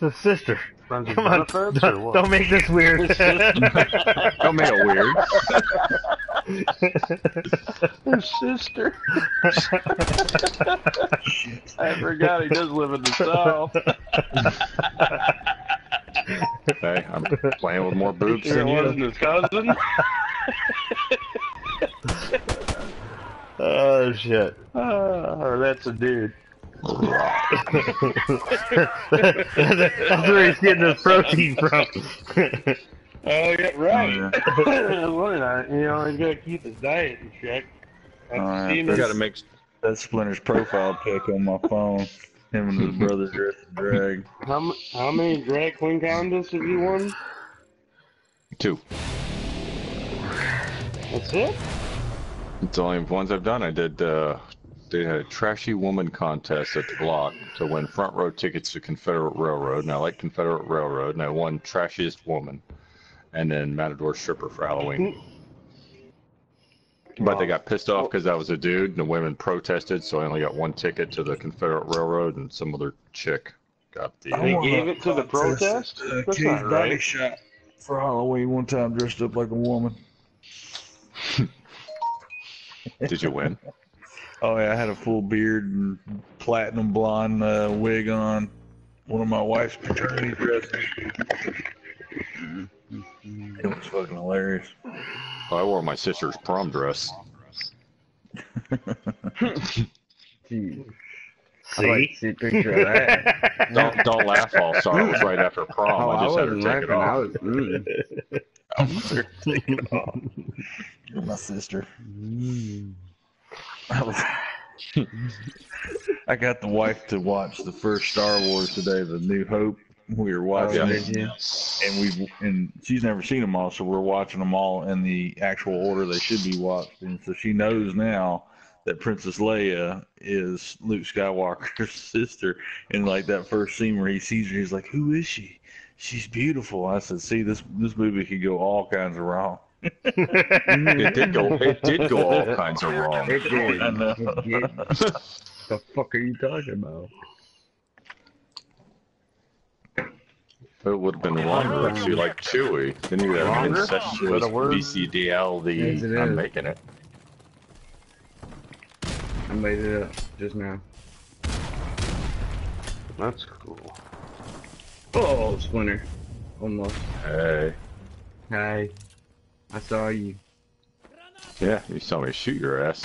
It's a sister. Friends with Come on, don't, don't make this weird. Don't make it weird. His sister. I forgot he does live in the south. Hey, I'm playing with more boobs Sure than you. wasn't his cousin. oh shit. Uh, or that's a dude. That's where he's getting his protein from. Oh yeah, right. Oh, Well, you know, he's gotta keep his diet in check. I've Oh, seen You gotta make. That Splinter's profile pic on my phone. Him and his brother dressed in drag. How, how many drag queen contests have you won? Two. That's it? It's the only ones I've done. I did. Uh, they had a trashy woman contest at the block to win front row tickets to Confederate Railroad, and I like Confederate Railroad, and I won trashiest woman, and then Matador stripper for Halloween. But they got pissed off because I was a dude, and the women protested, so I only got one ticket to the Confederate Railroad, and some other chick got the. They gave it to the protest? Uh, That's Kay's not right. shot for Halloween one time dressed up like a woman. Did you win? Oh yeah, I had a full beard and platinum blonde uh, wig on. One of my wife's paternity dresses. It was fucking hilarious. I wore my sister's prom dress. See? like see picture of that. Don't don't laugh, all sorry. It was right after prom. oh, I just had her wasn't take it laughing. I off. was, mm. You're my sister. Mm. I, was, I got the wife to watch the first Star Wars today, The New Hope. We were oh, watching Yeah. it, and we and she's never seen them all, so we're watching them all in the actual order they should be watched. And so she knows now that Princess Leia is Luke Skywalker's sister. And like that first scene where he sees her, he's like, "Who is she? She's beautiful." I said, "See, this this movie could go all kinds of wrong." It did go. It did go all kinds of wrong. It did. I. It did. the fuck are you talking about? It would have been longer if you like Chewy. Then you would have been Is that incestuous word? BCDL. The Yes, I'm is. making it. I made it up just now. That's cool. Oh, Splinter. Almost. Hey. Hi. I saw you. Yeah, you saw me shoot your ass.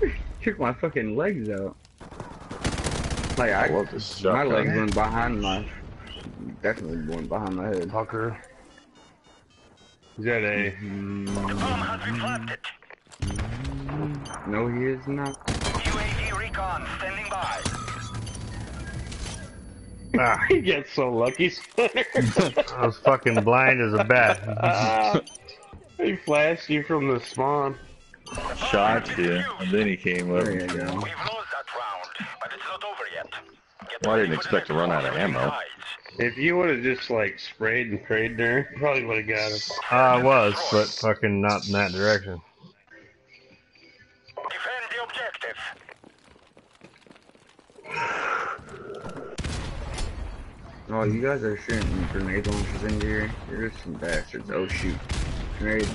Took my fucking legs out. Like, I I, love this my legs went behind my, definitely went behind my head. Tucker. Is that a No, he is not. UAV recon standing by. Ah, He gets so lucky, Splinter. I was fucking blind as a bat. Ah, he flashed you from the spawn. Shot you, and then he came up. There you go. We've lost that round, but it's not over yet. Get Well, I ready didn't expect to run out of of ammo. If you would have just like sprayed and prayed there, you probably would have got him. I was, but fucking not in that direction. Defend the objective. Oh, you guys are shooting grenade launchers in here. You're just some bastards. Oh shoot. Grenade.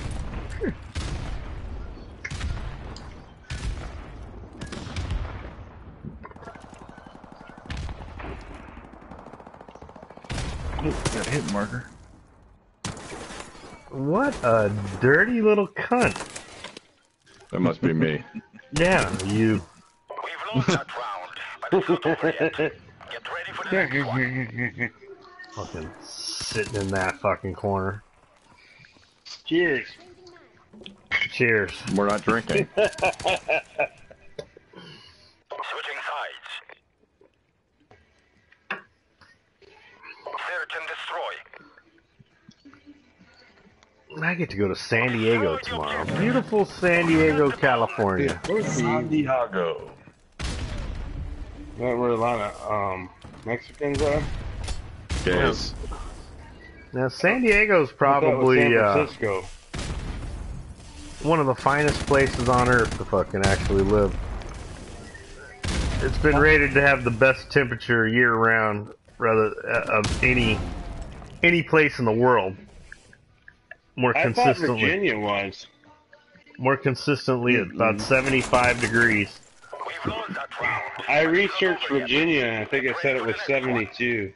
Got a hit marker. What a dirty little cunt. That must be me. Yeah, you. We've lost that round, but it's not over yet. Get ready for the next one. Fucking sitting in that fucking corner. Cheers. Cheers. We're not drinking. Switching sides. Search and destroy. I get to go to San Diego tomorrow. Beautiful San Diego, California. San Diego. That where a lot of um Mexicans are. Guys, Now, San Diego's I thought it was probably San uh, one of the finest places on earth to fucking actually live. It's been rated to have the best temperature year round rather uh, of any any place in the world. More I consistently, Virginia was. more consistently at about 75 degrees. We've lost that round. I researched Virginia. and I think I said it was 72.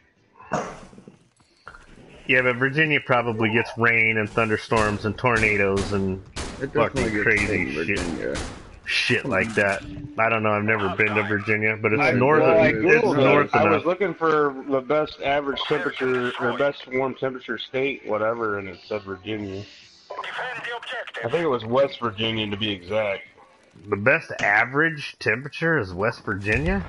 Yeah, but Virginia probably gets rain and thunderstorms and tornadoes and It Fucking crazy shit. Shit like that. I don't know. I've never been to Virginia, but it's I, north. well, I it's Googled it. north I was looking for the best average temperature or best warm temperature state, whatever, and it said Virginia. Defend the objective. I think it was West Virginia to be exact. The best average temperature is West Virginia.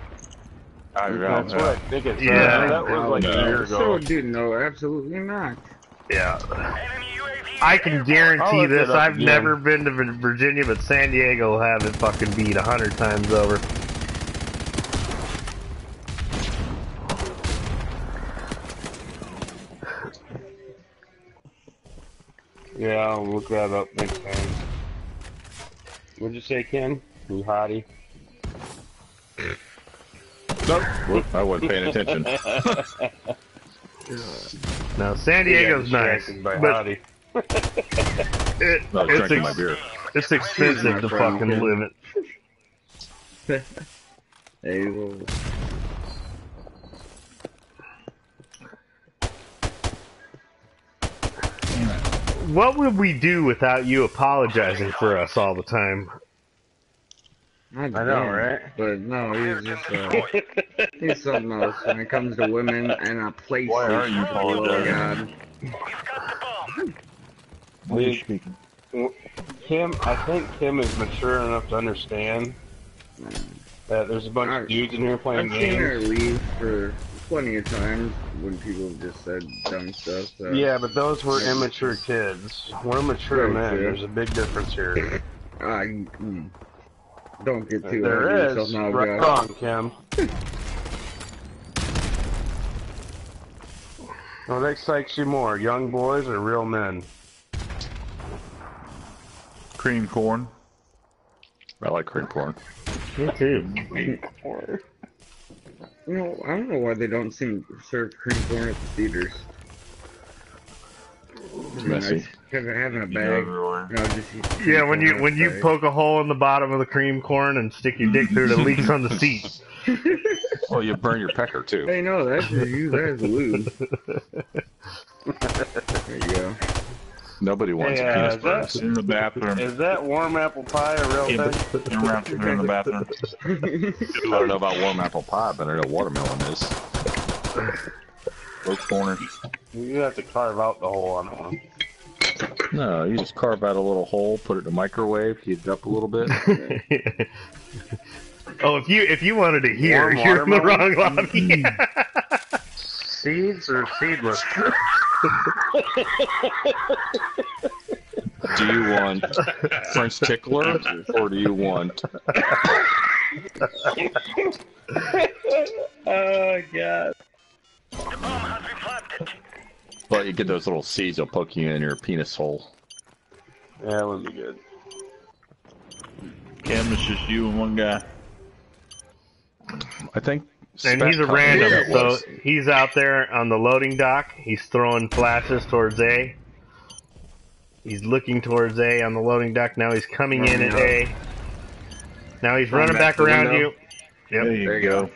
I That's what I think it said. Yeah. that was like a year So, ago. dude, no, absolutely not. Yeah. I can guarantee look this. I've again. never been to Virginia, but San Diego will have it fucking beat a hundred times over. Yeah, I'll look that up next time. What'd you say, Ken? You hottie. Whoop, I wasn't paying attention. Now San Diego's nice, by but it, I was it's, drinking my ex- beer. it's expensive to fucking Ken. live it. Hey, well, What would we do without you apologizing for us all the time? I I know, don't, right? But no, he's just uh, he's something else when it comes to women and a place. Why are you oh apologizing? God. We've got the bomb. What are you speaking? Kim, I think Kim is mature enough to understand that there's a bunch I- of dudes in here playing I've playing seen her leave for plenty of times when people have just said dumb stuff. So. Yeah, but those were immature kids. We're mature Very men. true. There's a big difference here. I, mm, don't get too hard There on is. yourself now, Right guys. on, Kim. What excites you more, young boys or real men? Cream corn. I like cream corn. Me too. Cream corn. You know, I don't know why they don't seem to serve cream corn at the theaters. It's messy. Having, having a You know, bag. No, just Yeah, when you when you poke a hole in the bottom of the cream corn and stick your dick through it, it leaks on the seat. Well, you burn your pecker too. Hey, no, that's just use that as lube. there you go. Nobody wants Hey, a uh, penis is that- In the bathroom. Is that warm apple pie a real Yeah, thing? but around in the bathroom. I don't know about warm apple pie, but I know watermelon is. Both corners. You have to carve out the hole on that one. No, you just carve out a little hole, put it in the microwave, heat it up a little bit. oh, if you if you wanted to hear, Warm you're in the wrong watermelon? lobby. Mm-hmm. Seeds or seedless? Do you want French tickler or do you want? oh god. The bomb has been planted. Well, you get those little seeds, they'll poke you in your penis hole. Yeah, that would be good. Cam, it's just you and one guy. I think. and he's a random, that so was. he's out there on the loading dock. He's throwing flashes towards A. He's looking towards A on the loading dock. Now he's coming in at A. Now he's running back back around you. Yep. There you There you go.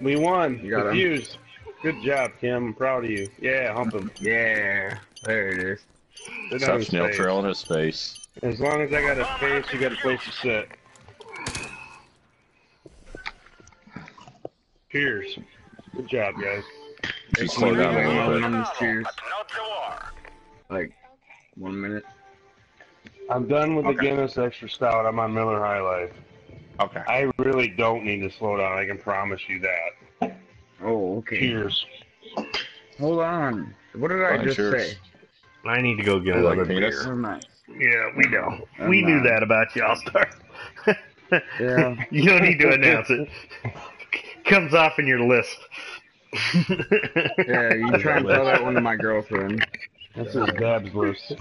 We won. You got him. Defused. Good job, Kim. I'm proud of you. Yeah, hump him. Yeah, there it is. Sit on Stop his snail face. trail in his face. As long as I got a space, you got a place to sit. Cheers. Good job, guys. If you slow down a little bit. Cheers. Not the war. Like, one minute. I'm done with the Guinness Extra Stout. I'm on Miller High Life. Okay. I really don't need to slow down. I can promise you that. Oh, okay. Cheers. Hold on. What did I just cheers. say? I need to go get You like another penis? beer. Never. Yeah, we know. I'm we knew that about you, All Star. Yeah. you don't need to announce it. Comes off in your list. Yeah, you try and tell that one to my girlfriend. That's his dad's list.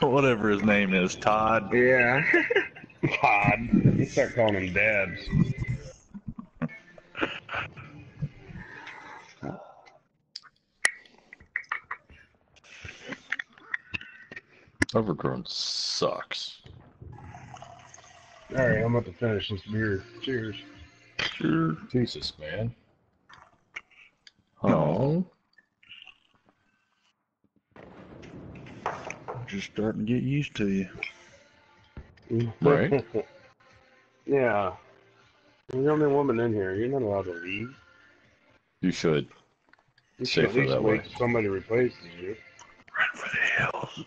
Whatever his name is, Todd. Yeah. Todd. You start calling him dads. Overgrown sucks. Alright, I'm about to finish this beer. Cheers. Sure. Jesus, man. Oh. Just starting to get used to you. Mm-hmm. Right. yeah. You're the only woman in here. You're not allowed to leave. You should. You should at least wait way. till somebody replaces you. Run for the hills.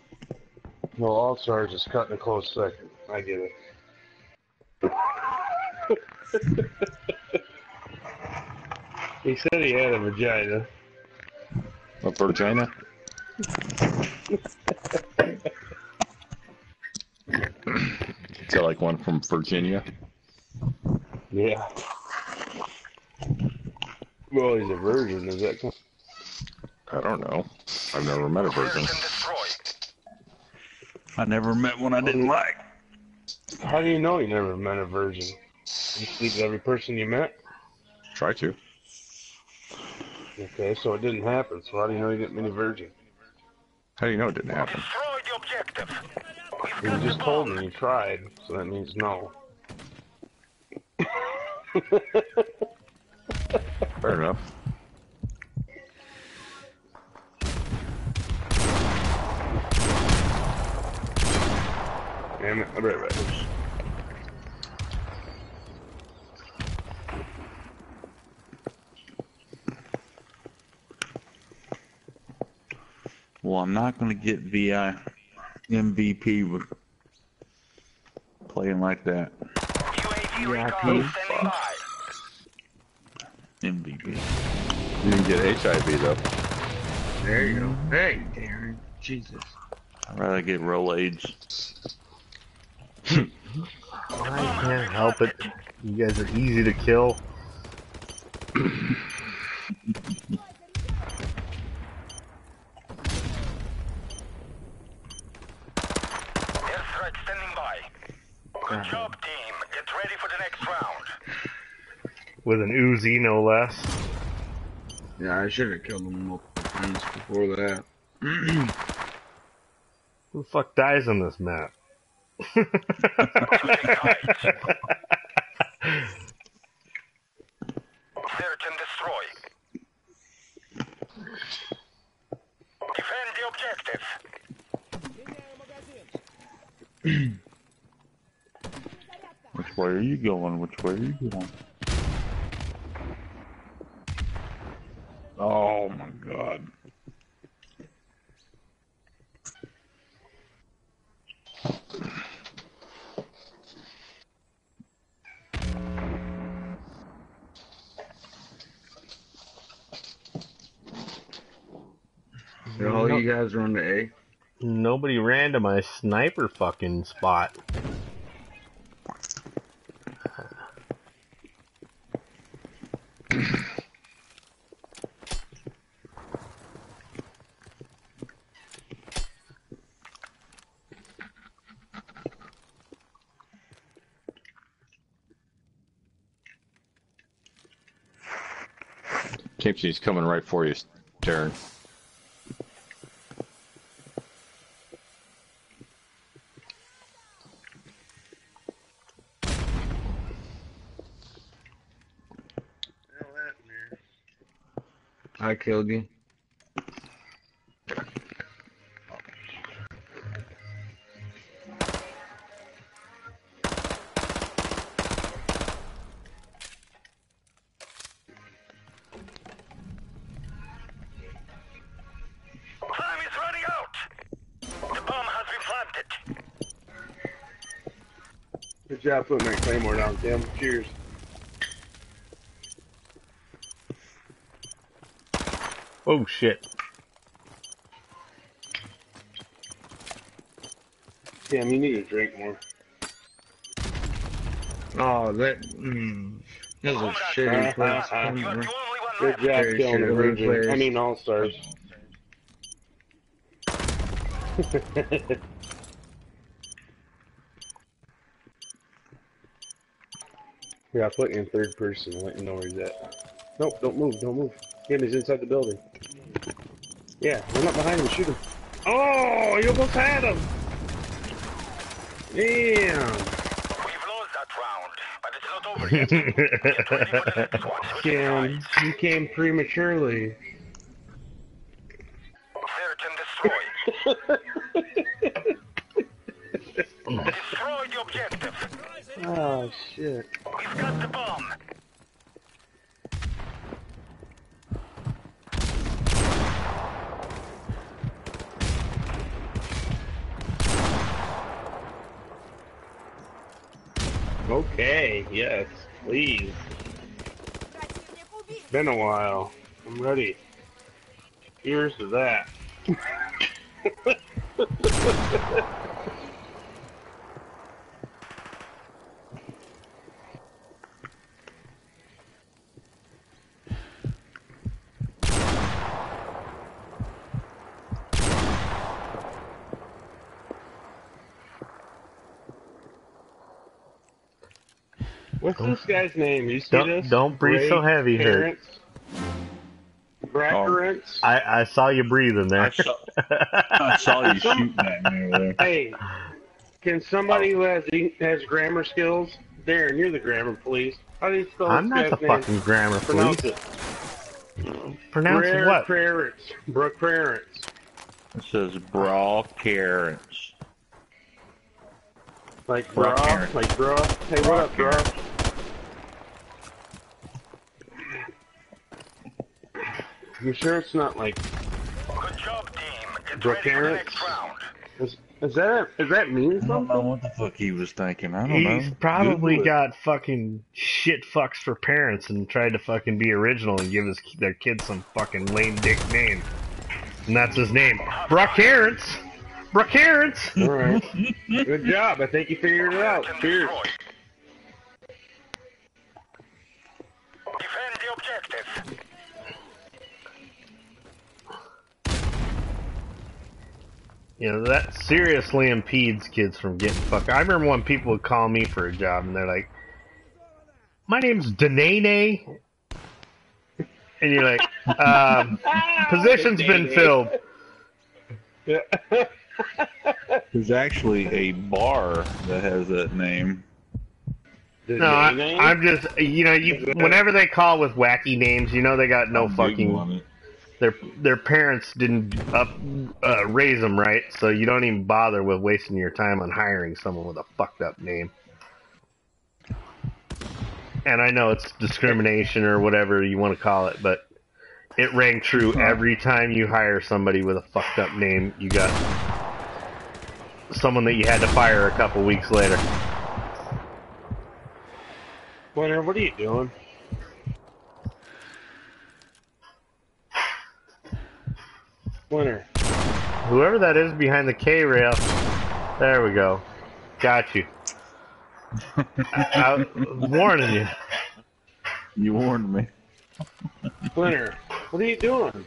No, All Stars is cutting a close second. I get it. he said he had a vagina. A Virginia? Is that like one from Virginia? Yeah. Well, he's a virgin. Is that? I don't know. I've never met a virgin. Search and destroy. I never met one I didn't like. How do you know you never met a virgin? You sleep with every person you met. Try to. Okay, so it didn't happen. So how do you know you didn't meet a virgin? How do you know it didn't happen? Destroy the objective. You just the told me you tried, so that means no. Fair enough. Damn it! I'll be right back. Well, I'm not going to get VI uh, MVP with playing like that. UAV Yeah, recon Pete. MVP. You didn't get HIV though. There you go. Hey, Darren. Jesus. I'd rather get Rolades. I can't help it. You guys are easy to kill. Airstrike standing by. Good job, team. Get ready for the next round. With an Uzi, no less. Yeah, I should have killed him multiple times before that. Who the fuck dies on this map? Search and destroy. Defend the objective. Which way are you going? Which way are you going? Oh my god. So all you guys are on the A. Nobody ran to my sniper fucking spot. Kempsey's coming right for you, Darren. I killed you. Time is running out. The bomb has been planted. Good job putting that claymore down, Tim. Cheers. Oh shit. Damn, you need to drink more. Oh, that. Mm, that was a shitty place. Uh-huh. You are Come the on. only one Good job killing the shitty I mean, all stars. Here, I put you in third person. I'll let you know where he's at. Nope, don't move, don't move. Yeah, he's inside the building. Yeah, we're not behind him. Shoot him. Oh, you almost had him. Damn. We've lost that round, but it's not over yet. Damn, you came prematurely. Okay, yes, please. It's been a while. I'm ready. Here's to that. What's this guy's name? You see Don't- this? don't breathe so heavy here. Parents. Brackerants. Oh. I, I saw you breathing there. I saw, I saw you shooting at me over there. Hey, can somebody who has has grammar skills? Darren, you're the grammar police. How do you spell I'm this not the name? fucking grammar police. Pronounce police. it. Pronounce Brer what? Clarence. Brackerants. It says bra carrots. Like bra, Brackerants. like bra. Hey, what up, bra? You sure it's not like Good job, team. Get ready for the next round. is, is that is that mean I don't know what the fuck he was thinking. I don't know. He's probably got fucking shit fucks for parents and tried to fucking be original and give his their kids some fucking lame dick name. And that's his name. Brock Harrence. Brock Harrence. All right. Good job. I think you figured it out. Cheers. You know, that seriously impedes kids from getting fucked. I remember when people would call me for a job and they're like, My name's Denene. And you're like, um, position's been filled. Yeah. There's actually a bar that has that name. The No, I, I'm just, you know, you whenever they call with wacky names, you know they got no I'm fucking. Their their parents didn't up uh, raise them right, so you don't even bother with wasting your time on hiring someone with a fucked up name. And I know it's discrimination or whatever you want to call it, but it rang true every time you hire somebody with a fucked up name. You got someone that you had to fire a couple weeks later. Winter, what are you doing? Winter. Whoever that is behind the K rail, there we go. Got you. I, I was warning you. You warned me. Winter, what are you doing?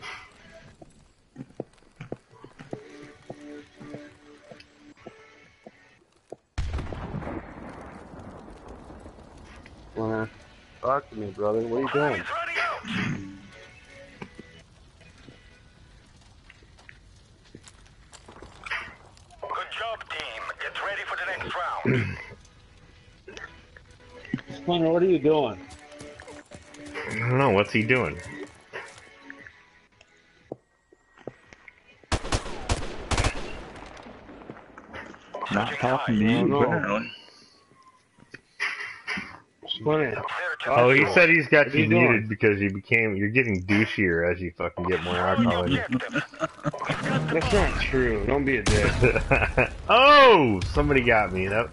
Winter, talk to me, brother. What are you doing? Job, team. Get ready for the next round. Winter, what are you doing? I don't know what's he doing. Not talking to you, don't know. apparently. Winter, Search Oh, he destroy. said he's got What you you muted because you became you're getting douchier as you fucking get more oh, alcohol in you. That's not true. Don't be a dick. oh, somebody got me. That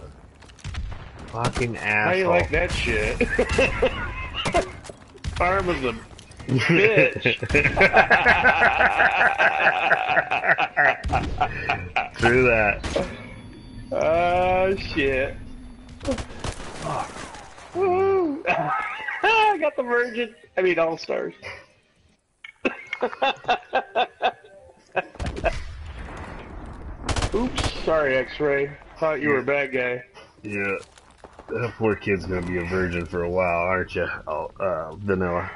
fucking ass. How you like that shit? Arm was a bitch. True that. Oh shit. Woo. I got the virgin. I mean all stars. Oops, sorry X-ray. Thought you were a bad guy. Yeah. That poor kid's gonna be a virgin for a while, aren't you? Oh, uh, vanilla.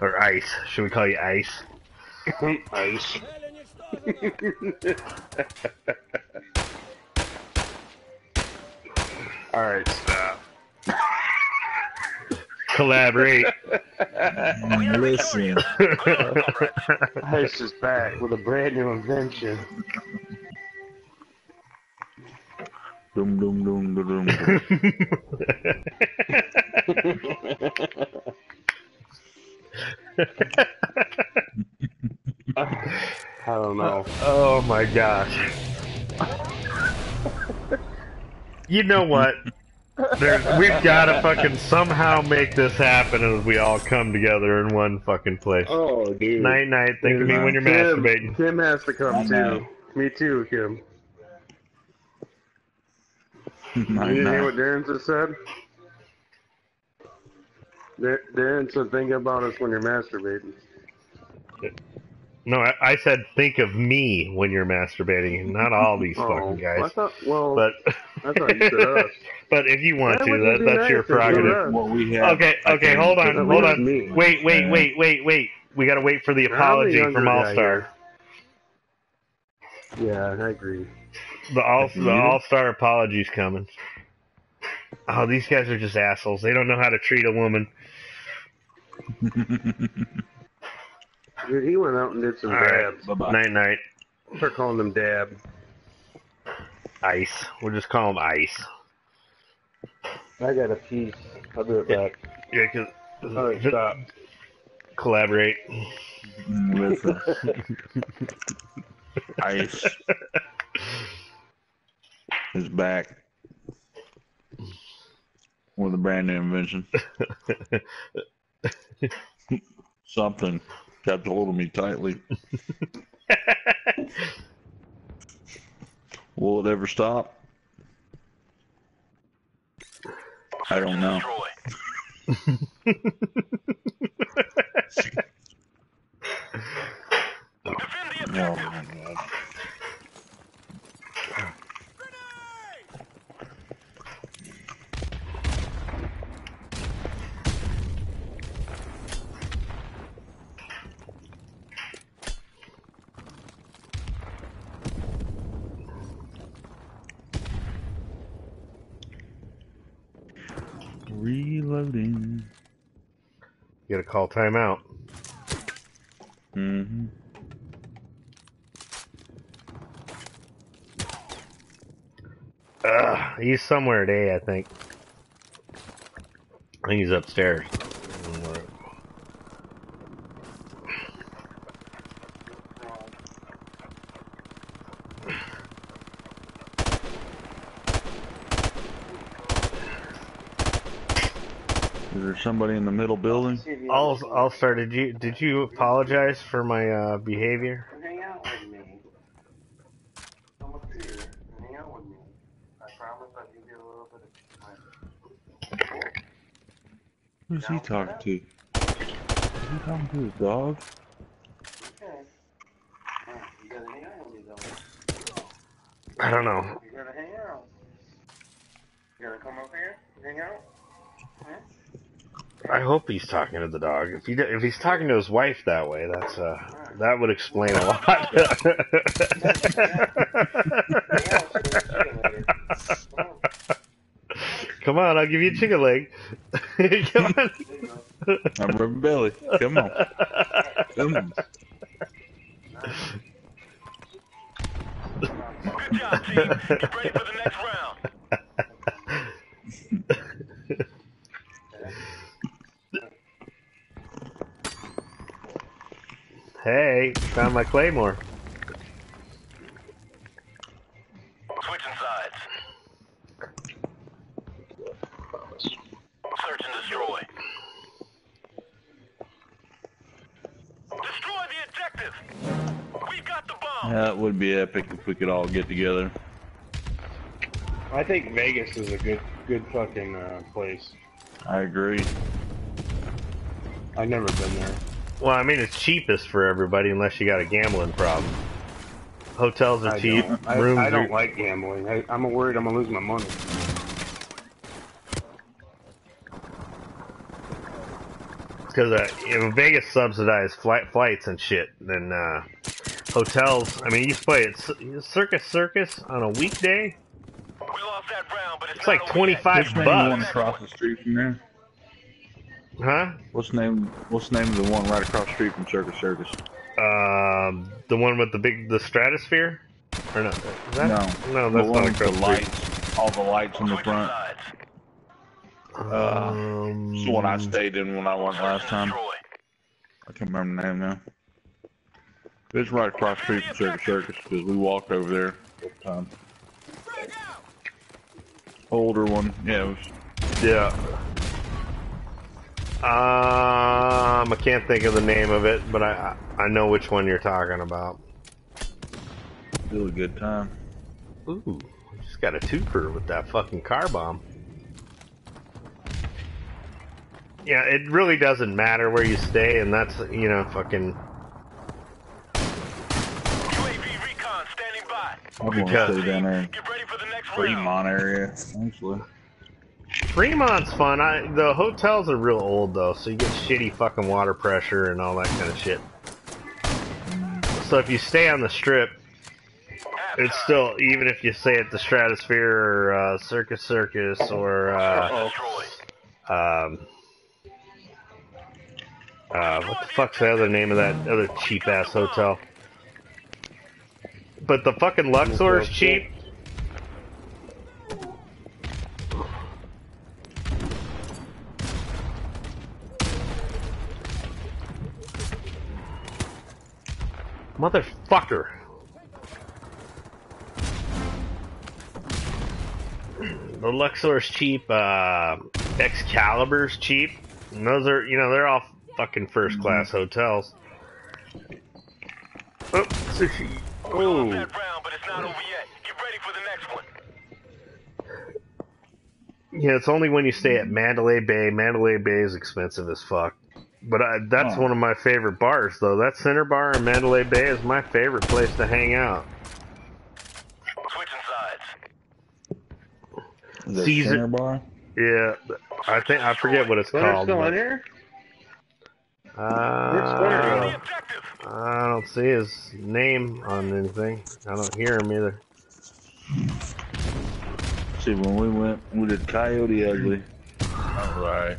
Or ice. Should we call you ice? Ice. All right, stop. Collaborate. Listen. Ice is back with a brand new invention. Dum dum dum dum dum. I don't know. oh my gosh. You know what? There, we've got to fucking somehow make this happen as we all come together in one fucking place. Oh, dude. Night, night. Think of me when you're Kim, masturbating. Kim has to come too. Me too, Kim. Night, you didn't hear what Darren just said? Dar- Darren said, think about us when you're masturbating. No, I, I said think of me when you're masturbating, not all these Oh, fucking I guys. thought, well, But I thought you said us. but if you want Why to, that, that's your nice if you prerogative. What we have. Okay, okay, hold on, hold on. me. Wait, wait, Yeah. wait, wait, wait. We gotta wait for the I'm the apology from All Star. Yeah, I agree. The all the You? All Star apology's coming. Oh, these guys are just assholes. They don't know how to treat a woman. Dude, he went out and did some All right. dabs. Bye-bye. Night, night. Start calling them dab. Ice. We'll just call them Ice. I got a piece. I'll do it back. Yeah, 'cause- All right, stop. collaborate. Listen. Ice is back with a brand new invention. Something kept a hold of me tightly. Will it ever stop? I don't know. Destroy. Defend the Oh Reloading. You gotta call timeout. Mm-hmm. Ugh, he's somewhere A, I think. I think he's upstairs. Is there somebody in the middle building? I'll I'll start. did you did you apologize for my uh, behavior? Hang out with me. Come up here and hang out with me. I promise I'll give you a little bit of time. Who's he talking to? Is he talking to his dog? Okay. You gotta hang out with me though. I don't know. You gotta hang out. You gotta come up here, hang out. I hope he's talking to the dog. If he if he's talking to his wife that way, that's uh that would explain a lot. Hang out, so we'll see you later. Come on. I'll give you a chicken leg. Come on. There you go. I'm rubbing belly. Come on. Come on. Good job, team. Get ready for the next round. Hey, found my claymore. Switching sides. Search and destroy. Destroy the objective. We've got the bomb. That would be epic if we could all get together. I think Vegas is a good, good fucking uh, place. I agree. I've never been there. Well, I mean, it's cheapest for everybody unless you got a gambling problem. Hotels are I cheap. don't, I, rooms I don't are, like gambling. I, I'm worried I'm gonna lose my money. because uh, if Vegas subsidized flight flights and shit, then uh, hotels. I mean, you play at Circus Circus on a weekday. We lost that round, but but it's, It's like twenty five over twenty yet. five What's the name of the one bucks, across the street from there? Huh? What's the name? What's name of the one right across the street from Circus Circus? Um, the one with the big the stratosphere, or no? Is that, No. no, that's not the across the street. lights, all the lights in the front. Um, It's the one I stayed in when I went last time. I can't remember the name now. It's right across the street from Circus Circus because we walked over there the time. Older one, yeah. It was, Yeah. Um, I can't think of the name of it, but I I I know which one you're talking about. still a good time. Ooh, just got a twofer with that fucking car bomb. Yeah, it really doesn't matter where you stay, and that's you know fucking UAV recon standing by. I want to stay down there Get ready for the next round. Fremont area, actually. Fremont's fun. I the hotels are real old though, so you get shitty fucking water pressure and all that kind of shit. So if you stay on the strip, it's still even if you stay at the Stratosphere or uh, Circus Circus or uh, um, uh, what the fuck's the other name of that other cheap ass hotel? But the fucking Luxor is cheap. Motherfucker. The Luxor's cheap, uh, Excalibur's cheap. And those are, you know, they're all fucking first class hotels. Oh, sushi. Oh, round, but it's not over yet. Get ready for the next one. yeah, it's only when you stay at Mandalay Bay. Mandalay Bay is expensive as fuck. But I, that's Oh. one of my favorite bars, though. That Center Bar in Mandalay Bay is my favorite place to hang out. Switching sides. The Caesar- Center Bar? Yeah, I think I forget what it's Splinter's called. still but- in here? Uh, Splinter The go? objective. I don't see his name on anything. I don't hear him either. See, when we went, we did Coyote Ugly. Right.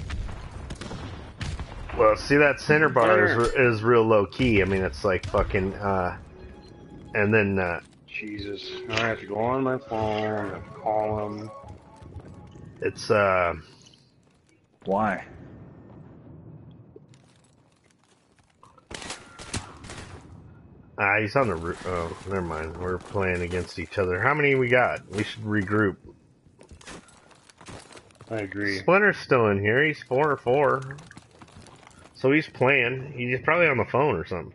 Well, see that center bar is, is real low key. I mean, it's like fucking. uh And then uh Jesus. I have to go on my phone, I have to call him. it's uh Why? ah he's on the roo- oh never mind. We're playing against each other. How many we got? We should regroup. I agree. Splinter's still in here. He's four or four. So he's playing. He's probably on the phone or something.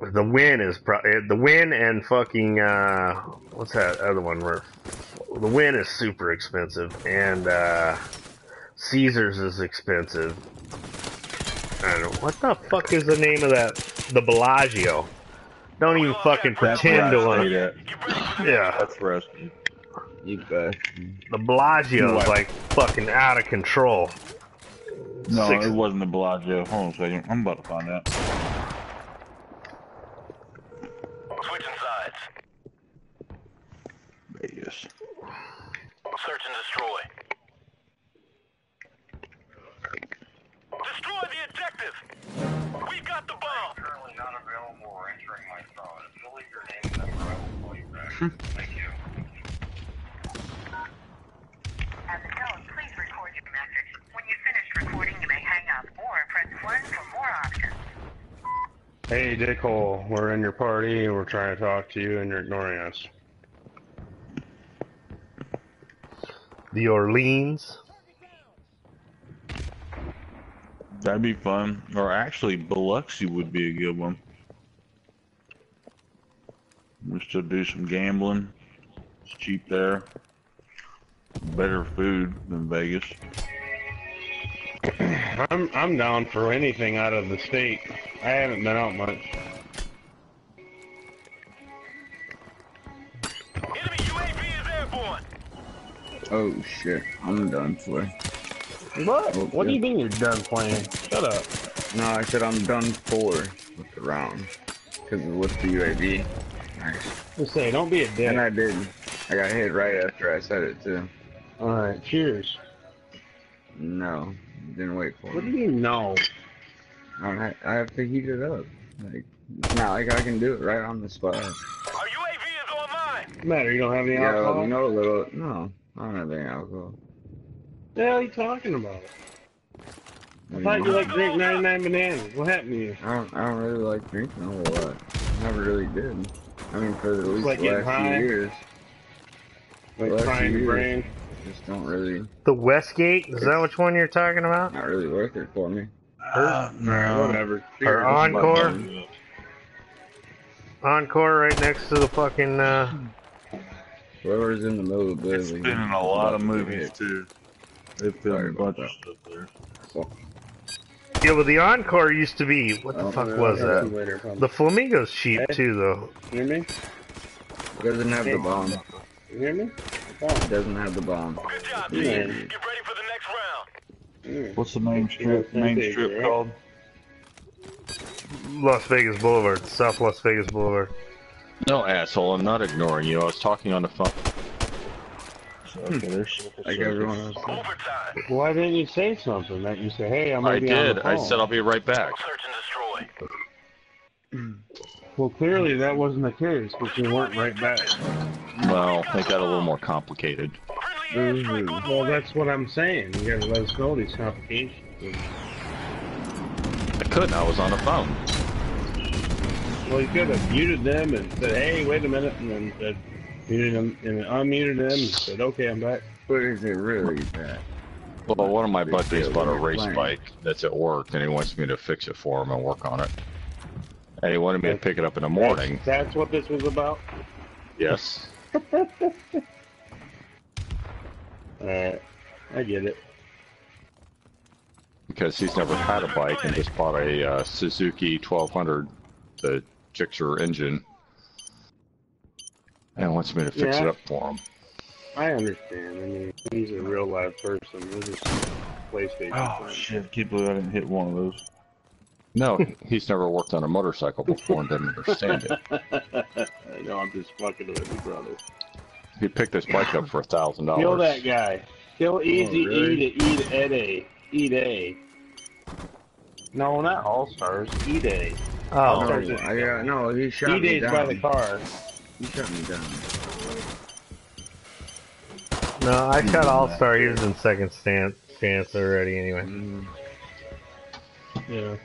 The Wynn is pro- eh, the Wynn and fucking uh, what's that other one? Where the Wynn is super expensive and uh, Caesars is expensive. I don't know what the fuck is the name of that. The Bellagio. Don't even fucking That's pretend to want to. at. Get ready for the Yeah, That's where I. You bet. the Bellagio is like fucking out of control. No, Six- it wasn't the Bellagio. Hold on a second. I'm about to find out. Switching sides. Vegas. Search and destroy. Destroy the objective. We got the bomb. Currently not available or entering my phone. If you'll leave your name and number, I will call you back. Hmm. Thank you. At the tone, please record your message. When you finish recording, you may hang up or press 1 for more options. Hey, Dickhole, we're in your party we're trying to talk to you and you're ignoring us. The Orleans. That'd be fun. Or actually, Biloxi would be a good one. We still do some gambling. It's cheap there. Better food than Vegas. I'm I'm down for anything out of the state. I haven't been out much. Enemy UAV is airborne. Oh shit, I'm done for. What? Oh, what do you mean you're done playing? Shut up. No, I said I'm done for with the round. Because with the UAV. Nice. Just say, don't be a dick. And I did. I got hit right after I said it too. Alright, cheers. No, didn't wait for What do you mean, no? I I have to heat it up. Like it's not like I can do it right on the spot. Our UAV is online. Matter, you don't have any Yeah, alcohol? you know a little. No, I don't have any alcohol. The hell are you talking about? I I, thought mean, you like drink 99 bananas. What happened to you? I don't. I don't really like drinking a whole lot. I never really did. I mean, for at least like the last high? few years, Like Well, frying your you- brain? just don't really. The Westgate? Is that which one you're talking about? Not really worth it for me. Uh, no. Whatever. Or Cheers. Encore? Encore right next to the fucking, uh... Whoever's in the middle of the It's building. been in a lot of movies too. They've Sorry filmed a about bunch of there. Yeah, well, the Encore used to be... What the Oh, fuck yeah, was that? later. The Flamingo's cheap, Hey. too, though. You hear me? Doesn't have the bomb. You hear me? Doesn't have the bomb. Good job, Yeah. team. Get ready for the next round. Mm. What's the main strip? Main same strip thing, right? called? Las Vegas Boulevard. South Las Vegas Boulevard. No, asshole, I'm not ignoring you. I was talking on the phone. Hmm. So, okay, there's Like everyone else. Overtime. Why didn't you say something? That you say, hey, I'm gonna I be on did. the I said I'll be right back. Search and destroy. Well, clearly that wasn't the case, because you weren't right back. Well, it got a little more complicated. Friendly airstrike mm-hmm. on the Well, that's what I'm saying. You gotta let us know these complications. I couldn't. I was on the phone. Well, you could have muted them and said, hey, wait a minute, and then said, muted them, and unmuted them and said, okay, I'm back. But is it really that? Well, one of my buddies bought a race playing. bike that's at work, and he wants me to fix it for him and work on it. And he wanted me to pick it up in the morning. That's, that's what this was about? Yes. Alright, I get it. Because he's never had a bike and just bought a uh, Suzuki 1200, the Gixxer engine, and wants me to fix it up for him. I understand. I mean, he's a real live person. This is PlayStation. Oh shit! Can't believe I didn't hit one of those. No, he's never worked on a motorcycle before and didn't understand it. I know, I'm just fucking with you, brother. He picked this bike up for a thousand dollars. Kill that guy. Kill Easy really? E to eat Ed A. Eat A. No, not All Stars. Eat A. Oh, No, Starts I, uh, no, he shot Eat me A's down. by the car. He shot me down. no, I shot All Star. He was in second stance, stance already anyway. Mm, Yeah.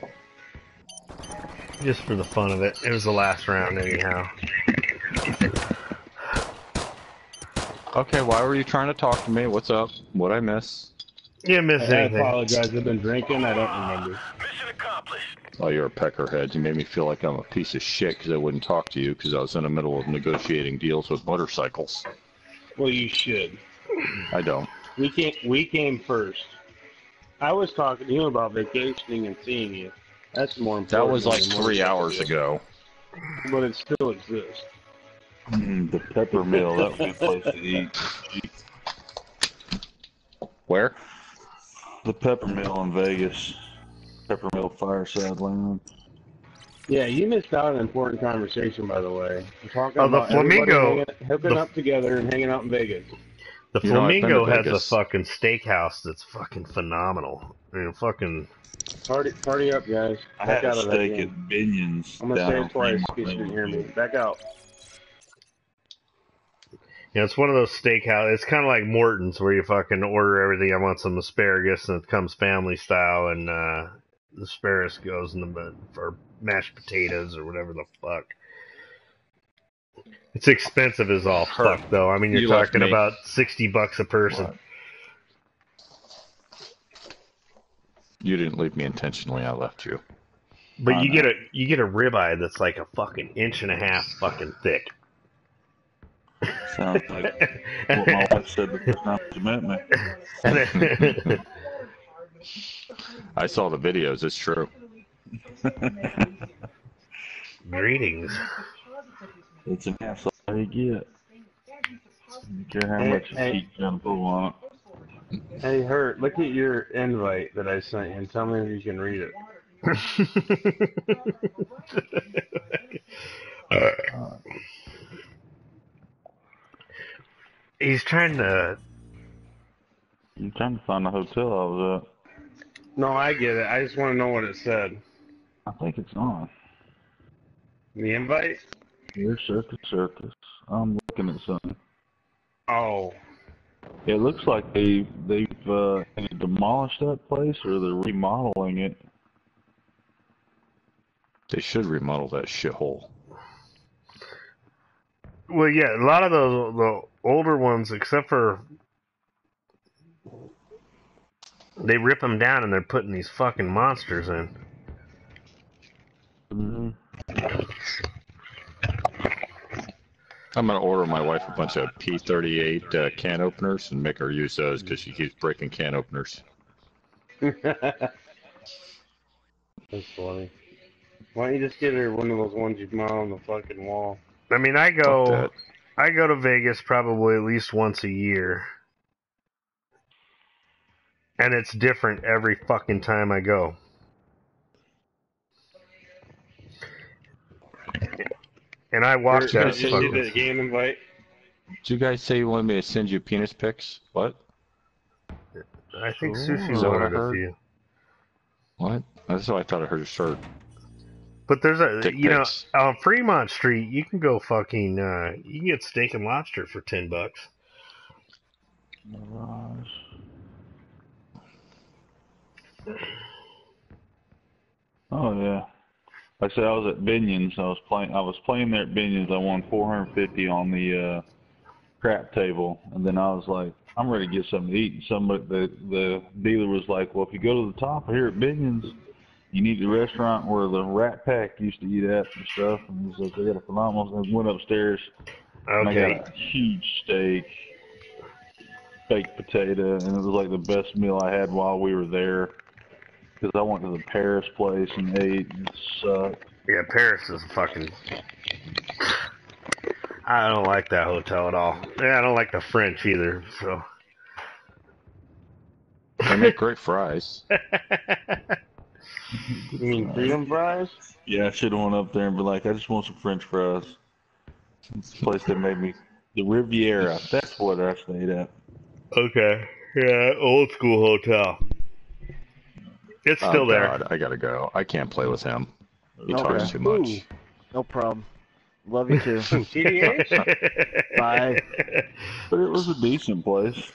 Just for the fun of it. It was the last round anyhow. Okay, why were you trying to talk to me? What's up? What I miss? You didn't I, miss I apologize. I've been drinking. I don't remember. Mission accomplished. Oh, you're a peckerhead. You made me feel like I'm a piece of shit because I wouldn't talk to you because I was in the middle of negotiating deals with motorcycles. Well, you should. I don't. We came. We came first. I was talking to you about vacationing and seeing you. That's more important. That was like three hours ago. But it still exists. Mm, the Peppermill. That would be a place to eat. Where? The Peppermill in Vegas. Peppermill fireside lounge. Yeah, you missed out on an important conversation, by the way. We're talking Oh, the about everybody Flamingo. hanging- hooking The- up together and hanging out in Vegas. The You know, I've been Flamingo to has a fucking steakhouse that's fucking phenomenal. I mean, fucking. Party, party up, guys. I Back had a out of that steak at Binion's. I'm gonna down say it twice in case you didn't hear me. Back out. Yeah, it's one of those steakhouse. It's kind of like Morton's, where you fucking order everything. I want some asparagus, and it comes family style, and uh, the asparagus goes in the bed for mashed potatoes or whatever the fuck. It's expensive as all Hurt. fuck, though. I mean, you're You talking me. about sixty bucks a person. What? You didn't leave me intentionally. I left you. But I you know. get a you get a ribeye that's like a fucking inch and a half fucking thick. Sounds like what my wife said the first time she met me. And it- I saw the videos. It's true. Greetings. It's an half size you get. You care how Hey, much hey. heat you gonna on. Hey, Hurt, look at your invite that I sent you and tell me if you can read it. Uh, he's trying to. I'm trying to find the hotel I was No, I get it. I just want to know what it said. I think it's on. The invite? Here, Circus Circus. I'm looking at something. Oh. It looks like they they've uh, demolished that place or they're remodeling it. They should remodel that shithole. Well, yeah, a lot of those the older ones, except for they rip them down and they're putting these fucking monsters in. Mm-hmm. I'm gonna order my wife a bunch of P38 uh, can openers and make her use those because she keeps breaking can openers. That's funny. Why don't you just get her one of those ones you mount on the fucking wall? I mean, I go. I go to Vegas probably at least once a year, and it's different every fucking time I go. And I watch Did that. you see fucking- the game invite? Did you guys say you wanted me to send you penis pics? What? I think Ooh. Sushi Is that what I wanted a heard? few. What? That's what I thought I heard. a Shirt. But there's a, Dick you know, on Fremont Street, you can go fucking, uh, you can get steak and lobster for ten bucks. Mirage. Oh yeah. Like I said, I was at Binion's. I was playing. I was playing there at Binion's. I won 450 on the uh, crap table, and then I was like, I'm ready to get something to eat. And somebody, the the dealer was like, Well, if you go to the top here at Binion's, you need the restaurant where the Rat Pack used to eat at and stuff. And he's like, They got a phenomenal. And I went upstairs. And I got a huge steak, baked potato, and it was like the best meal I had while we were there. Because I went to the Paris place and ate and it sucked. Yeah, Paris is fucking. I don't like that hotel at all. Yeah, I don't like the French either. So. They make great fries. You mean freedom fries? Yeah, I should have went up there and be like, I just want some French fries. It's the place that made me the Riviera. That's what I stayed at. Okay. Yeah, old school hotel. It's still oh, there. God, I gotta go. I can't play with him. He Okay. talks too much. Ooh. No problem. Love you too. TDH? Bye. But it was a decent place.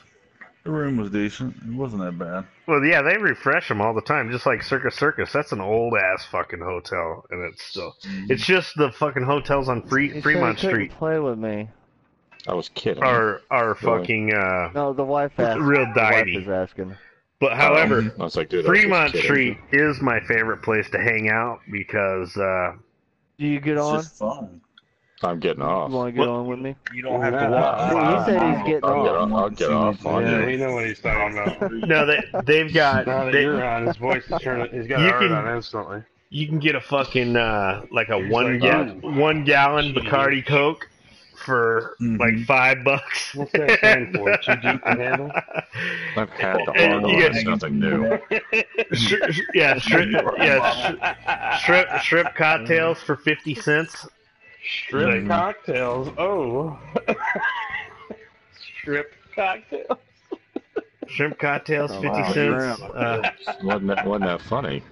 The room was decent. It wasn't that bad. Well, yeah, they refresh them all the time, just like Circus Circus. That's an old ass fucking hotel, and it's still. It's just the fucking hotels on Free, You Fremont you couldn't Street Play with me. I was kidding. Our our Really? fucking. uh No, the wife asked. Real the wife is asking. But however, I was like, dude, I was Fremont. Street is my favorite place to hang out because uh Do you get It's on? just fun. I'm getting off. You want to get on with me? You don't have to Yeah. walk. He five said he's getting to I'll get walk off, I'll get off on Yeah, you. we know what he's talking about. no, they they've got Now that they, you're on, his voice is turning. He's got You hard can- on instantly. you can get a fucking uh like a He's one like, ga- "Ooh." one gallon Jeez. Bacardi Coke for Mhm. like five bucks. What's that stand for? Too deep to handle? I've had the And hard you It's nothing new. Shri- yeah, shrimp, yeah, shrimp, shrimp cocktails for fifty cents. Strip Like- cocktails. Oh. shrimp cocktails. Shrimp cocktails, Oh, fifty wow. cents. Uh, Wasn't that, wasn't that funny?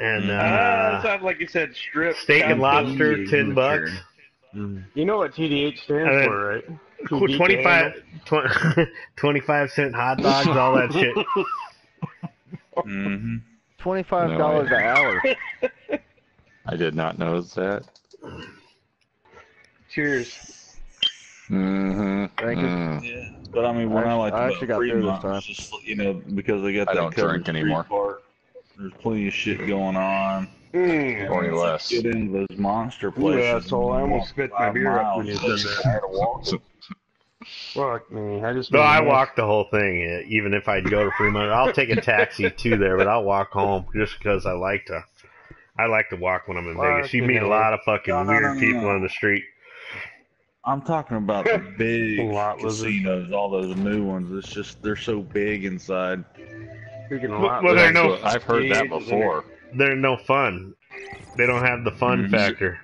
and Uh, uh, sounds like you said strip. steak and lobster, ten bucks. You know what TDH stands then- for, right? 25, 20, 25 cent hot dogs, all that shit. Mm-hmm. Twenty-five No, dollars I- an hour. I did not know that. Cheers. Mm-hmm. Thank you. Mm. Yeah, but I mean, when I, I- like I about actually got through this time. just you know because they got I that don't drink anymore. part. There's plenty of shit going on. Mm. Or any less. Get into those monster You places. asshole, I almost spit my beer up when you said that. I had to walk. Fuck me. I just No, made a I mess. walk the whole thing, eh, even if I'd go to Fremont. I'll take a taxi to there, but I'll walk home just because I like to. I like to walk when I'm in Vegas. You meet a lot of fucking No, no, weird no, no, people no. on the street. I'm talking about the big Lot lizard. casinos, all those new ones. It's just they're so big inside. Speaking of Well, lot well, they're lizards, I've heard that TDH is before. They're no fun. They don't have the fun Mhm. factor.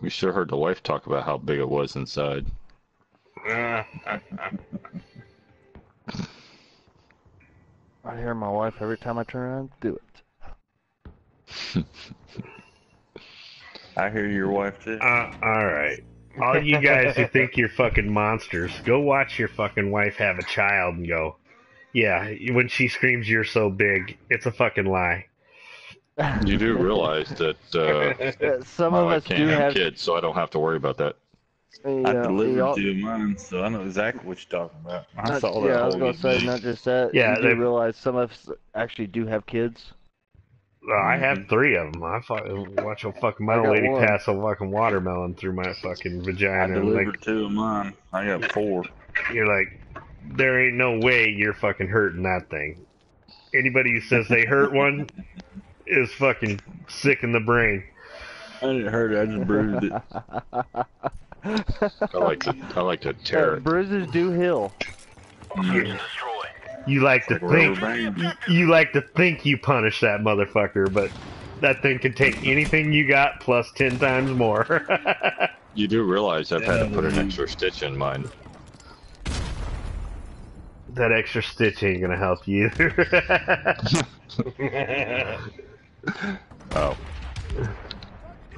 We sure heard the wife talk about how big it was inside. Uh, I hear my wife every time I turn around. Do it. I hear your wife too. Uh, all right. All you guys who think you're fucking monsters, go watch your fucking wife have a child and go, yeah, when she screams you're so big, it's a fucking lie. You do realize that uh, Uh, Some my of us can't do have have. kids, so I don't have to worry about that. you I know, delivered you all- two of mine, so I know exactly what you're talking about. I not- saw that yeah, I was gonna say video. not just that. Yeah, you they- realize some of us actually do have kids. Uh, I have three of them. I fucking watch a fucking I my got lady one. pass a fucking watermelon through my fucking vagina. and delivered like, two of mine. I got four. you're like, there ain't no way you're fucking hurting that thing. Anybody who says they hurt one is fucking sick in the brain. I didn't hurt it. I just bruised it. I like to I like to tear it. bruises do heal. Destroy. You like to Like a rubber think you, you like to think you punish that motherfucker, but that thing can take anything you got plus ten times more. You do realize I've had to put an extra stitch in mine. that extra stitch ain't gonna help you either. Oh,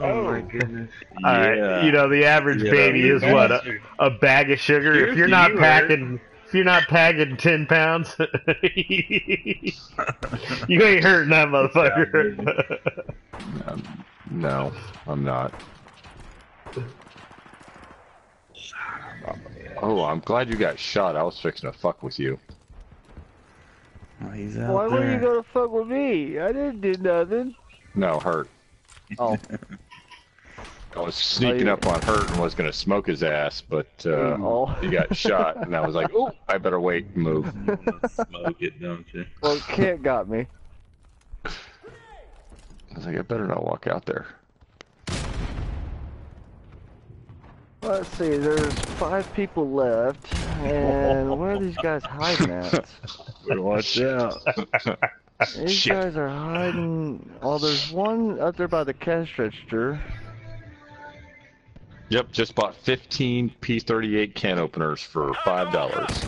Oh my oh. goodness. All right, you know the average Yeah. baby You is what a, a bag of sugar. if you're not you packing, if you're not packing ten pounds, you ain't hurting that motherfucker. no, I'm not. Oh, I'm glad you got shot. I was fixing to fuck with you. Oh, he's out Why were you gonna fuck with me? I didn't do nothing. No, hurt. Oh, I was sneaking you- up on Hurt and was gonna smoke his ass, but uh, oh. he got shot, and I was like, "Oh, I better wait and move." Smoke it, don't you? Well, Kent got me. I was like, "I better not walk out there." Let's see, there's five people left, and where are these guys hiding at? Watch out. These Shit. guys are hiding. Oh, there's one up there by the cash register. Yep, just bought 15 P38 can openers for five dollars.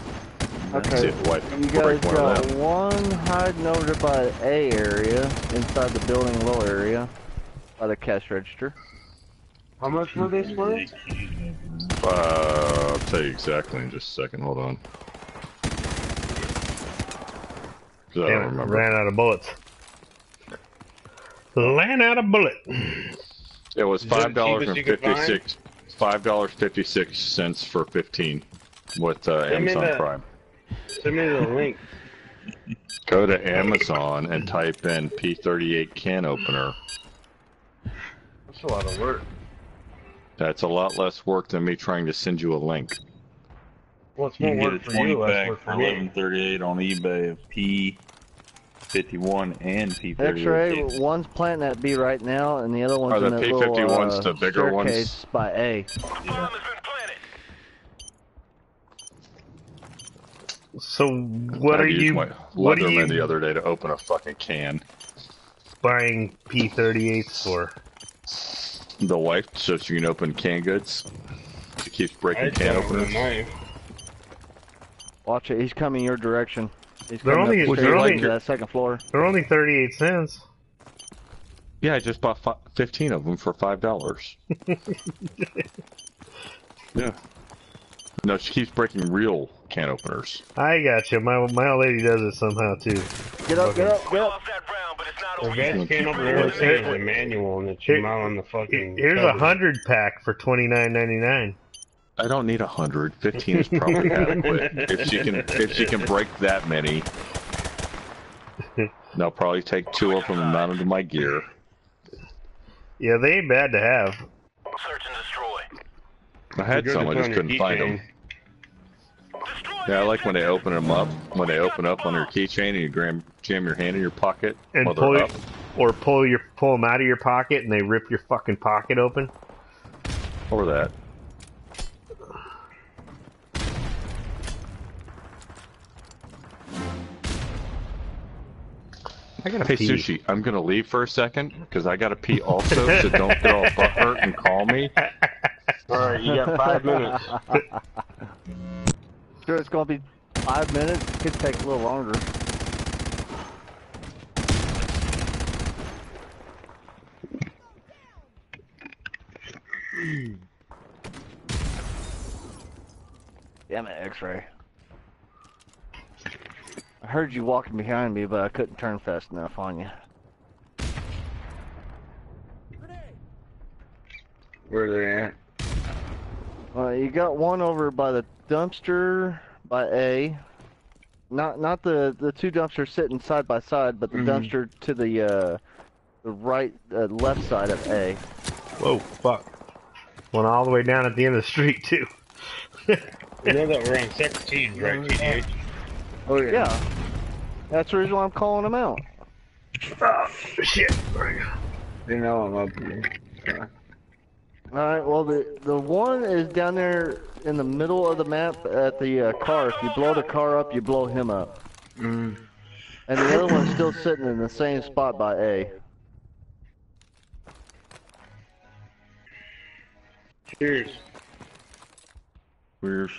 Okay, if you guys break one got one hiding over there by the A area, inside the building low area, by the cash register. How much were they split? Uh, I'll tell you exactly in just a second. Hold on. 'Cause I don't it, remember. ran out of bullets. Ran out of bullet. It was Is that the five dollars cheapest and you could fifty find? six. Five dollars fifty six cents for fifteen with uh, Amazon that. Prime. Send me the link. Go to Amazon and type in P38 can opener. That's a lot of work. That's a lot less work than me trying to send you a link. Well, it's You more can get a for 20 you, less pack work for for me. eleven thirty eight on eBay of P fifty one and P thirty X-ray, one's planting that B right now, and the other one's Are the in that little P51s uh, the bigger ones? staircase by A. Bomb has been planted. So what I are used you? my What are Leatherman the other day to open a fucking can. buying P38s for? The wife, so she can open canned goods. She keeps breaking I can don't openers. Watch it, he's coming your direction. He's They're coming only- up they're only- to that second floor. They're only 38 cents. Yeah, I just bought 15 of them for five dollars. yeah. No, she keeps breaking real can openers. I got you. My my old lady does it somehow too. Get up, get up, get up. lost that round, but it's not The best can opener Here- ever seen is a manual, and it's here- not on the fucking. Here's a hundred pack for 29.99. I don't need a hundred. Fifteen is probably adequate. If she can, if she can break that many, I'll probably take two of them and mount them to my gear. Yeah, they ain't bad to have. Search and destroy. I had some, I just couldn't find them. Yeah, I like when they open them up. When they open up on your keychain and you gram, jam your hand in your pocket And while pull they're up. or pull your pull them out of your pocket and they rip your fucking pocket open. Or that. I gotta Hey pee. Sushi, I'm gonna leave for a second because I gotta pee also. so don't get all butthurt and call me. Alright, you got five minutes. Sure, it's gonna be five minutes. It could take a little longer. Damn it, X-ray. I heard you walking behind me, but I couldn't turn fast enough on you. Where they at? Uh, you got one over by the dumpster by A. Not not the the two dumpsters sitting side by side, but the Mhm. dumpster to the uh, the right uh, left side of A. Whoa, fuck. Went all the way down at the end of the street, too. You know that we're on 16, right, TDH? Oh yeah. Yeah, that's the reason why I'm calling them out. Oh, shit. They know I'm up here. All right. Well, the the one is down there in the middle of the map at the uh, car. If you blow the car up, you blow him up. Mm. And the other one's still sitting in the same spot by A. Cheers. Cheers.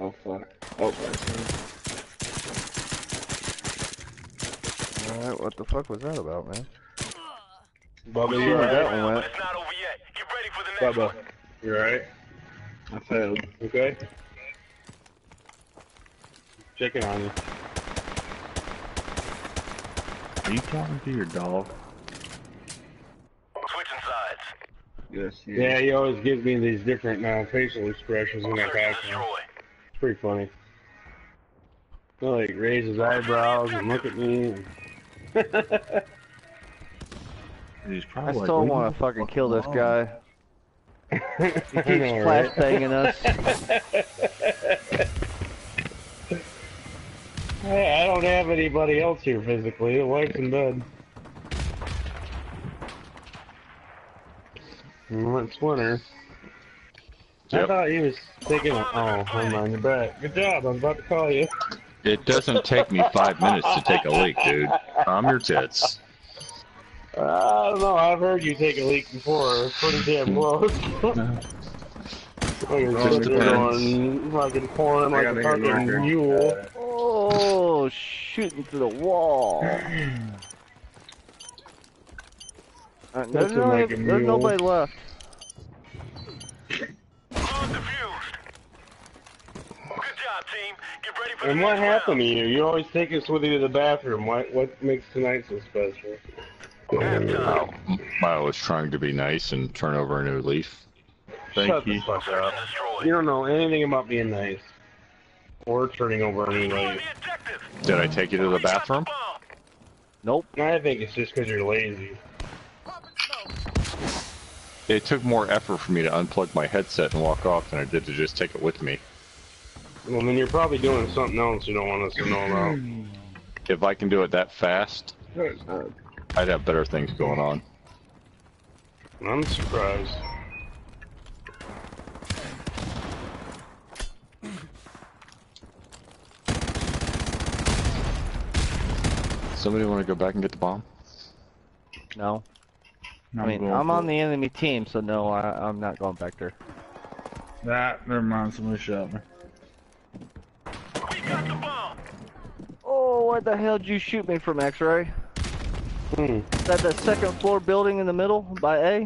Oh fuck. Oh, that's All right. What the fuck was that about, man? Bubba, you where that one went. It's not over yet. Get ready for the next Bubba, one. you alright? I failed. Okay? Checking on you. are you talking to your dog? Switching sides. Yes. Yeah, he always gives me these different uh, facial expressions when I Search and pass him. destroy. It's pretty funny. He'll like raise his eyebrows and look at me. And... He's I probably like, still want to fucking the kill this alone." guy. he He keeps flash banging us. Hey, I don't have anybody else here physically. The wife's in bed. Mm, well, it's winter. I thought he was taking a. Oh, hold on, you're back. Good job. I was about to call you. It doesn't take me five minutes to take a leak, dude. I'm your tits. I don't know. I've heard you take a leak before. It's pretty damn close. Fucking Just sitting there depends. going, fucking pouring like I a fucking mule. Oh, shooting through the wall. Uh, there's, no, like there's nobody left. And what next happened to you? You always take us with you to the bathroom. What what makes tonight so special? Oh, I was trying to be nice and turn over a new leaf. Thank Shut you. the fuck up. You don't know anything about being nice. Or turning over a new leaf. Did I take you to the bathroom? Nope. I think it's just because you're lazy. It took more effort for me to unplug my headset and walk off than I did to just take it with me. Well, then you're probably doing something else you don't want us to know about. If I can do it that fast, Uh, I'd have better things going on. I'm surprised. Somebody want to go back and get the bomb? No. I I'm mean, I'm on it. the enemy team, so no, I, I'm not going back there. That, never mind. Somebody shot me. Oh, what the hell did you shoot me from, X-ray? Hmm. Is that the second floor building in the middle by A?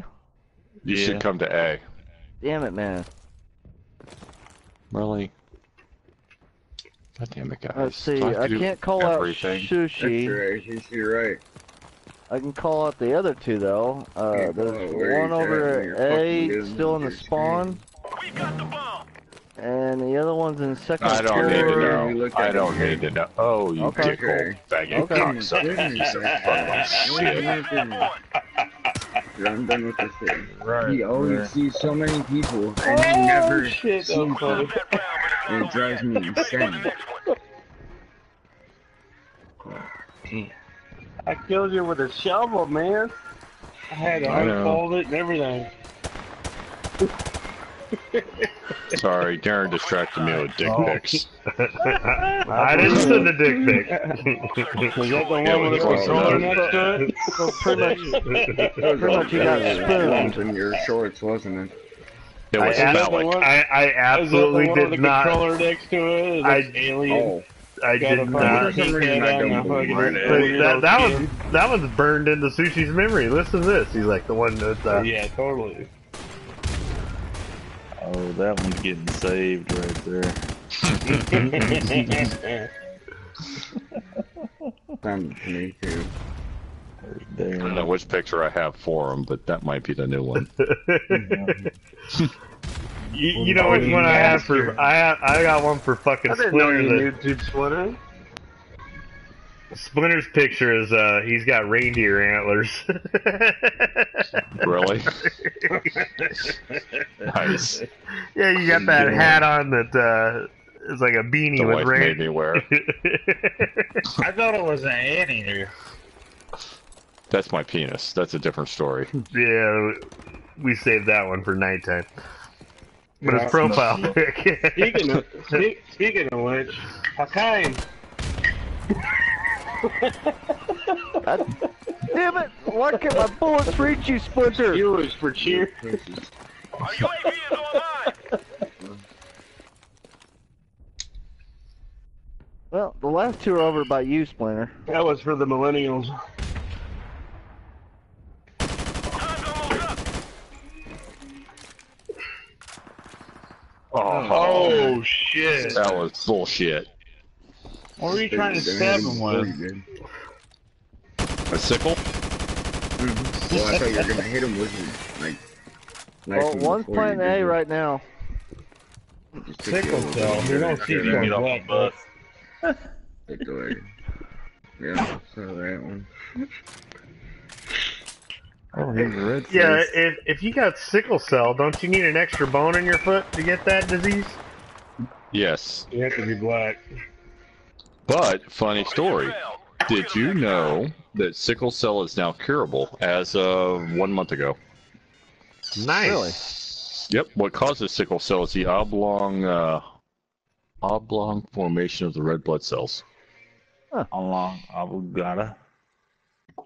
You Yeah. should come to A. Damn it, man. Really? God damn it, guys. Let's see. Do have I can't call everything? out Sushi. X-ray. You're right. I can call out the other two though. Uh, there's one over at? at A, fucking still in the spawn, We got the bomb. And the other one's in the second I don't need to You know. look I at don't it. need to know. Oh, you Okay. dick hole faggot Okay. cocksucker. Piece of fucking shit. I'm done with this thing. Right. He always right. sees so many people, and he Oh, never shit, sees that's them. And it drives me insane. I killed you with a shovel, man. I had to I know. unfold it and everything. Sorry, Darren distracted me with dick Oh. pics. I didn't send a dick pic. Was that the one with it the controller next to it? So pretty much, pretty much you got Lump spooned. in your shorts, wasn't it? It was I asked- phallic. one? I, I Is that the absolutely one with did the not. controller next to it? Is I- that alien? Oh, I did not. For some reason, I head don't on the believe fucking- it. But Little that, that was that was burned into Sushi's memory. Listen to this. He's like the one that. Uh, Yeah, totally. Oh, that one's getting saved right there. sounded to me too. There's I don't know which picture I have for him, but that might be the new one. you, you know which one I have for? I have, I got one for fucking I didn't know you that- knew Tube Splinter. Splinter's picture is uh he's got reindeer antlers. Really? nice. yeah, you got that hat on that uh is like a beanie The with wife made me wear. I thought it was an anteater. That's my penis. That's a different story. yeah, we saved that one for nighttime. But Yeah. his profile pic. Speaking of, spe- speaking of which, Hakeem, God damn it! Why can't my bullets reach you, Splinter? you was for cheer. Our UAV is online. Well, the last two are over by you, Splinter. That was for the millennials. Time's almost up. Oh, Oh shit! that was bullshit. What were you trying to stab him with? you did. A sickle? Mm-hmm. Well, I thought you were gonna hit him with it, like. nice Well, and one's before playing A it. right now. Just took you a Sickle cell. You don't see get from it black. Take the way. Yeah, so that one. Oh, he's a red yeah, face. if if you got sickle cell, don't you need an extra bone in your foot to get that disease? Yes. You have to be black. But, funny story. Did you know that sickle cell is now curable as of one month ago? Nice. Really? Yep. What causes sickle cell is the oblong, uh, oblong formation of the red blood cells. Along Avogada.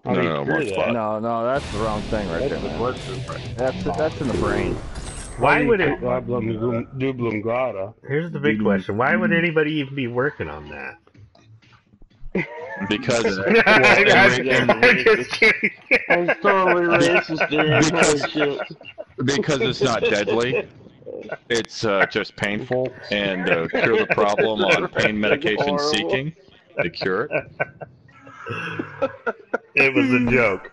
How No, do you no, cure one that? spot. No, no, that's the wrong thing right That's there, the man. blood. That's that's in the brain. Why would it? Dublum Dublum Here's the big question: Why would anybody even be working on that? Because I'm just kidding. I'm totally racist, dude. Holy because it's not deadly. It's uh, just painful, and uh, cure the problem on pain medication seeking. To cure it, It was a joke.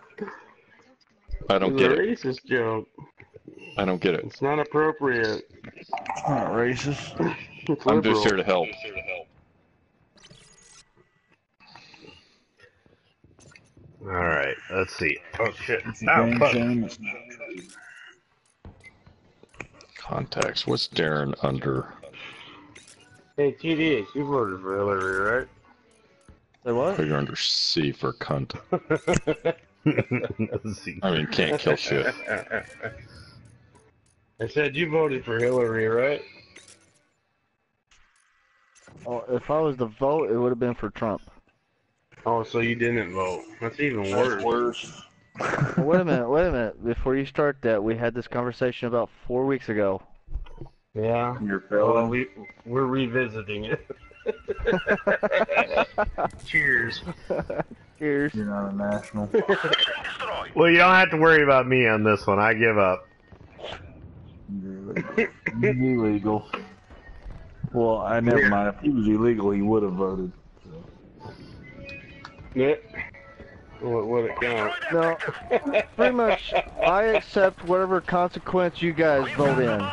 I don't get a it. racist joke. I don't get it. It's not appropriate. Not racist. It's I'm liberal. just here to help. All right, let's see. Oh shit! Ow, ah, fuck. shame, it's not Contacts. What's Darren under? Hey, TDH, you voted for Hillary, right? Say what? Oh, you're under C for cunt. Let's see. I mean, can't kill shit. I said you voted for Hillary, right? Oh, if I was to vote, it would have been for Trump. Oh, so you didn't vote. That's even worse. worse. Well, wait a minute, wait a minute. Before you start that, we had this conversation about four weeks ago. Yeah. You're Well, felon. we we're revisiting it. Cheers. Cheers. You're not a national. Well, you don't have to worry about me on this one. I give up. You're illegal. Well, I never mind. If he was illegal, he would have voted. Yeah. What would it count? No, pretty much, I accept whatever consequence you guys vote in.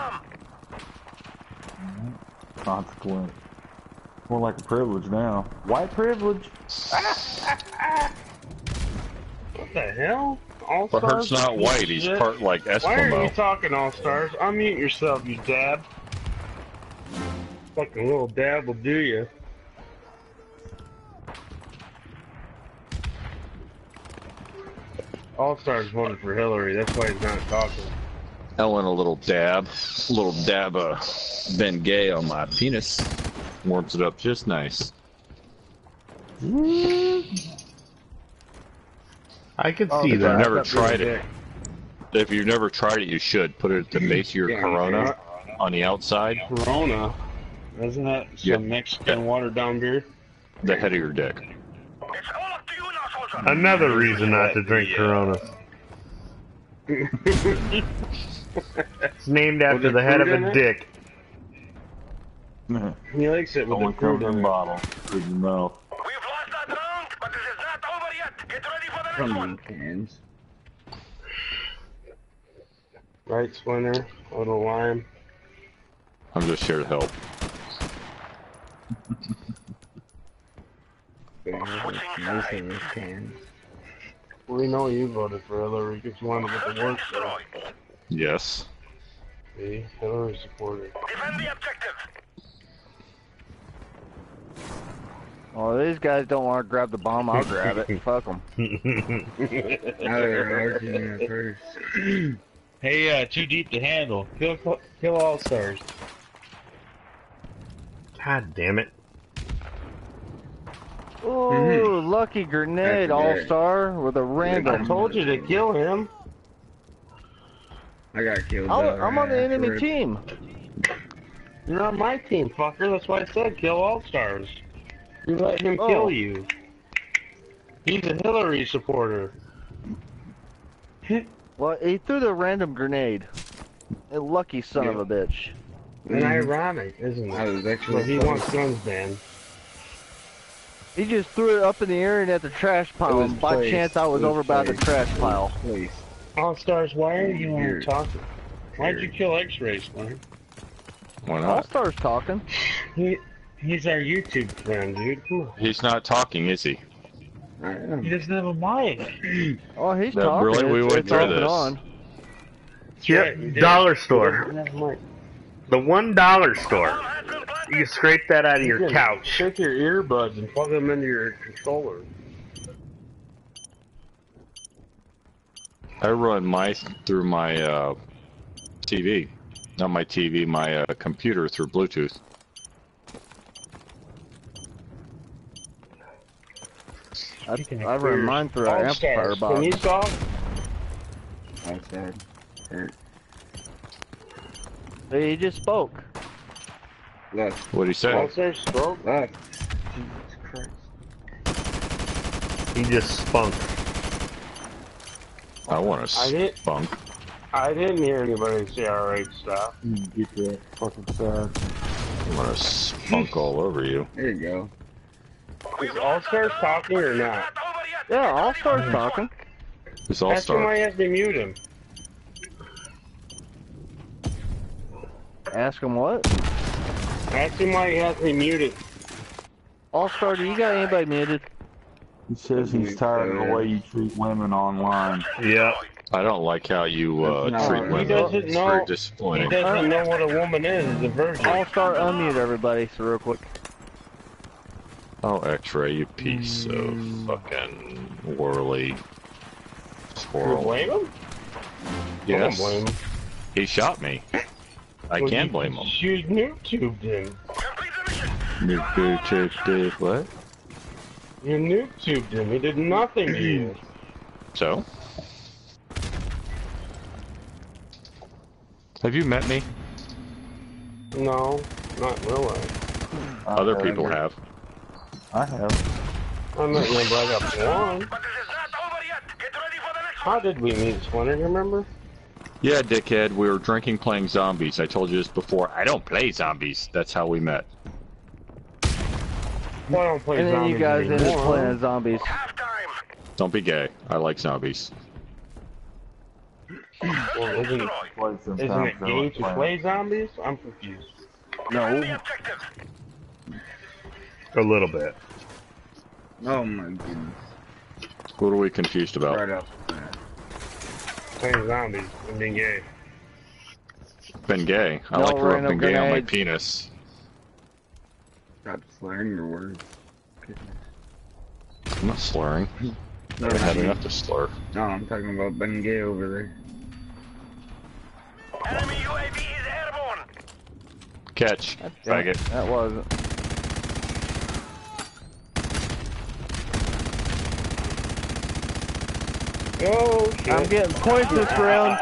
Consequence. More like a privilege now. White privilege. What the hell? All But Hurt's not white. He's part like Eskimo. Why are you talking all stars? Unmute yourself, you dab. Fucking little dab will do you. All stars voted for Hillary. That's why he's not talking. Ellen a little dab, a little dab of Ben Gay on my penis. Warms it up just nice. I can Oh, see If you've that. never tried it, if you've never tried it, you should put it at the base of your Yeah, Corona on the outside, Corona. Isn't that some Yeah. Mexican watered down beer? the head of your dick. Another reason not to drink Corona. Uh, it's named after the head of a it? dick. Mm-hmm. He likes it with Only the fruit in in a it. bottle. Good to know. We've lost that round, but this is not over yet. Get ready for the next Come one. on, cans. Right, Splinter? A little lime. I'm just here to help. Most of those cans. We know you voted for Hillary because you wanted to get the work done. Destroy. Yes. See? Hillary supported. Defend the objective. Oh, these guys don't want to grab the bomb. I'll grab it. Fuck them. Now they're arguing at first. Hey, uh, too deep to handle. Kill, kill all stars. God damn it. Ooh, Mhm. lucky grenade, all star with a random. I told you to kill him. I got killed. I'll, I'm on the enemy afterwards. team. You're on my team, fucker. That's why I said kill all stars. You let him Oh. kill you. He's a Hillary supporter. Well, he threw the random grenade. A lucky son of a bitch. And Mhm. ironic, isn't I it? was But actually. he wants guns banned. He just threw it up in the air and at the trash pile. And by placed. chance, I was, was over by the trash pile. Please. All stars, why are you Here. on talking? Why'd you kill X-Ray, man? Why All stars talking. He, he's our YouTube friend, dude. Come. He's not talking, is he? He doesn't have a mic. Oh, he's Yeah, talking. really? We It's- went it's through this. on. Yep, he did. dollar He store. The one dollar store. Bomb has been planted. You scrape that out of your Yeah, couch. Take your earbuds and plug them into your controller. I run my through my uh, TV, not my TV, my uh, computer through Bluetooth. I, I run mine through our All amplifier stars. Can you box. talk? I said. Hurt. Hey, he just spoke. Left. What'd he say? All stars spoke. Left. Jesus Christ. He just spunk. I want to I did- spunk. I didn't hear anybody say alright stuff. Get that fucking side. I want to spunk all over you. There you go. Is All Stars talking or not? Not over yet. Yeah, all Get ready for stars talking. It's all Ask him why star. you have to mute him. Ask him what? Ask him why he has to be muted. All star, do you got anybody muted? He says he's tired of the way you treat women online. Yeah. I don't like how you uh, That's treat right. women. He doesn't it's know- very He doesn't know what a woman is. He's a virgin. All star, unmute everybody, so real quick. Oh, X-ray, you piece Mm. of fucking whirly You blame him? Yes, blame him. he shot me. I Well, can't blame him. You noob tubed him. Complete the mission. What? You noob tubed him. He did nothing to you. So? Have you met me? No, not really. real. Other people have. I have. I met you in Black Ops 1. But this is not over yet. Get ready for the next How did we meet, Splinter? You remember? Yeah, dickhead, we were drinking playing zombies. I told you this before. I don't play zombies. That's how we met. Well, I don't play And then you guys ended up playing zombies. Halftime. Don't be gay. I like zombies. Well, isn't, isn't it though, gay like to playing. play zombies? I'm confused. Defend No. A little bit. Oh my goodness. What are we confused about? Right off the bat playing zombies and being gay. Been gay. I no, like the word gay on my penis. Stop slurring your words. I'm not slurring. No, I had enough to slur. No, I'm talking about Ben Gay over there. Enemy UAV is airborne! Catch, faggot. That wasn't. Oh, shit. I'm getting points this round.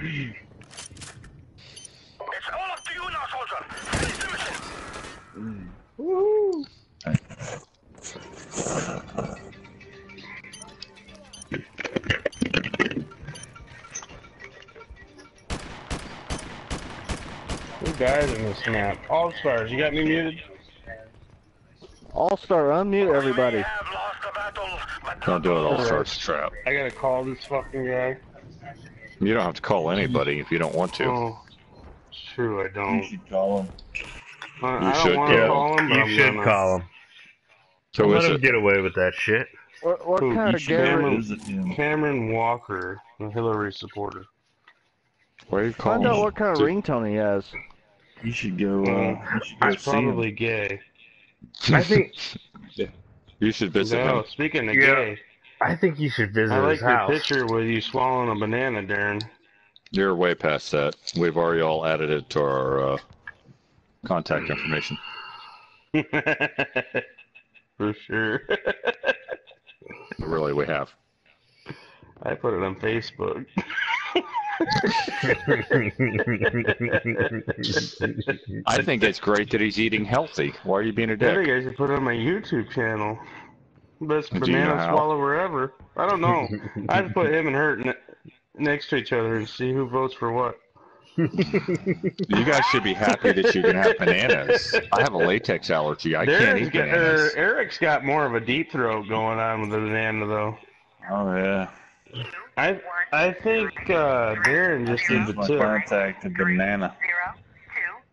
It's all up to you now, soldier. Finish the mission. Woo. Who died in this map? All stars, you got me muted? All star, unmute everybody. We have battle, Don't do it all Alright. sorts trap. I gotta call this fucking guy. You don't have to call anybody if you don't want to. Oh, true, I don't. You should call him. I, You I should don't want to go. call him, You should gonna. call him. So Let him it? get away with that shit. What, what Who, kind of should Gary? Cameron- Visit him. Cameron Walker, a Hillary supporter. Why are you calling? Find out what kind of Dude, ringtone he has. You should go. Uh, you should go He's see him. probably gay. I think You should visit No, him. speaking of Yeah. gay, I think you should visit I like his your house. picture with you swallowing a banana, Darren. You're way past that. We've already all added it to our uh, contact information. For sure. Really, we have. I put it on Facebook. I think it's great that he's eating healthy. Why are you being a think dick? I think I should put it on my YouTube channel. Best Do you know banana how? swallower ever. I don't know. I have to put him and her ne- next to each other and see who votes for what. You guys should be happy that you can have bananas. I have a latex allergy. I can't Darren's eat got, bananas. er, Eric's got more of a deep throat going on with the banana, though. Oh yeah. I I think uh, Darren just did Here's the my contact, the banana. Zero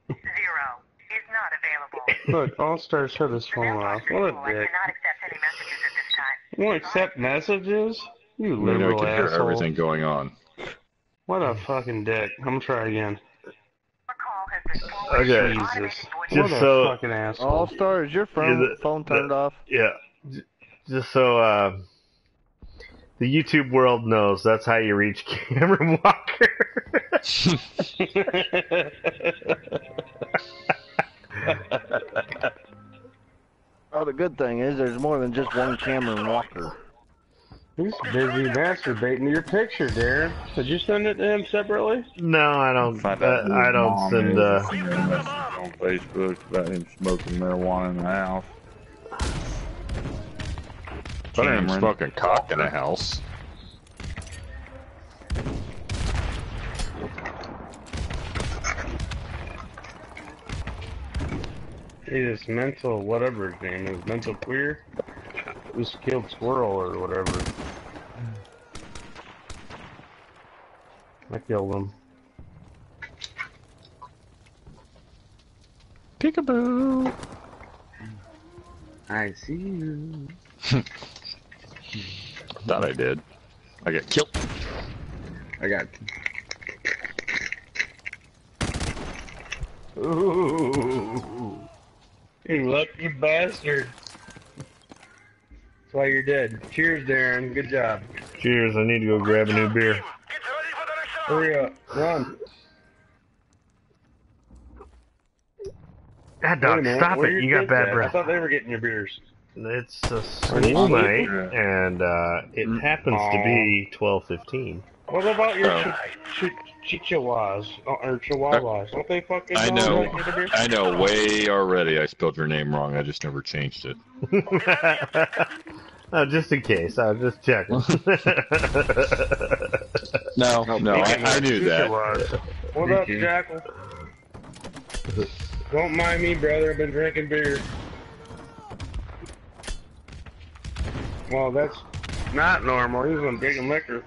two zero is not available. Look, All Star shut his phone off. What a I dick. cannot accept any messages at this. You won't accept messages? You You know, we liberal can hear everything going on. What a fucking dick. I'm gonna try again. Your call has been forwarded Okay. Jesus. Just what a so- fucking asshole. All star, is your phone, Yeah, the- phone turned off? Yeah, just so uh, the YouTube world knows, that's how you reach Cameron Walker. Oh, the good thing is there's more than just one Cameron Walker. He's busy masturbating your picture, Darren. Did you send it to him separately? no, I don't. Find Uh, I don't send. is. Uh, You on Facebook about him smoking marijuana in the house. Better than Cameron. smoking cock in a house. He's mental, whatever his name is, mental queer. Who's killed squirrel or whatever. I killed him. Peekaboo. I see you. Thought I did. I got killed. I got. Ooh, you lucky bastard. That's why you're dead. Cheers, Darren. Good job. cheers. I need to go grab a new beer. Get ready for the next round. Hurry up. Run. Ah, God, Wait a dog, minute, stop where it! You got bad at? I thought they were getting your beers. It's a Are school night, and uh, it happens to be twelve fifteen. What about your Oh. ch- ch- chihuahuas uh, or chihuahuas? Don't they fucking? I know. get the beer? I know way already I spelled your name wrong. I just never changed it. oh, just in case, I was just checking. No, no, I, I of knew that. What Me up, too. Jackal? Don't mind me, brother. I've been drinking beer. Well, that's not normal. He's been drinking liquor.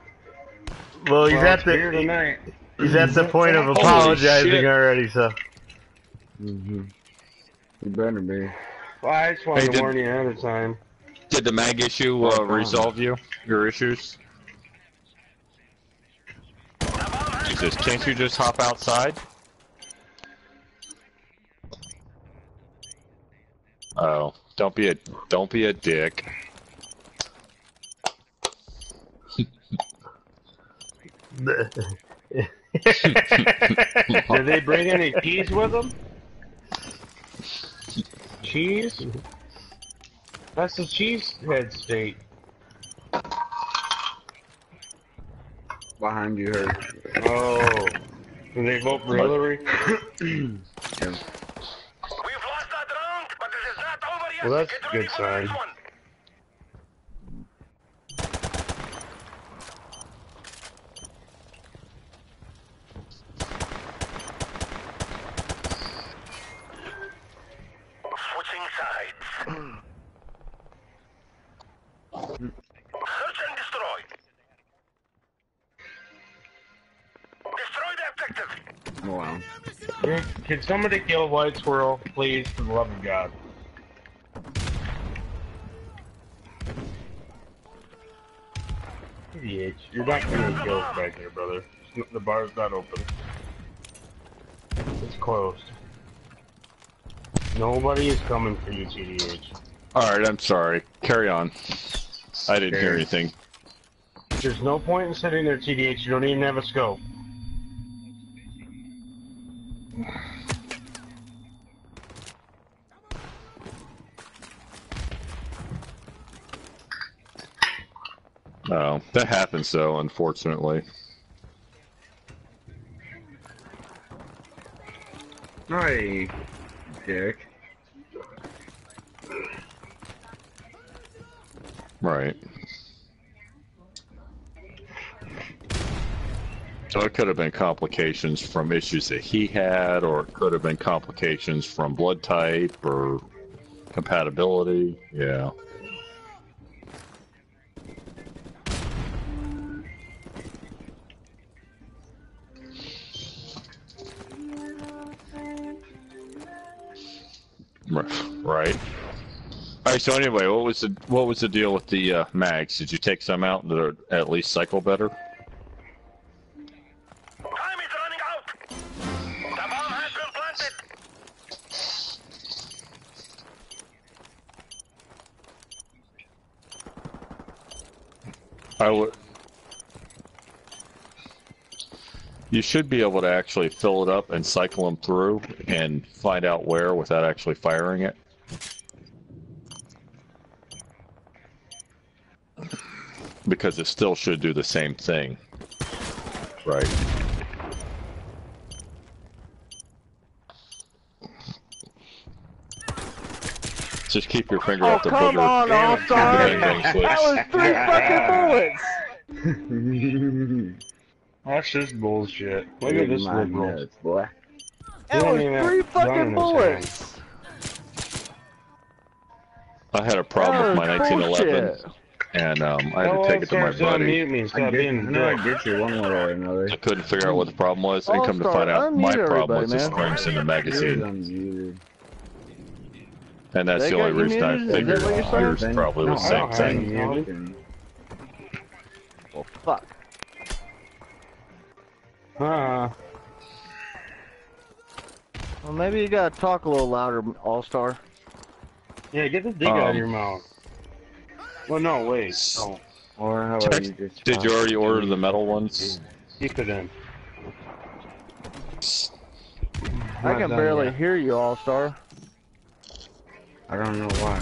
well, he's well, at it's beer the tonight. he's at the point of apologizing already. So Mm-hmm. You better be. Well, I just wanted Hey, to did- warn you ahead of time. Did the mag issue uh, resolve you? Your issues? Jesus, can't you just hop outside? Oh, don't be a don't be a dick. Did they bring any cheese with them? Cheese? That's the cheesehead state. Behind you, her. Oh. Did they vote for Hillary? We've lost that round, but this is not over yet. Well, that's Get a good for the sign. Somebody kill White Squirrel, please, for the love of God? TDH, you're not getting kills back there, brother. The bar's not open. It's closed. Nobody is coming for you, TDH. Alright, I'm sorry. Carry on. I didn't hear anything. There's no point in sitting there, TDH. You don't even have a scope. Oh, that happens though, unfortunately. Hi, Dick. Right. So it could have been complications from issues that he had, or it could have been complications from blood type or compatibility. Yeah. Right. All right. So anyway, what was the what was the deal with the uh, mags? Did you take some out that at least cycle better? You should be able to actually fill it up and cycle them through and find out where without actually firing it. Because it still should do the same thing. Right. Just keep your finger Oh, off the come booger. on, Damn All it. Star! Bang, bang, switch. That was three fucking bullets! Watch this bullshit. Look at this My liberal. nuts, boy. That was even three fucking his bullets! I had a problem with my 1911, and um, I had to take it to my sorry, sorry, buddy. Mute me I, stop get, being I a know I get you one way or another. I couldn't figure out what the problem was, and come to find out, my problem was the everybody, man. strings in the magazine, and that's They the only reason I muted? Is that figured what you're yours probably was the same have thing. Ah, Well, maybe you gotta talk a little louder, All Star. yeah, get the dick out Um, of your mouth. Well, no, wait. No, Or how about Text- you just Did you already order the metal ones? keep it in. I can barely yet. hear you, All Star. I don't know why.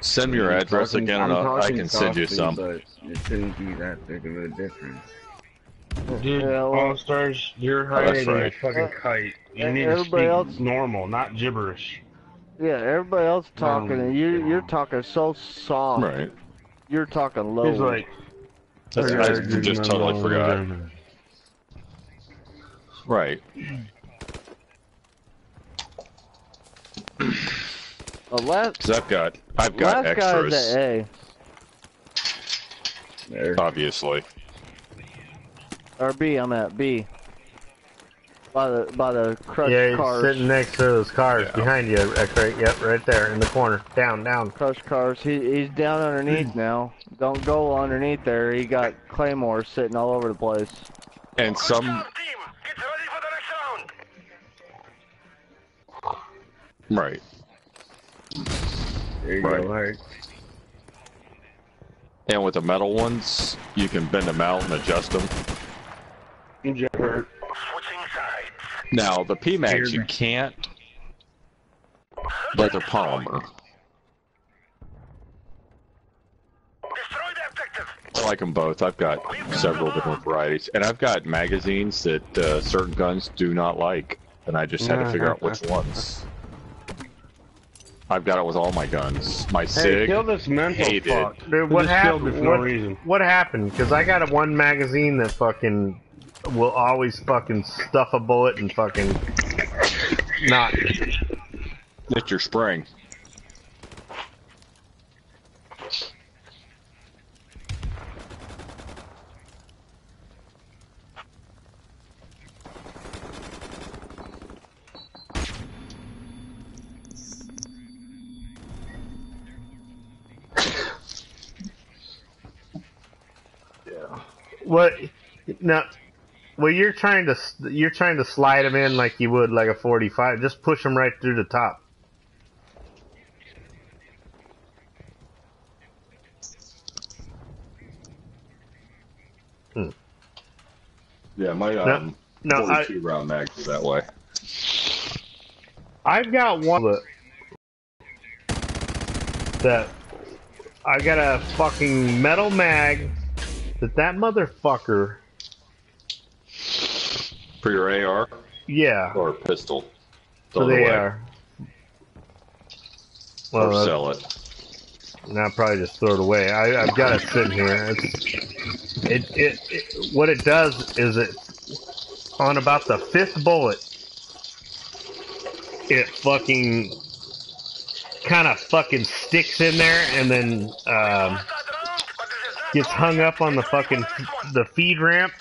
Send me your address talking- again, I'm and I'll, I talking can send you softly, some. But it shouldn't be that big of a difference. Dude, Yeah, well- All Stars, you're Oh, that's higher a right. fucking Uh, kite. You and need to everybody speak else- normal, not gibberish. Yeah, everybody else talking, and you you're talking so soft. Right. You're talking low. He's like, That's, I just totally forgot. Right. the last Because I've got, I've got last guy is extras, at A There. obviously. Or B. I'm at B. By the by the crushed Yeah, he's cars. sitting next to those cars Yeah. behind you. X-ray. Yep, right there in the corner. Down, down. Crushed cars. He he's down underneath hmm. now. Don't go underneath there. He got claymores sitting all over the place. And some, team. Get ready for the next round. right. There you Right. go, Hart. And with the metal ones, you can bend them out and adjust them. You. Switching sides. Now the PMags you can't, but they're polymer. Destroy the objective. I like them both. I've got several different varieties, and I've got magazines that uh, certain guns do not like, and I just had to figure out which ones. I've got it with all my guns. My Hey, Sig, kill this mental hated. fuck. Dude, what just killed me happened? for no What, reason. what happened? Because I got a one magazine that fucking will always fucking stuff a bullet and fucking not. it's your spring. What? No. Well, you're trying to you're trying to slide them in like you would like a 45. Just push them right through the top. Yeah, my um, No, I, 42 round mags are that way. I've got one that, that I got a fucking metal mag that that motherfucker. For your AR Yeah, or pistol. so Throw it they away. are. Or Well, sell it. Now probably just throw it away. I, I've got it sitting here. It's, it, it, it, what it does is it, on about the fifth bullet, it fucking kind of fucking sticks in there and then um, gets hung up on the fucking the feed ramp.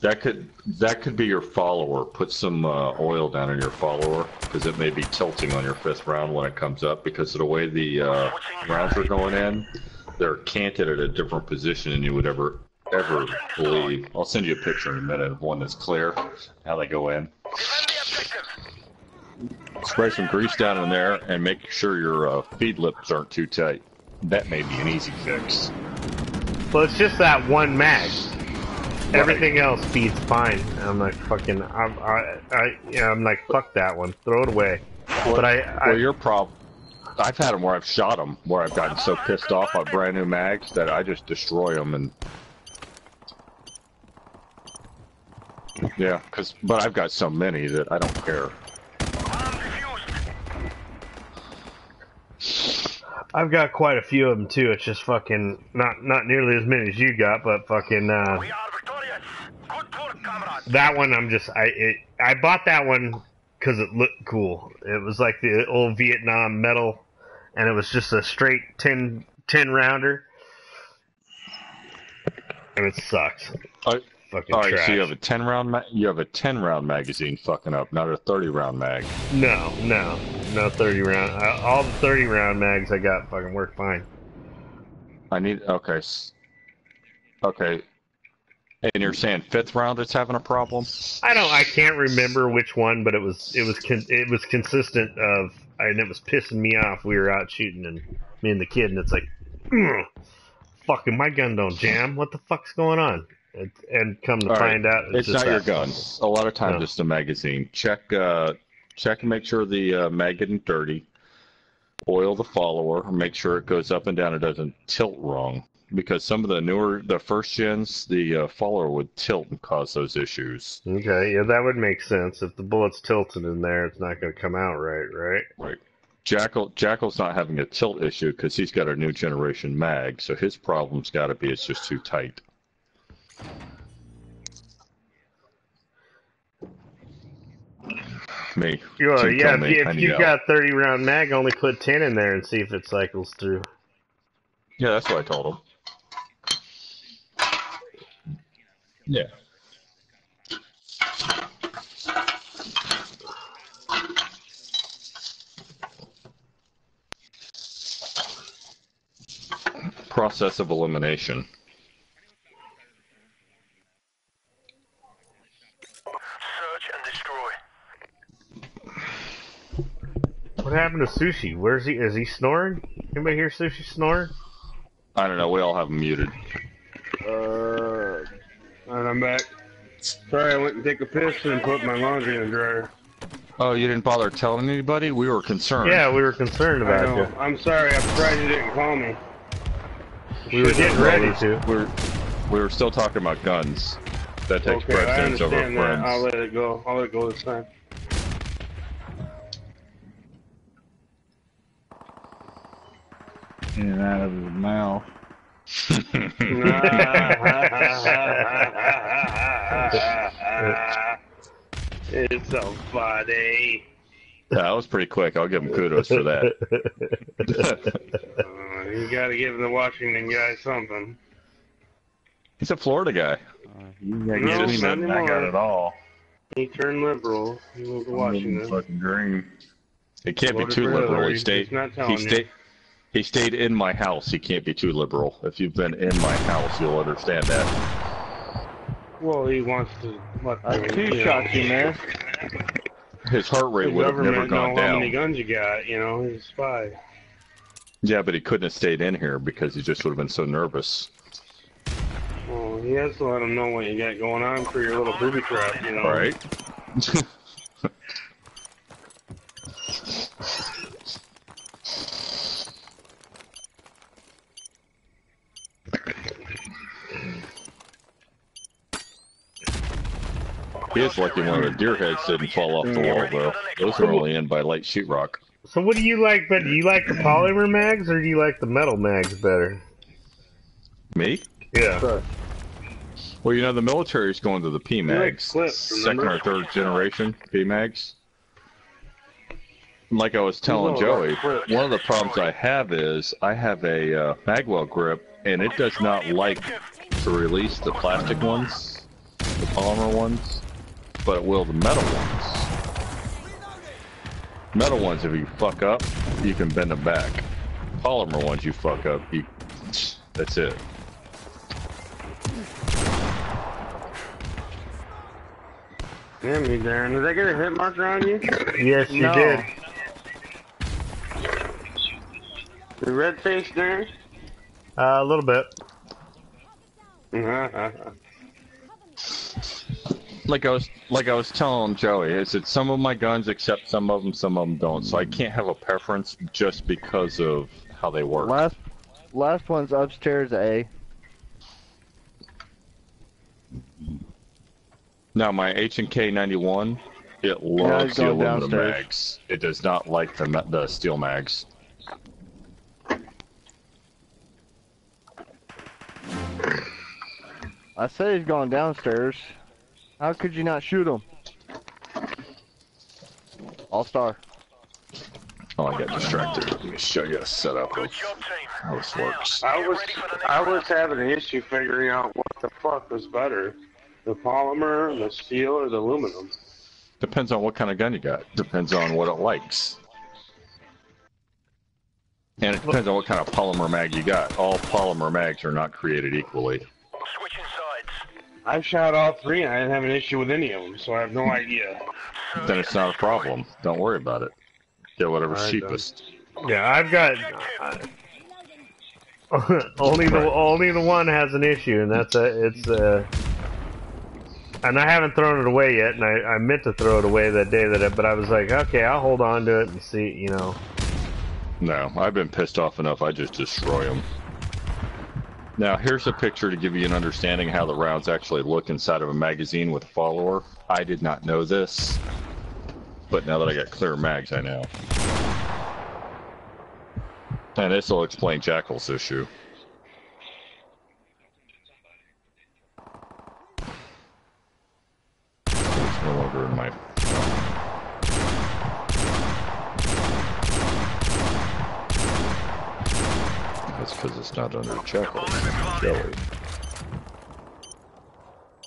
That could that could be your follower. Put some uh, oil down in your follower because it may be tilting on your fifth round when it comes up because of the way the uh, rounds are going in. They're canted at a different position than you would ever ever believe. I'll send you a picture in a minute of one that's clear. How they go in. Spray some grease down in there and make sure your uh, feed lips aren't too tight. That may be an easy fix. Well, it's just that one mag. Everything else beats fine. I'm like fucking. I'm, I, I, yeah, I'm like fuck that one. Throw it away. But I, I Well, your problem. I've had them where I've shot them, where I've gotten so pissed off on brand new mags that I just destroy them and. Yeah, cause but I've got so many that I don't care. Bomb defused. I've got quite a few of them too. It's just fucking not not nearly as many as you got, but fucking uh, We are victorious. Good work, comrades. that one I'm just I it, I bought that one because it looked cool. It was like the old Vietnam metal, and it was just a straight 10, 10 rounder, and it sucks. I- fucking All right, trash. so you have a ten round ma- you have a ten round magazine fucking up, not a thirty round mag. No, no, no thirty round. Uh, all the thirty round mags I got fucking work fine. I need okay, okay. And you're saying fifth round it's having a problem? I don't. I can't remember which one, but it was it was con- it was consistent of, and it was pissing me off. We were out shooting, and me and the kid, and it's like, "Ugh, fucking my gun don't jam. What the fuck's going on? It, and come to All right. find out, It's, just not your that. gun. A lot of times No. it's the magazine. Check uh check and make sure the uh, mag isn't dirty. Oil the follower, make sure it goes up and down. It doesn't tilt wrong because some of the newer, the first gens, the uh, follower would tilt and cause those issues. Okay, yeah, that would make sense. If the bullet's tilted in there, it's not going to come out right, right? Right. Jackal Jackal's not having a tilt issue because he's got a new generation mag, so his problem's got to be it's just too tight. Me. Well, Tim yeah, told me, if, if you've help. got thirty round mag, only put ten in there and see if it cycles through. Yeah, that's what I told him. Yeah. Process of elimination. Search and destroy. What happened to Sushi? Where's he? Is he snoring? Anybody hear Sushi snoring? I don't know. We all have him muted. Uh, Sorry, I went and take a piss and put my laundry in the dryer. Oh, you didn't bother telling anybody? We were concerned. Yeah, we were concerned about know. you. I'm sorry. I'm surprised you didn't call me. We were getting ready to. We were, we were still talking about guns. That takes Okay, I precedence over understand that. I'll let it go. I'll let it go this time. In and out of his mouth. it's so funny. that was pretty quick. I'll give him kudos for that. Uh, you gotta give the Washington guy something. He's a Florida guy. Uh, you got No, to me not nothing I got anymore. it all. He turned liberal. He moved to I'm living the Washington. fucking dream. It can't be too liberal. Hillary. He stayed. He's not He telling you. stayed. He stayed in my house. He can't be too liberal. If you've been in my house, you'll understand that. Well, he wants to let That's the, two you know, shots you missed. His heart rate The would have government never gone know how many guns you got. You know, he's a spy. Yeah, but he couldn't have stayed in here because he just would have been so nervous. Well, he has to let them know what you got going on for your little booby trap. You know, Right? He is lucky one of the deer heads didn't fall off the wall, though. Those are only in by light sheetrock. So what do you like better? Do you like the polymer mags or do you like the metal mags better? Me? Yeah. Well, you know, the military is going to the PMags, clips, second or third generation PMags. Like I was telling Joey, one of the problems I have is I have a uh, Magwell grip, and it does not like to release the plastic ones, the polymer ones, but it will the metal ones. Metal ones, if you fuck up, you can bend them back. Polymer ones, you fuck up, you, that's it. Damn you, Darren. Did I get a hit marker on you? Yes, you No. did. The red face, Darren? Uh, a little bit. like I was like I was telling Joey, is that some of my guns accept some of them, some of them don't. So I can't have a preference just because of how they work. Last, last one's upstairs. A. Now my H and K ninety one, it loves the aluminum downstairs. mags. It does not like the the steel mags. I said he's gone downstairs. How could you not shoot him? All star. Oh, I got distracted. Let me show you a setup of how this works. I was I was having an issue figuring out what the fuck was better, the polymer, the steel, or the aluminum. Depends on what kind of gun you got. Depends on what it likes. And it depends on what kind of polymer mag you got. All polymer mags are not created equally. Switching sides. I've shot all three, and I didn't have an issue with any of them, so I have no idea. then it's not a problem. Don't worry about it. Get whatever's Alright, cheapest. Yeah, I've got only the only the one has an issue, and that's a it's uh and I haven't thrown it away yet, and I, I meant to throw it away that day that, I, but I was like, okay, I'll hold on to it and see, you know. No, I've been pissed off enough. I just destroy them. Now, here's a picture to give you an understanding how the rounds actually look inside of a magazine with a follower. I did not know this, but now that I got clear mags, I know. And this will explain Jackal's issue. It's no longer in my That's because it's not under Jackal, it's Joey.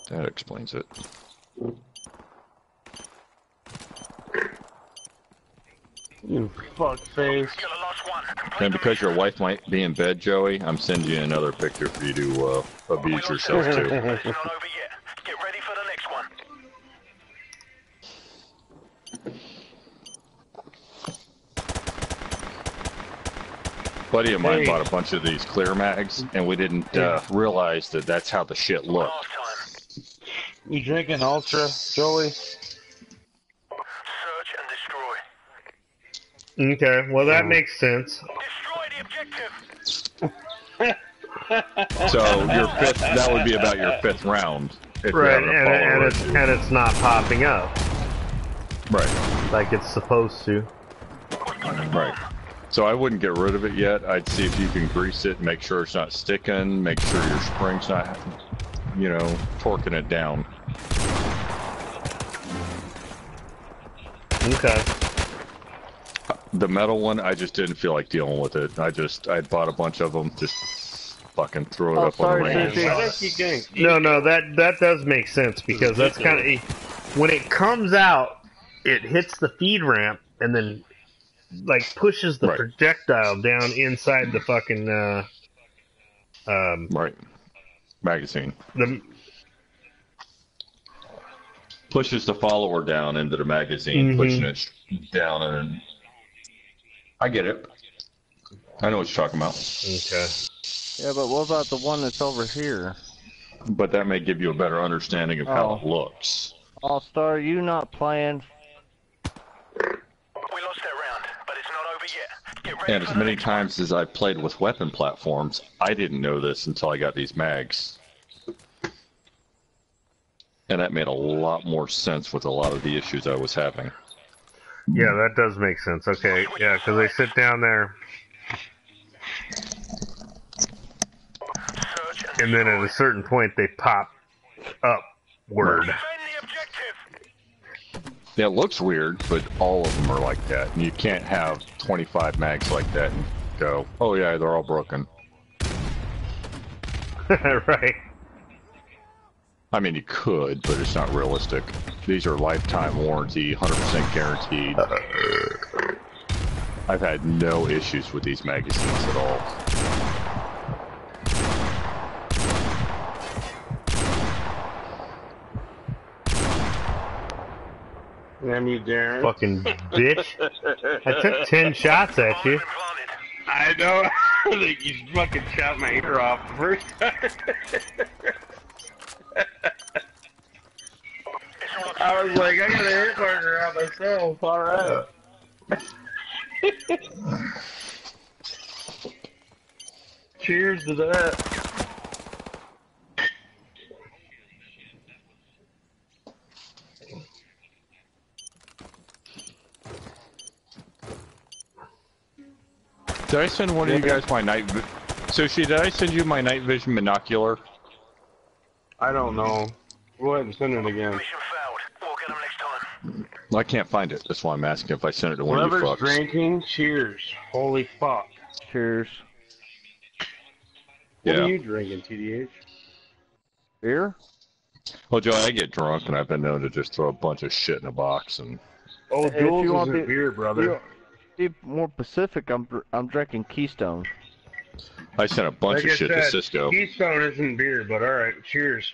That explains it. You fuck face. Killer lost one. Complete And because your wife might be in bed, Joey, I'm sending you another picture for you to uh, abuse yourself to. It's not over yet. Get ready for the next one. Buddy of mine Hey. bought a bunch of these clear mags, and we didn't uh, realize that that's how the shit looked. You drinking Ultra, Joey? Search and destroy. Okay, well that makes sense. Destroy the objective. So your fifth, that would be about your fifth round. If Right, and, and it's and it's not popping up right, like it's supposed to. right. So I wouldn't get rid of it yet. I'd see if you can grease it, make sure it's not sticking, make sure your spring's not, you know, torquing it down. Okay. The metal one, I just didn't feel like dealing with it. I just, I bought a bunch of them, just fucking throw it Oh, up sorry, on the range. Sushi. Why don't you get No, no, that that does make sense because that's kind of when it comes out, it hits the feed ramp and then like pushes the Right. projectile down inside the fucking uh um Right. Magazine. the Pushes the follower down into the magazine, Mhm. pushing it down and. I get it. I know what you're talking about. okay. Yeah, but what about the one that's over here? But that may give you a better understanding of how Oh. it looks. All Star, you not playing? We lost that round, but it's not over yet. Get ready And as many times as I've played with weapon platforms, I didn't know this until I got these mags. And that made a lot more sense with a lot of the issues I was having. Yeah, that does make sense. Okay, yeah, because they sit down there and then at a certain point they pop upward. defend the objective. Yeah, it looks weird, but all of them are like that. And you can't have 25 mags like that and go, oh yeah, they're all broken. right. I mean, you could, but it's not realistic. These are lifetime warranty, 100% guaranteed. I've had no issues with these magazines at all. Damn you, Darren. Fucking bitch. I took ten shots at you. I know. I think you fucking shot my ear off the first time. It's all up I was like, I got a hit marker on myself. All right. Cheers to that. Did I send one of you guys my night? Vi- Sushi, did I send you my night vision binocular? I don't know. Go ahead and send it again. Mission failed. We'll get them next time. I can't find it. That's why I'm asking if I sent it to one of you Whoever's fucks. drinking, cheers. Holy fuck. Cheers. What Yeah. are you drinking, TDH? Beer? Well, Joe, I get drunk and I've been known to just throw a bunch of shit in a box and Oh, If Jules you want isn't the- beer, brother. You- Be more Pacific. I'm I'm drinking Keystone. I sent a bunch Like of I shit to Cisco. Keystone isn't beer, but all right. Cheers.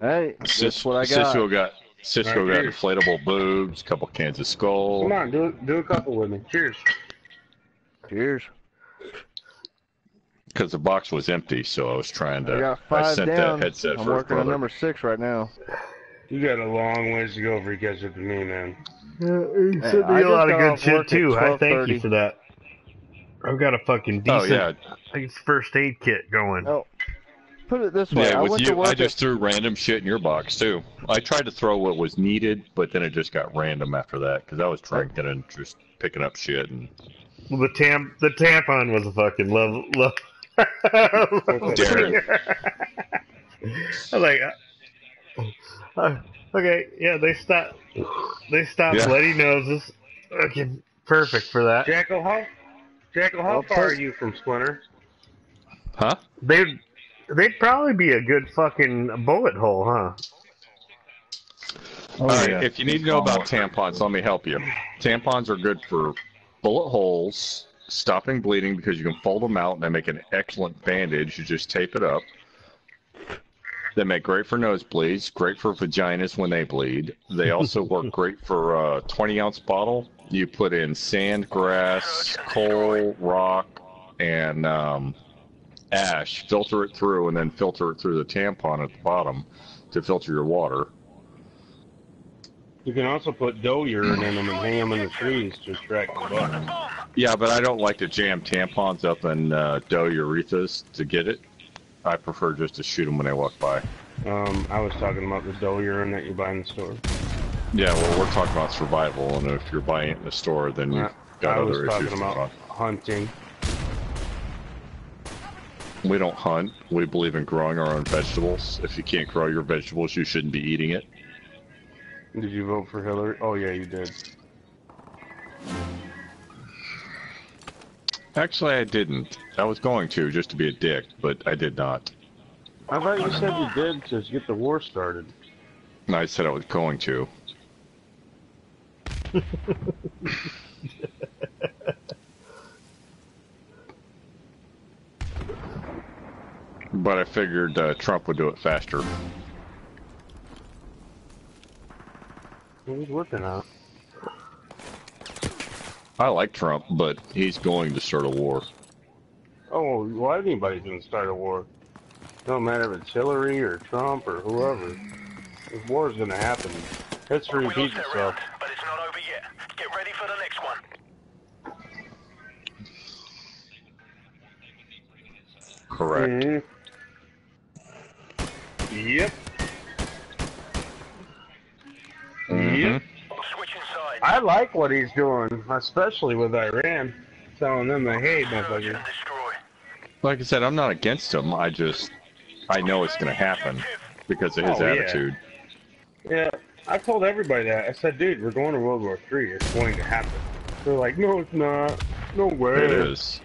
Hey, Cis- that's what I got. Cisco got Cisco Alright, got cheers. inflatable boobs, a couple cans of Skoal. Come on, do do a couple with me. Cheers. Cheers. because the box was empty, so I was trying to. I got I five sent down. that headset I'm for working on number six right now. You got a long ways to go before you catch up to me, man. you Hey, sent I me a lot of good shit too. I thank you for that. I've got a fucking Oh decent yeah, it's first aid kit going. Oh, Put it this way. yeah. I With went to you, work I at- just threw random shit in your box too. I tried to throw what was needed, but then it just got random after that because I was drinking and just picking up shit and. Well, the tam the tampon was a fucking love love. Darren. I was like, uh, uh, okay, yeah, they stopped. They stopped Yeah. bloody noses. Okay, perfect for that. Jackal, how Jackal, how I'll far are you from Splinter? Huh? They'd they'd probably be a good fucking bullet hole, huh? Oh, All right. yeah. If you need to know about tampons, let me help you. Tampons are good for bullet holes, stopping bleeding because you can fold them out and they make an excellent bandage. You just tape it up. They make great for nosebleeds, great for vaginas when they bleed. They also work great for a 20 ounce bottle. You put in sand, grass, coal, rock, and um, ash, filter it through, and then filter it through the tampon at the bottom to filter your water. You can also put doe urine in them and hang them in the trees to attract the bugs. Yeah, but I don't like to jam tampons up in uh, doe urethras to get it. I prefer just to shoot them when they walk by. Um, I was talking about the doe urine that you buy in the store. Yeah, well, we're talking about survival, and if you're buying it in the store, then you've Uh, got I was talking about hunting. We don't hunt. We believe in growing our own vegetables. If you can't grow your vegetables, you shouldn't be eating it. Did you vote for Hillary? Oh yeah, you did. Actually, I didn't. I was going to, just to be a dick, but I did not. I thought you said you did to get the war started. And I said I was going to. but I figured uh, Trump would do it faster. He's working on. It. I like Trump, but he's going to start a war. Oh, well, anybody's gonna start a war. Don't matter if it's Hillary or Trump or whoever. This war is gonna happen. History We repeats lost that itself. round, but it's not over yet. Get ready for the next one. Correct. Mhm. Yep. Yep. Switching sides. I like what he's doing, especially with Iran, telling them that hey, Search motherfucker. destroy. Like I said, I'm not against him. I just, I know it's going to happen because of his Oh, yeah. attitude. Yeah, I told everybody that. I said, dude, we're going to World War Three. It's going to happen. They're like, no, it's not. No way. It is.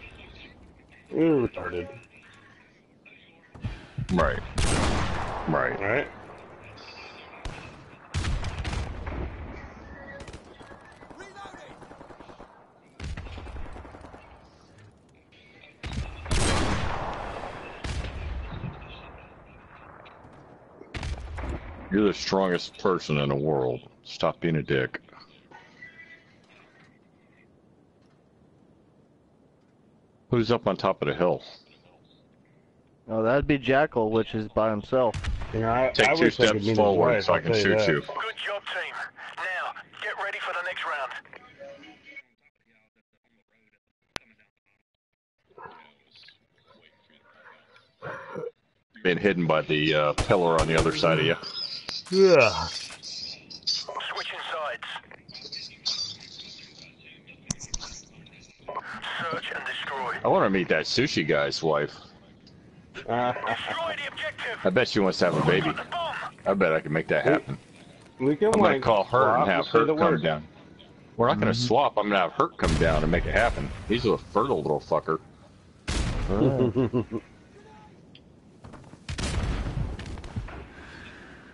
You're retarded. Right. Right. Right? You're the strongest person in the world. Stop being a dick. Who's up on top of the hill? Oh, that'd be Jackal, which is by himself. You know, I, Take I two wish I could steps forward wife, so I can shoot that. you. Good job, team. Now, get ready for the next round. Being hidden by the uh, pillar on the other side of you. Yeah. Switching sides. Search and destroy. I want to meet that sushi guy's wife. Uh, Destroy the objective. I bet she wants to have a baby. I bet I can make that happen. we can I'm gonna call her and have her come word. down. We're not gonna swap. I'm gonna have her come down and make it happen. He's a fertile little fucker.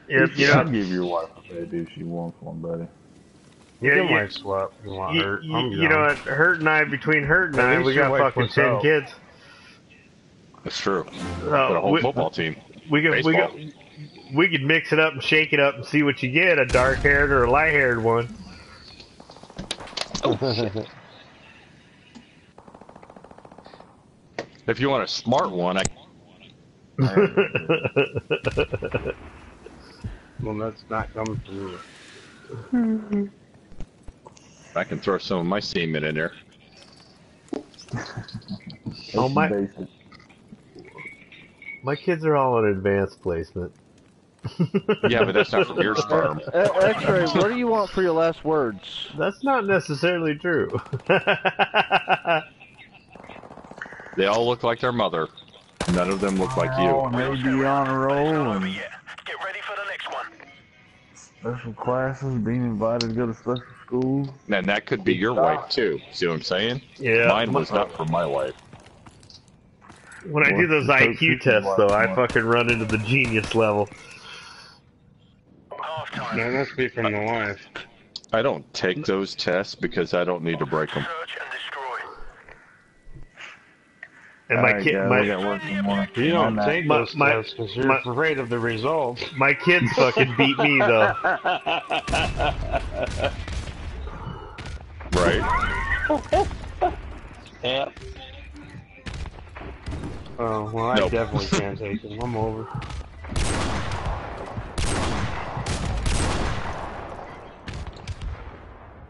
Yep, you I'll know, give your wife a baby if she wants one, buddy. Yeah, can you, like swap. You want you, her? you- you know what? Hurt and I, between Hurt and I, we got fucking ten out. kids. That's true. Uh, a whole we, football team. we could we could we could mix it up and shake it up and see what you get a dark haired or a light haired one. If you want a smart one, I well, that's not coming from me. I can throw some of my semen in there. oh my Basic. my kids are all in advanced placement. Yeah, but that's not from your sperm. Uh, X-ray, what do you want for your last words? That's not necessarily true. They all look like their mother. None of them look like Oh, you. and they be on a roll and. Get ready special classes, being invited to go to special schools. And that could be your wife too. See what I'm saying? yeah. Mine was not for my wife. When I do those IQ tests, though, I fucking run into the genius level. Half time. That must be from the wife. I don't take those tests because I don't need to break them. Search and destroy. And my Alright, kid, guys, I my got work in the morning. You don't that. take My- those my- tests because you're my- afraid of the results. my kids fucking beat me though. Right? Yep. Oh, well, I definitely can't take them. I'm over.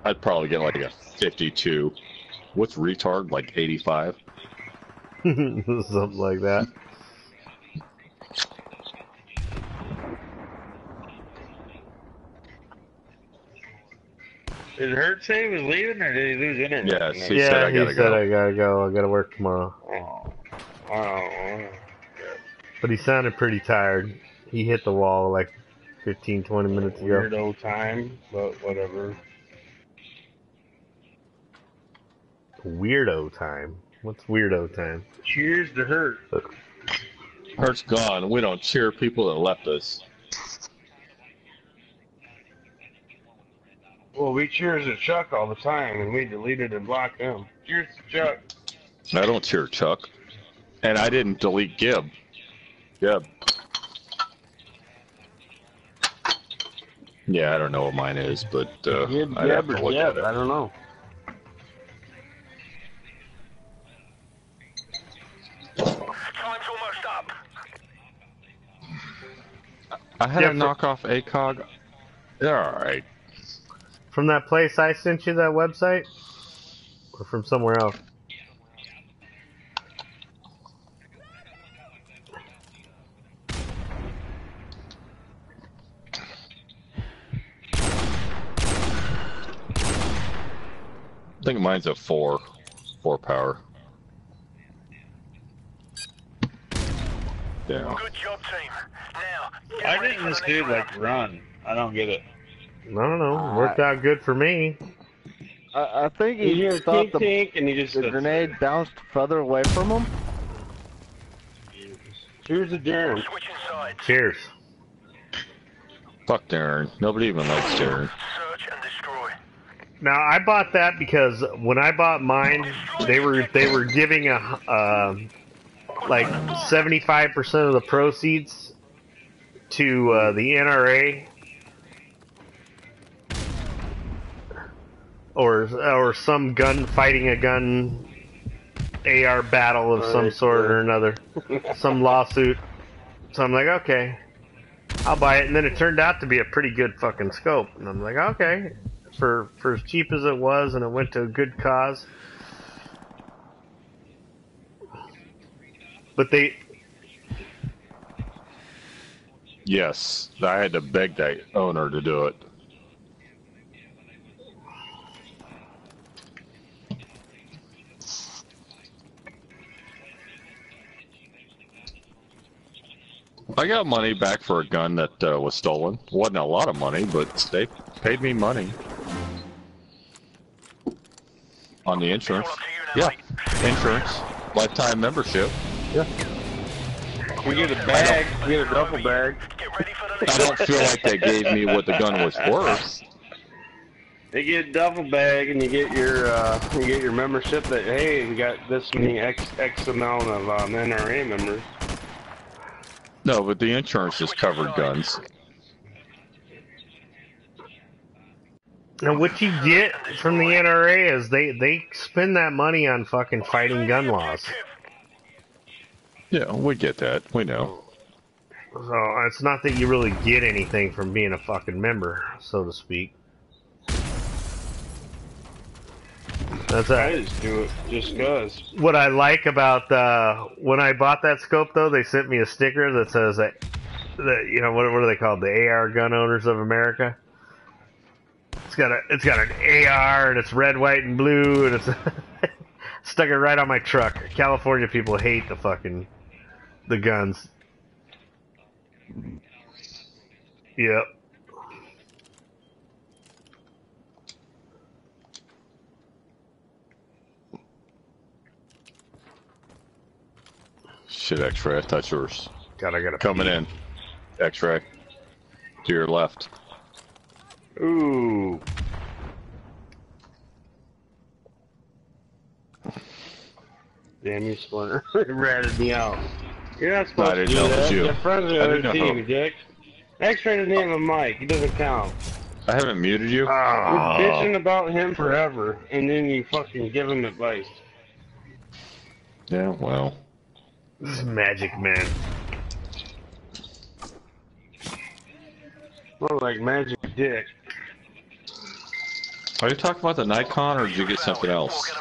I'd probably get like a 52. What's retard? Like 85? Something like that. Did Hurt say he was leaving, or did he lose internet? Yes, he said yeah, I he gotta said go. I gotta go. I gotta work tomorrow. Oh, oh. Oh. But he sounded pretty tired. He hit the wall like 15, 20 minutes ago. Weirdo time, but whatever. Weirdo time. What's weirdo time? Cheers to Hurt. Hurt's gone. We don't cheer people that left us. Well, we cheers at Chuck all the time, and we deleted and blocked him. Cheers to Chuck. I don't cheer Chuck. And I didn't delete Gib. Gib. Yeah, I don't know what mine is, but uh, Gib, I'd have to or look at it. I don't know. I had Yeah, a knockoff ACOG. They're alright. From that place I sent you that website? Or from somewhere else? I think mine's a four. Four power. Yeah. Good job, team. Now, get Why didn't for this dude like run? I don't get it. I don't know. Worked out good for me. I, I think You he hear thought tink the, tink, and he just the grenade bounced further away from him. Cheers to Darren. round. Switching sides. Cheers. Fuck Darren. Nobody even likes Darren. Search and destroy. Now I bought that because when I bought mine, they were they were giving a um like seventy five percent of the proceeds to uh, the NRA or or some gun fighting a gun AR battle of some sort right. or another, some lawsuit. So I'm like, okay, I'll buy it. And then it turned out to be a pretty good fucking scope, and I'm like, okay, for for as cheap as it was, and it went to a good cause. But they Yes, I had to beg that owner to do it. I got money back for a gun that uh, was stolen. wasn't a lot of money, but they paid me money on the insurance. It's all up to you now, Yeah, insurance, lifetime membership. Yeah. We get a bag. We get a duffel bag. I don't feel like they gave me what the gun was worth. You get a duffel bag, and you get your uh, you get your membership. That hey, we got this many x x amount of um, NRA members. No, but the insurance just covered guns. and what you get from the NRA is they they spend that money on fucking fighting gun laws. Yeah, we get that. We know. So it's not that you really get anything from being a fucking member, so to speak. That's I a, just do it just cause. what I like about uh, when I bought that scope. Though they sent me a sticker that says that, that you know what, what are they called? The AR Gun Owners of America. It's got a it's got an AR and it's red, white, and blue, and it's stuck it right on my truck. California people hate the fucking the guns. Yep. Shit, X-ray. I thought yours God, I gotta coming pee. in. X-ray to your left. Ooh. Damn you, Splinter. it ratted me out. You're not supposed I to do know was that. you. You're friends with the I other didn't know team, dick. X-ray doesn't have a mic. He doesn't count. I haven't muted you. You're oh. bitching about him forever, and then you fucking give him advice. Yeah, well, This is Magic Man. More like magic dick. Are you talking about the Nikon or did you get something else?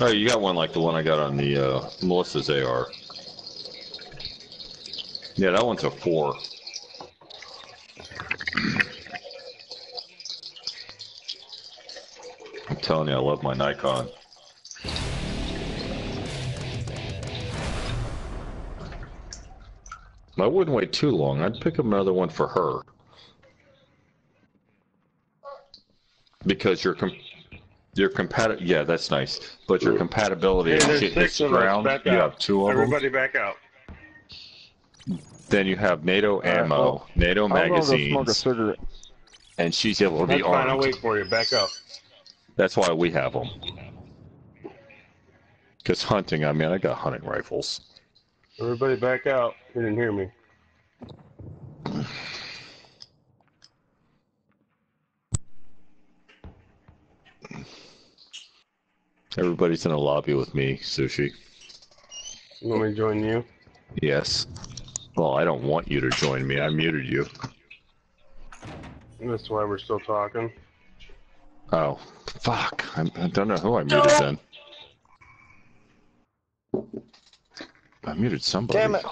Oh, you got one like the one I got on the uh, Melissa's AR. Yeah, that one's a four. I'm telling you, I love my Nikon. I wouldn't wait too long. I'd pick up another one for her. Because your com- your compat yeah, that's nice. But your compatibility Hey, if there's shit hits six the of us. ground, Back you out. have two of them. Everybody back out. Then you have NATO right, ammo, well, NATO I'm gonna go smoke a magazines, cigarette. and she's able to That's be fine. I'll armed. wait for you. Back up. That's why we have them. Because hunting, I mean, I got hunting rifles. Everybody back out. You didn't hear me. Everybody's in a lobby with me, Sushi. You want me to join you? Yes. Well, I don't want you to join me. I muted you. That's why we're still talking. Oh, fuck. I'm, I don't know who I muted then. I muted somebody. Damn it.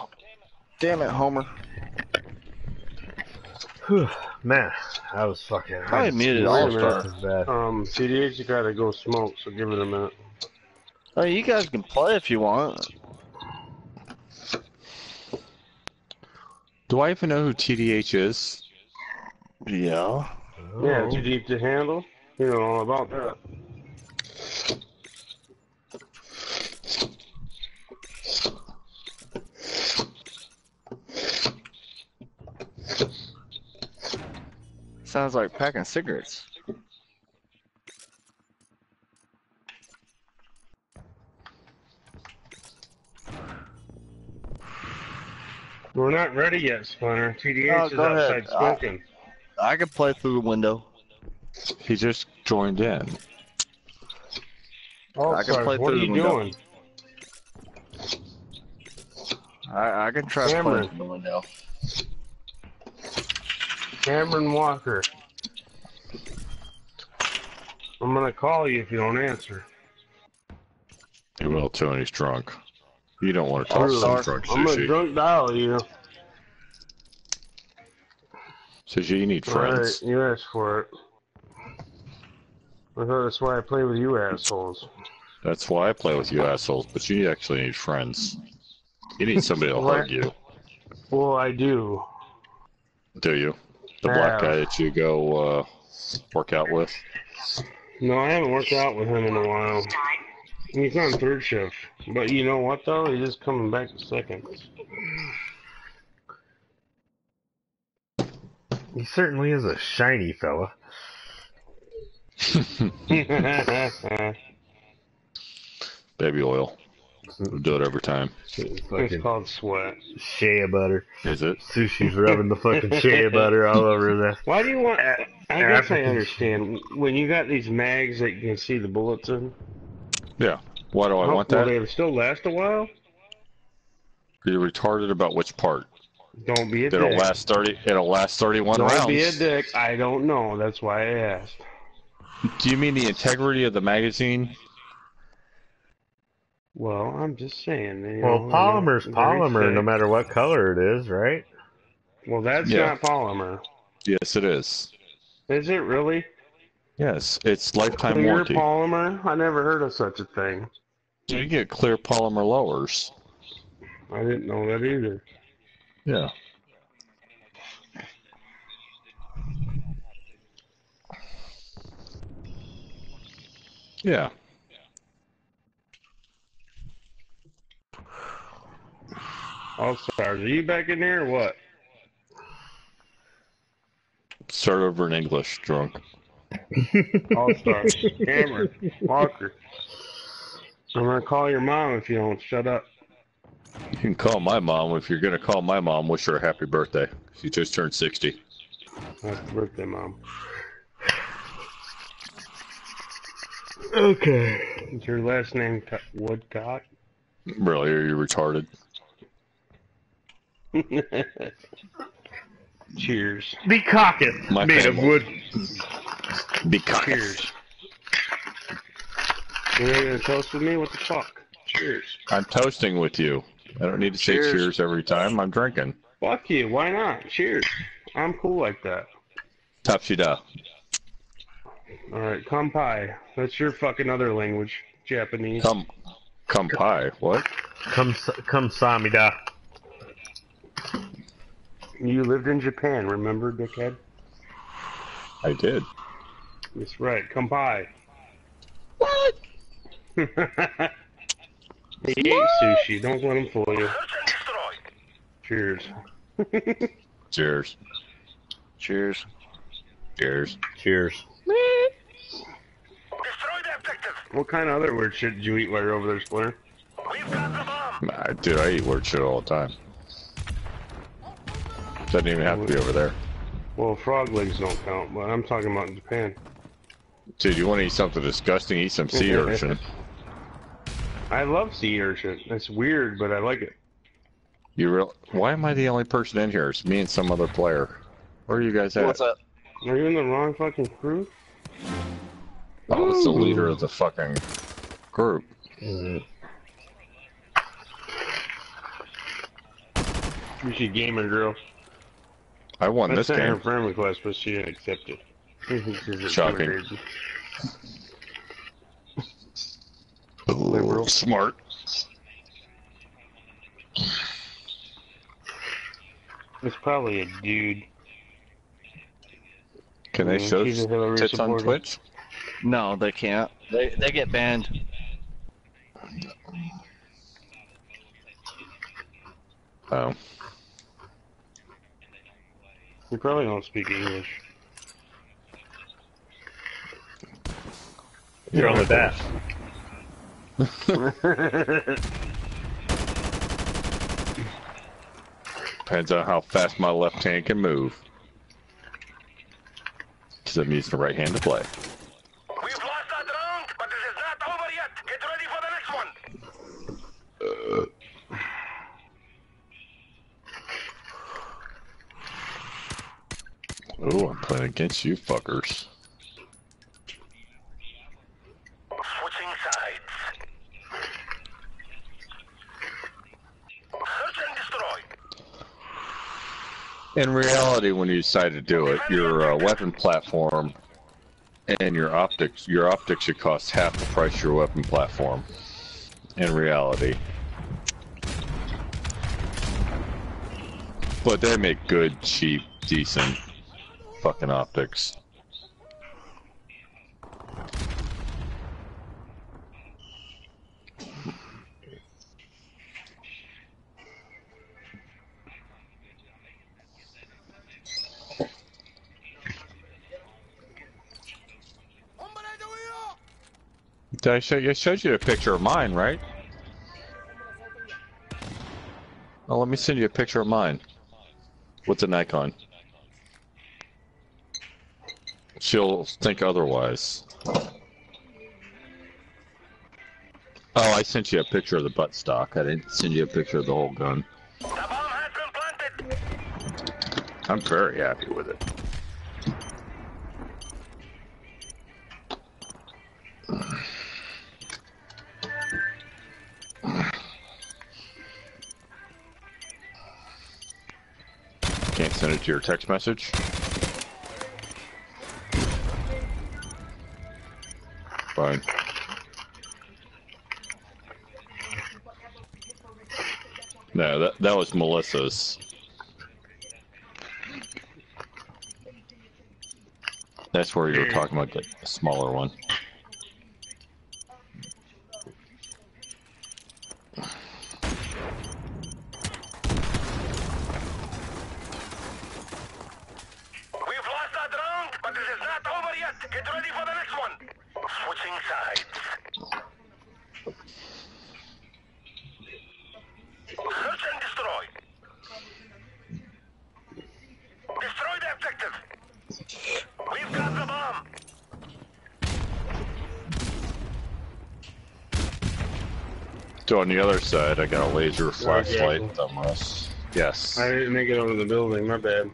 Damn it, Homer. Whew, man, I was fucking. I muted all Wait a stars. Um, CDH, you gotta go smoke, so give it a minute. Oh, you guys can play if you want. Do I even know who TDH is? Yeah. Yeah, too deep to handle. You know all about that. Sounds like packing cigarettes. We're not ready yet, Splinter. TDH Oh, is go ahead. outside smoking. I can play through the window. He just joined in. Oh, I can sorry. play What are through you the window. doing? I, I can try Cameron. playing through the window. Cameron Walker. I'm gonna call you if you don't answer. Well, Tony's drunk. You don't want to talk to some drunk I'm gonna drunk dial you. Sushi, you need friends. you asked for it. I thought that's why I play with you assholes. That's why I play with you assholes, but you actually need friends. You need somebody to hug you, Well, I do. do you? The black guy that you go uh, work out with? No, I haven't worked out with him in a while. He's on third shift. But you know what though? He's just coming back to second. He certainly is a shiny fella. Baby oil. We'll do it every time. it's called sweat. shea butter. Is it? Sushi's rubbing the fucking shea butter all over the. Why do you want? I guess I understand. When you got these mags that you can see the bullets in, Yeah. Why do I how- want will that? they still last a while? You're retarded about which part? Don't be a It'll dick. last thirty. It'll last thirty-one Don't rounds. be a dick. I don't know. That's why I asked. Do you mean the integrity of the magazine? Well, I'm just saying. You Well, know, polymer's very polymer, no matter what color it is, right? Well, that's Yeah. not polymer. Yes, it is. Is it really? Yes, it's lifetime Clear warranty. polymer? I never heard of such a thing. So you get clear polymer lowers. I didn't know that either. Yeah. Yeah. All stars. Are you back in there or what? Start over in English, drunk. All stars. Cameron. Walker. I'm gonna call your mom if you don't shut up. You can call my mom if you're gonna call my mom. Wish her a happy birthday. She just turned sixty. Happy birthday, mom. Okay. Is your last name Co- Woodcock? Really, are you retarded? Cheers. The caucus My made of family. wood. Because Cheers. You're gonna toast with me? What the fuck? Cheers. I'm toasting with you. I don't need to say Cheers. cheers every time. I'm drinking. Fuck you. Why not? Cheers. I'm cool like that. Tapshida. All right, kampai. That's your fucking other language, Japanese. Come, come pie. What? Come, come, Samida. You lived in Japan, remember, dickhead? I did. That's right. Kampai. What? he ate sushi. Don't let him fool you. Search and destroy. Cheers. Cheers. Cheers. Cheers. Cheers. Destroy the objective. What kind of other weird shit did you eat while you're over there, Splinter? We've got the bomb. Nah, dude, I eat weird shit all the time. Doesn't even have to be over there. Well, frog legs don't count, but I'm talking about in Japan. Dude, you want to eat something disgusting? Eat some sea urchin. I love sea urchin. That's weird, but I like it. You real? Why am I the only person in here? It's me and some other player. Where are you guys at? What's up? Are you in the wrong fucking crew? Oh, it's the leader of the fucking group. You should gamer girl. I won I this sent her a game. friend request, but she didn't accept it. She's a Shocking. crazy. Smart. It's probably a dude. Can they show she's a tits on. Twitch? No, they can't. They they get banned. Oh, You probably don't speak English. You're on the that. depends on how fast my left hand can move. Because I'm using the right hand to play. We've lost that round, but this is not over yet. Get ready for the next one. Ooh, I'm playing against you fuckers. Switching sides. Search and destroy. In reality, when you decide to do it, your uh, weapon platform and your optics, your optics should cost half the price of your weapon platform. In reality. But they make good, cheap, decent fucking optics. Did I show you? I showed you a picture of mine, right? Oh, let me send you a picture of mine. What's a Nikon? She'll think otherwise. Oh, I sent you a picture of the butt stock. I didn't send you a picture of the whole gun. The bomb has been planted. I'm very happy with it. Can't send it to your text message. Fine. No, that that was Melissa's. That's where you were talking about the smaller one. on the other side, I got a laser flashlight, dumbass. Yes. I didn't make it over the building, my bad.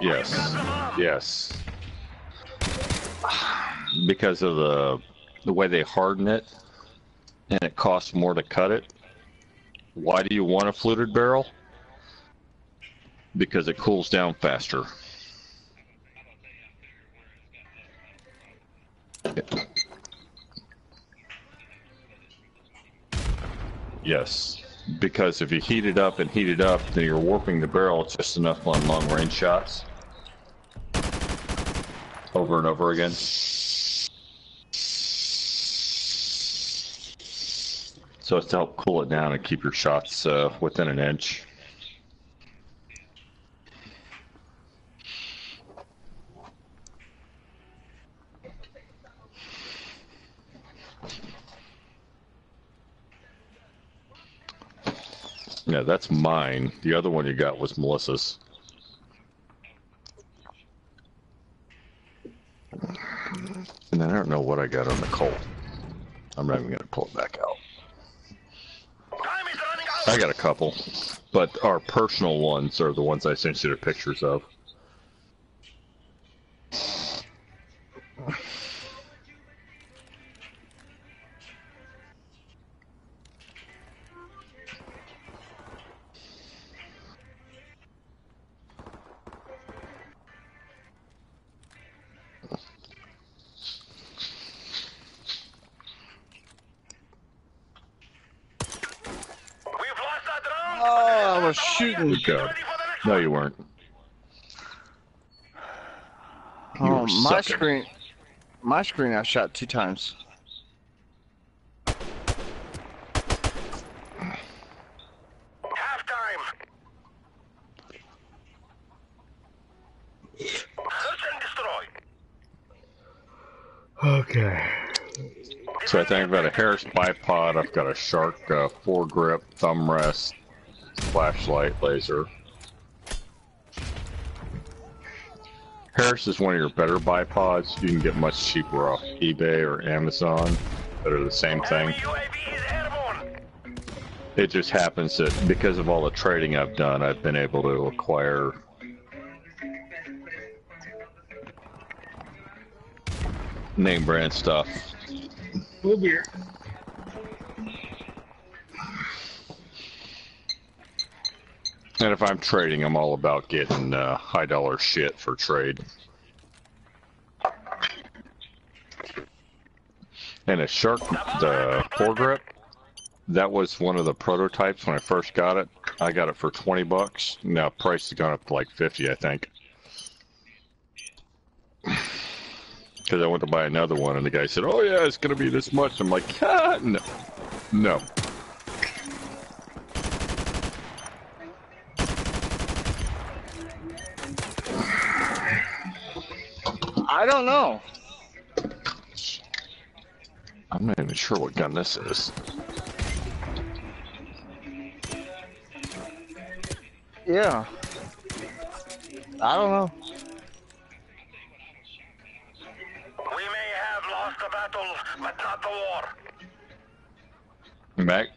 Yes. Yes. Because of the the way they harden it and it costs more to cut it. Why do you want a fluted barrel? Because it cools down faster. Yes, because if you heat it up and heat it up, then you're warping the barrel just enough on long range shots. Over and over again. So it's to help cool it down and keep your shots uh, within an inch. Yeah, that's mine. The other one you got was Melissa's. And then I don't know what I got on the Colt. I'm not even going to pull it back out. I got a couple, but our personal ones are the ones I sent you the pictures of. Screen. My screen, I shot two times. Halftime. Search and destroy. Okay. So I think I've got a Harris bipod, I've got a Shark uh, foregrip, thumb rest, flashlight, laser. Harris is one of your better bipods. You can get much cheaper off eBay or Amazon that are the same thing. Enemy UAV is airborne. It just happens that because of all the trading I've done, I've been able to acquire name brand stuff. Cool beer. And if I'm trading, I'm all about getting uh, high dollar shit for trade. And a shark, the foregrip, that was one of the prototypes when I first got it. I got it for 20 bucks. Now price has gone up to like 50, I think. Because I went to buy another one, and the guy said, "Oh yeah, it's gonna be this much." I'm like, ah, "No, no." I don't know. I'm not even sure what gun this is. Yeah. I don't know. We may have lost the battle, but not the war. Mac,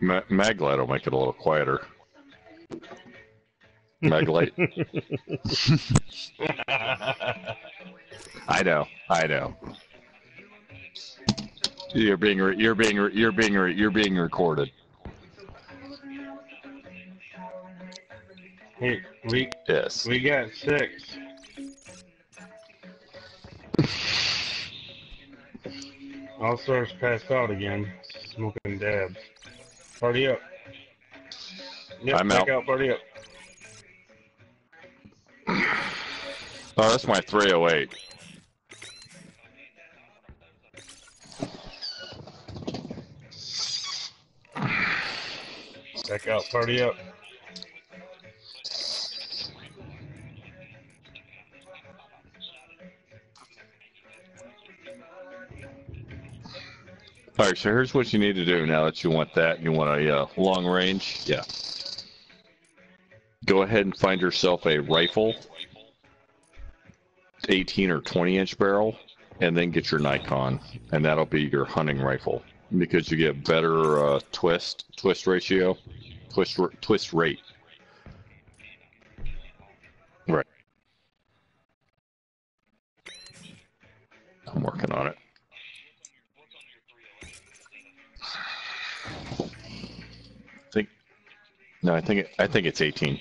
Ma- Maglite will make it a little quieter. Maglite. I know. I know. You're being re- you're being re- you're being re- you're being recorded. Hey, we Yes. we got six. All stars passed out again, smoking dabs. Party up. Yep, I'm check out. Party up. Oh, that's my 308. Check out. Party up. All right, so here's what you need to do now that you want that and you want a uh, long range. Yeah. Go ahead and find yourself a rifle, 18 or 20 inch barrel, and then get your Nikon, and that'll be your hunting rifle because you get better uh, twist twist ratio twist twist rate. Right. I'm working on it. I think no, I think it, I think it's 18.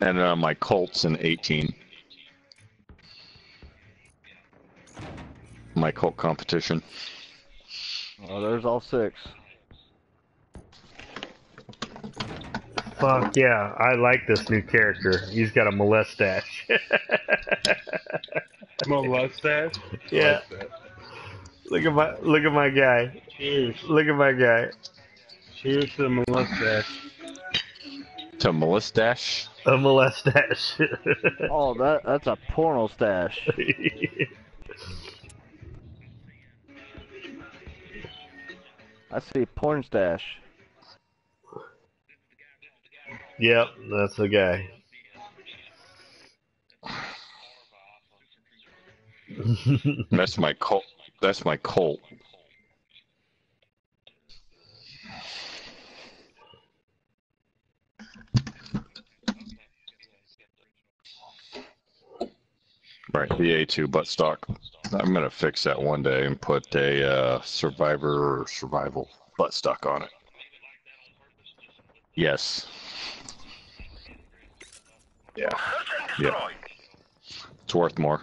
And uh, my Colts in 18. My Colt competition. Oh, there's all six. Fuck yeah, I like this new character. He's got a mustache. Mustache? yeah. Look at my look at my guy. Cheers. Look at my guy. Cheers to the mustache. To Mustache. A mustache. Oh, that that's a porno stash. I see porn stash. yep, that's the guy. That's my Colt. That's my Colt. Right, the A2 butt stock. I'm gonna fix that one day and put a uh, survivor or survival butt stock on it. Yes. Yeah, Yeah. it's worth more.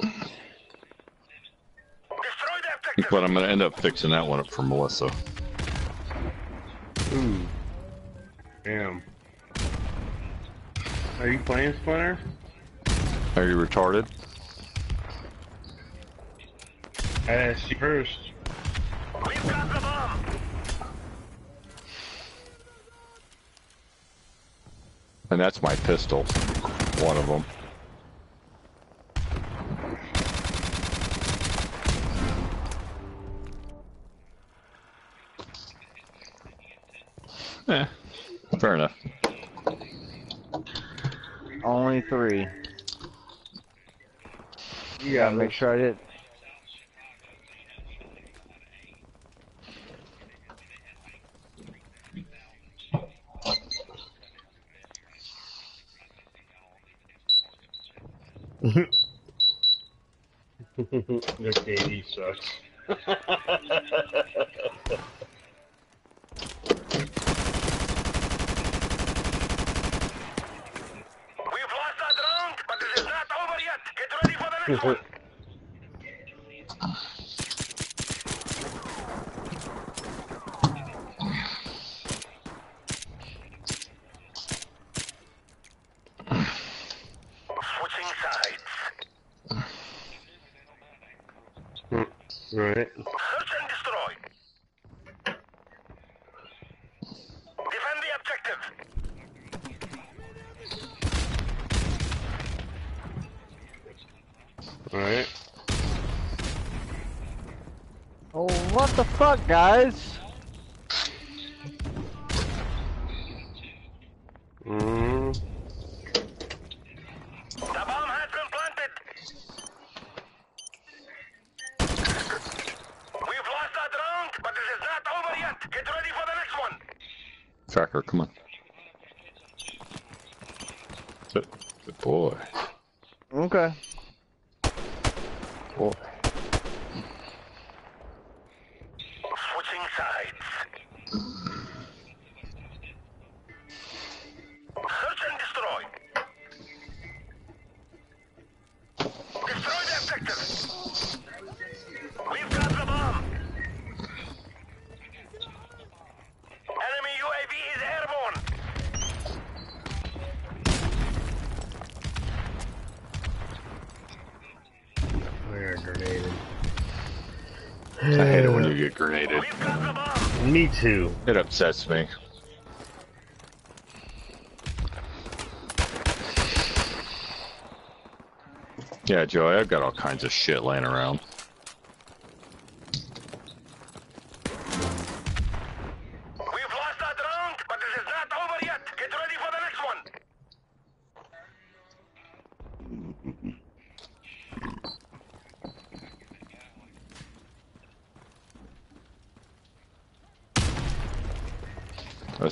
Destroy the objective. But I'm gonna end up fixing that one up for Melissa. Ooh. Damn. Are you playing Splinter? Are you retarded? I asked you first. We've got the bomb. And that's my pistol. One of them. Eh, fair enough. Only three. You Gotta make sure I did. the KD sucks. We've lost that round, but this is not over yet. Get ready for the. Switching sides. Mm, right. Search and destroy. Defend the objective. Alright. Oh, what the fuck, guys? Too. It upsets me. Yeah, Joey, I've got all kinds of shit laying around.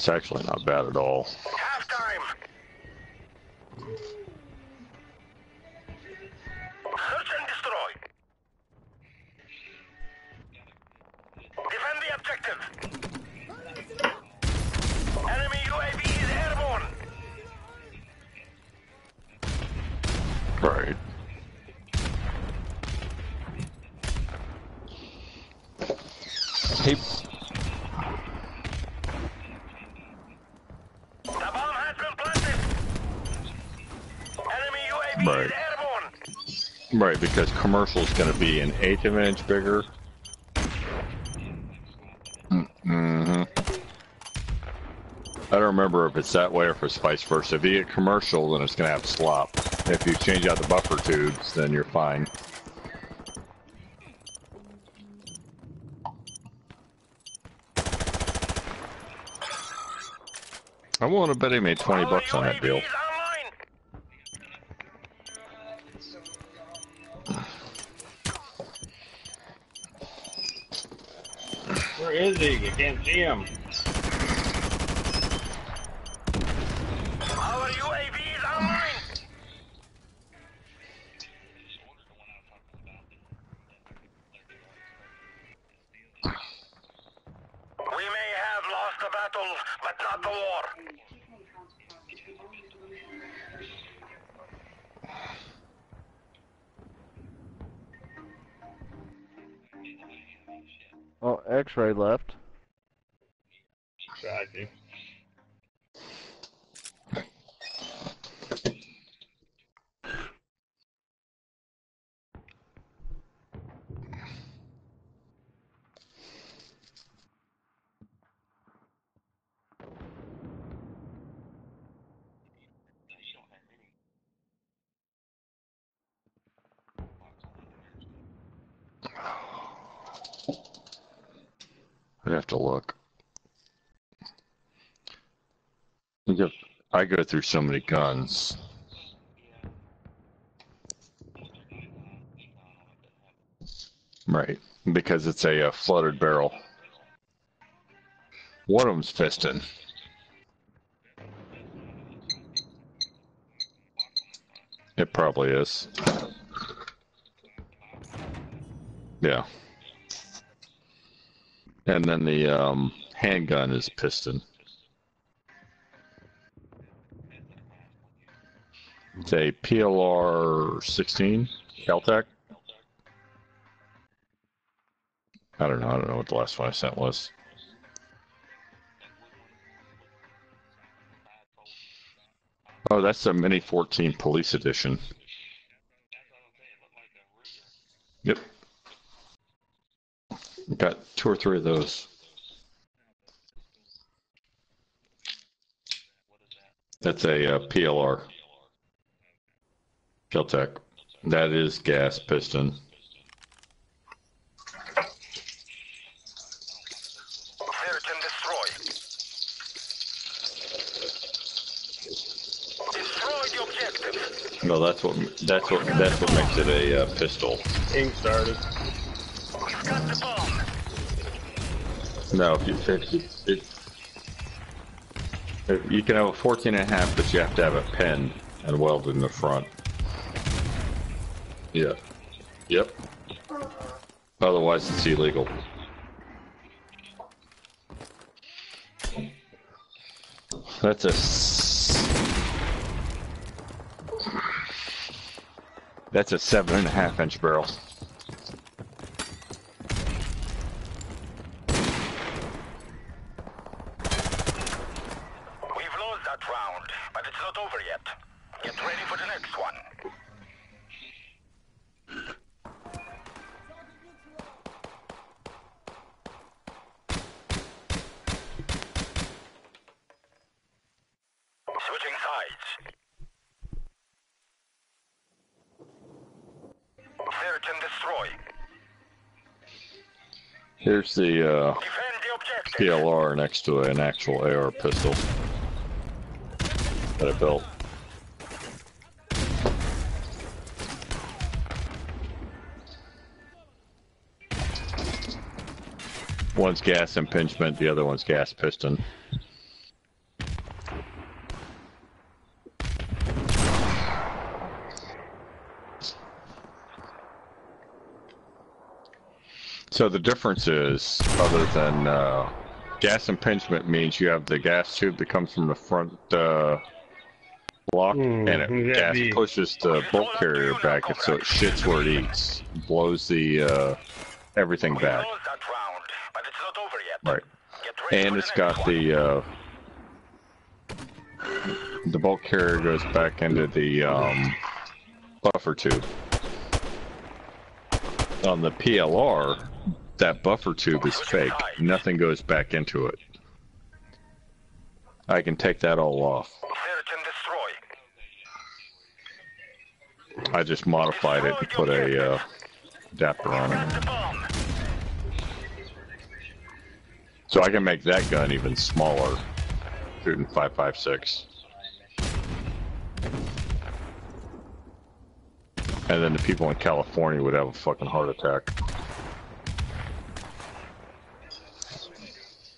That's actually not bad at all. Because commercial is going to be an eighth of an inch bigger. Mm-hmm. I don't remember if it's that way or if it's vice versa. If you get commercial, then it's going to have slop. If you change out the buffer tubes, then you're fine. I want to bet he made 20 bucks on that deal. Can't see him. Our UAV is online. We may have lost the battle, but not the war. Oh, X-ray left. Tried to. I'd have to look. You get- I go through so many guns. Right, because it's a, uh fluted barrel. One of them's piston. It probably is. Yeah. And then the um, handgun is piston. It's a PLR 16 Keltec. I don't know. I don't know what the last one I sent was. Oh, that's the Mini 14 Police Edition. Yep. Got two or three of those. That's a uh, PLR. Keltec. That is gas piston. Search and destroy. Destroy the objective. No, that's what that's what that's what makes it a uh, pistol. Ink started. We've got the bomb. No, if you if you, if, if you can have a 14 and a half, but you have to have it pinned and welded in the front. Yeah. Yep. Otherwise, it's illegal. That's a. That's a seven and a half inch barrel. The uh, the. PLR next to an actual AR pistol that I built. One's gas impingement, the other one's gas piston. So the difference is, other than uh, gas impingement means you have the gas tube that comes from the front uh, block, Hmm, and it gas be? pushes the bolt carrier back, and so it shits where it eats, blows the uh, everything back. round, but it's not over yet. Right. And it's got the uh, the bolt carrier goes back into the um, buffer tube. On the PLR, that buffer tube is fake. Nothing goes back into it. I can take that all off. And. I just modified it to put a uh, adapter on it. So I can make that gun even smaller, shooting 5.56. And then the people in California would have a fucking heart attack.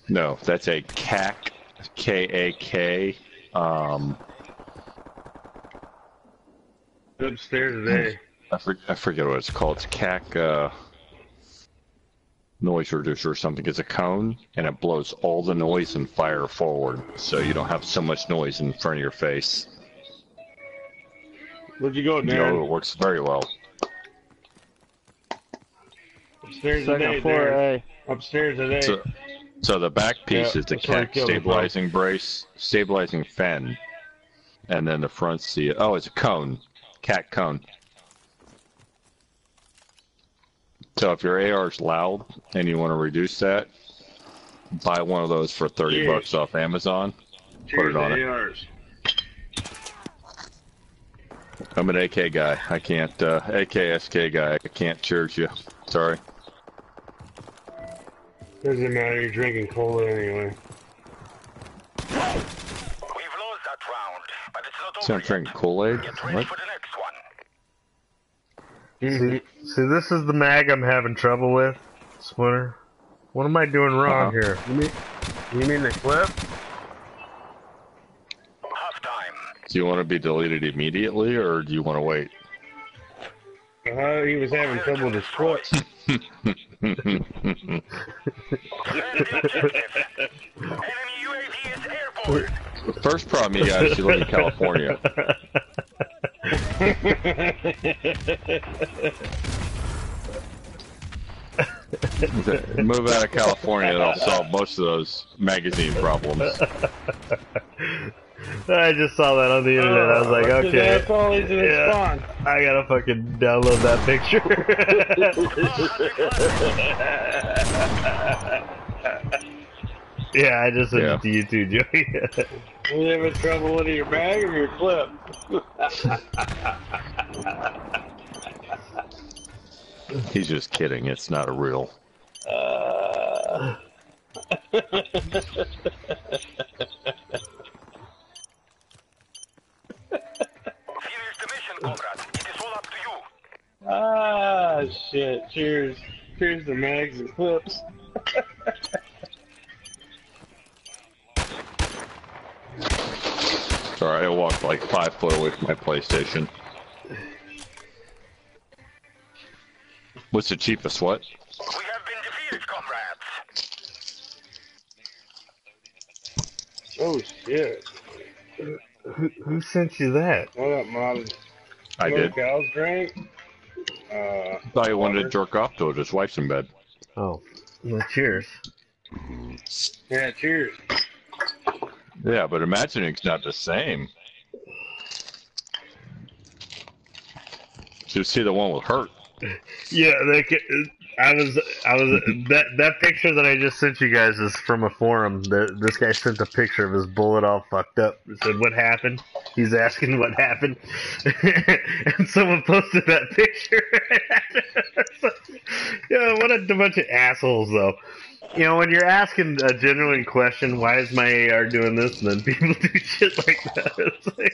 No, that's a KAK, K-A-K, um, Upstairs today. I, for, I forget what it's called. It's KAK uh, noise reducer or something. It's a cone, and it blows all the noise and fire forward, so you don't have so much noise in front of your face. Where'd you go, You know, it works very well. Upstairs today, Second floor Upstairs today. So, the back piece Yeah, is the that's where I CAC killed him, bro. stabilizing brace, stabilizing fan, and then the front the oh, it's a cone, cat cone. So if your AR is loud and you want to reduce that, buy one of those for thirty Cheers. bucks off Amazon. Cheers it on to it. ARs. I'm an AK guy. I can't uh, AKSK guy. I can't charge you. Sorry. Doesn't matter, you're drinking cola anyway. We've lost that round, but it's not So over I'm drinking yet. Kool Aid. What? for the next one. See, see, this is the mag I'm having trouble with, Splinter. What am I doing wrong Uh-huh. here? You mean, you mean the clip? Half time. Do you want to be deleted immediately, or do you want to wait? Uh, he was having trouble with first problem you got is you live in California. Move out of California, that'll solve most of those magazine problems. I just saw that on the internet. I was like, Oh, okay, That's all he's in Yeah. response. I gotta fucking download that picture. yeah, I just sent Yeah. it to you too, Joey. You having trouble with your bag or your clip? He's just kidding. It's not a real. Uh... shit. Cheers. Cheers to mags and clips. Sorry, I walked like five foot away from my PlayStation. What's the cheapest? What? We have been defeated, comrades. Oh, shit. who, who sent you that? What up, Molly? I What did. Cows drink? Uh, Thought he wanted to jerk off to it. His wife's in bed. Oh, well, cheers. yeah, cheers. Yeah, but imagining's not the same. You see the one with hurt. Yeah, they, ca- I was, I was that that picture that I just sent you guys is from a forum. The, this guy sent a picture of his bullet all fucked up. It said, "What happened?" He's asking what happened, and someone posted that picture. yeah, what a bunch of assholes, though. You know, when you're asking a genuine question, why is my AR doing this? And then people do shit like that.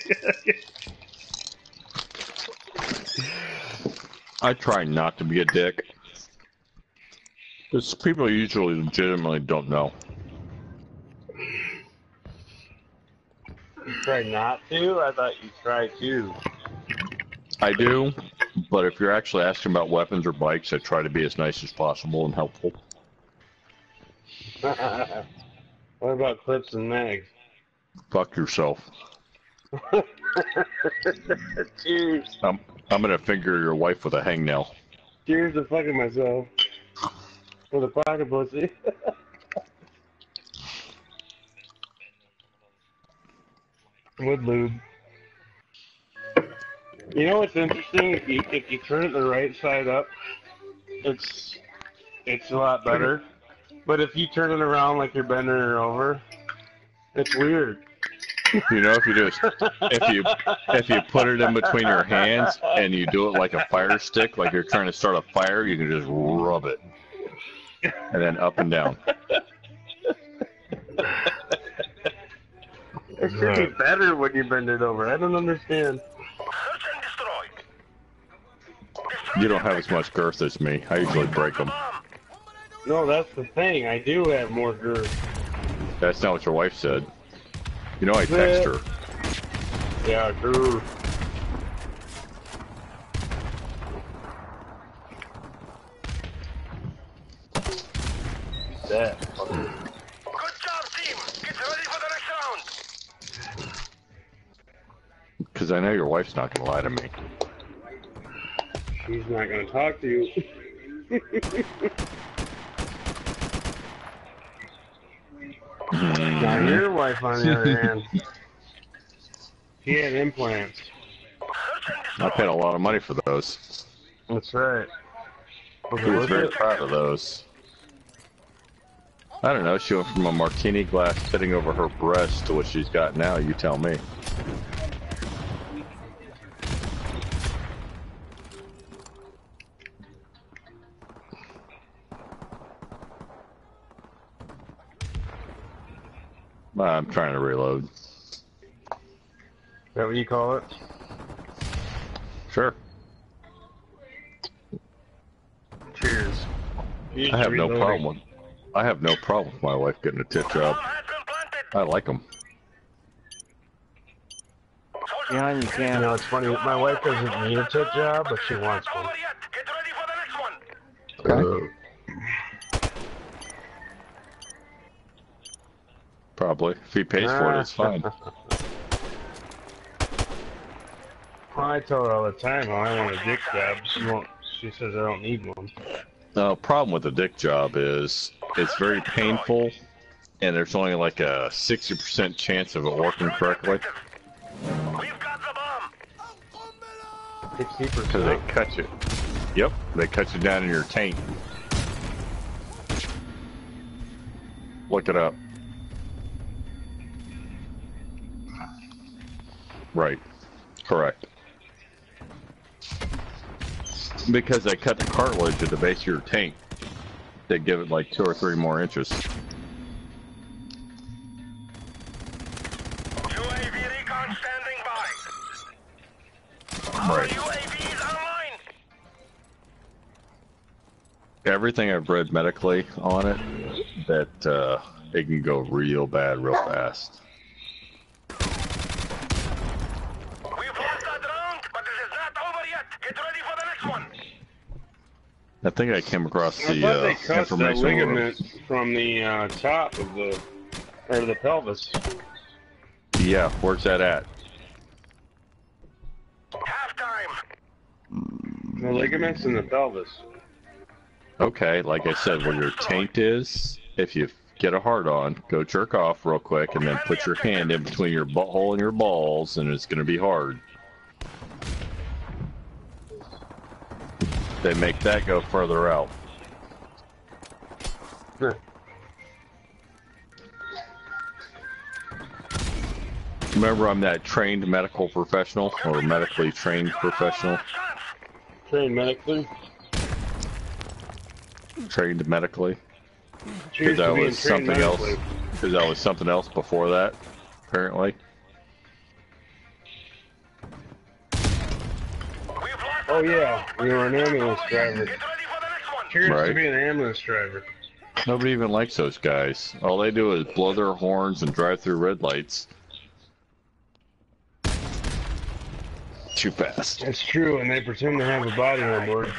I try not to be a dick. Because people usually legitimately don't know. You try not to? I thought you tried to. I do, But if you're actually asking about weapons or bikes, I try to be as nice as possible and helpful. what about clips and mags? Fuck yourself. Cheers. I'm I'm gonna finger your wife with a hangnail. Cheers to fucking myself. With the pocket pussy. Wood lube. You know what's interesting? If you if you turn it the right side up, it's it's a lot better. But if you turn it around like you're bending it over, it's weird. You know, if you just if you if you put it in between your hands and you do it like a fire stick, like you're trying to start a fire, you can just rub it, and then up and down. It should be better when you bend it over. I don't understand. Search and destroy. You don't have as much girth as me. I usually break them. No, that's the thing. I do have more girth. That's not what your wife said. You know, I text her. Yeah, true. That. fucker. Good job, team. Get ready for the next round. Because I know your wife's not gonna lie to me. She's not gonna talk to you. now your wife, on the other hand, she had implants. I paid a lot of money for those. That's right. Was it was very proud of those. I don't know. She went from a martini glass sitting over her breast to what she's got now. You tell me. I'm trying to reload. Is that what you call it? Sure. Cheers. I have no problem with. I have no problem with my wife getting a tit job. I like them. Yeah, you, You know, it's funny. My wife doesn't need a tip job, but she wants one. Get ready for the next one. Okay. Uh, Probably. If he pays for it, it's fine. I tell her all the time how I want a dick job. She won't. She says I don't need one. The problem with the dick job is it's very painful, and there's only like a 60% chance of it working correctly Sixty because they cut you. Yep, they cut you down in your tank. Look it up. Right. Correct. Because they cut the cartilage at the base of your taint. They give it like two or three more inches. UAV recon standing by. Right. UAV is online. Everything I've read medically on it, that uh, it can go real bad real fast. We've lost that round, but this is not over yet. Get ready for the next one. I think I came across I the thought uh, they cut the information. ligament from the uh, top of the or the pelvis. Yeah, where's that at? The ligaments in the pelvis. Okay, like I said, where your taint is, if you get a hard on, go jerk off real quick and then put your hand in between your butthole and your balls, and it's going to be hard. They make that go further out. Remember, I'm that trained medical professional or medically trained professional. Trained medically. Trained medically. Because I was something else. Because I was something else before that, apparently. Oh yeah, you were an ambulance driver. Cheers to Right. being an ambulance driver. Nobody even likes those guys. All they do is blow their horns and drive through red lights. too fast. That's true, and they pretend to have a body on board.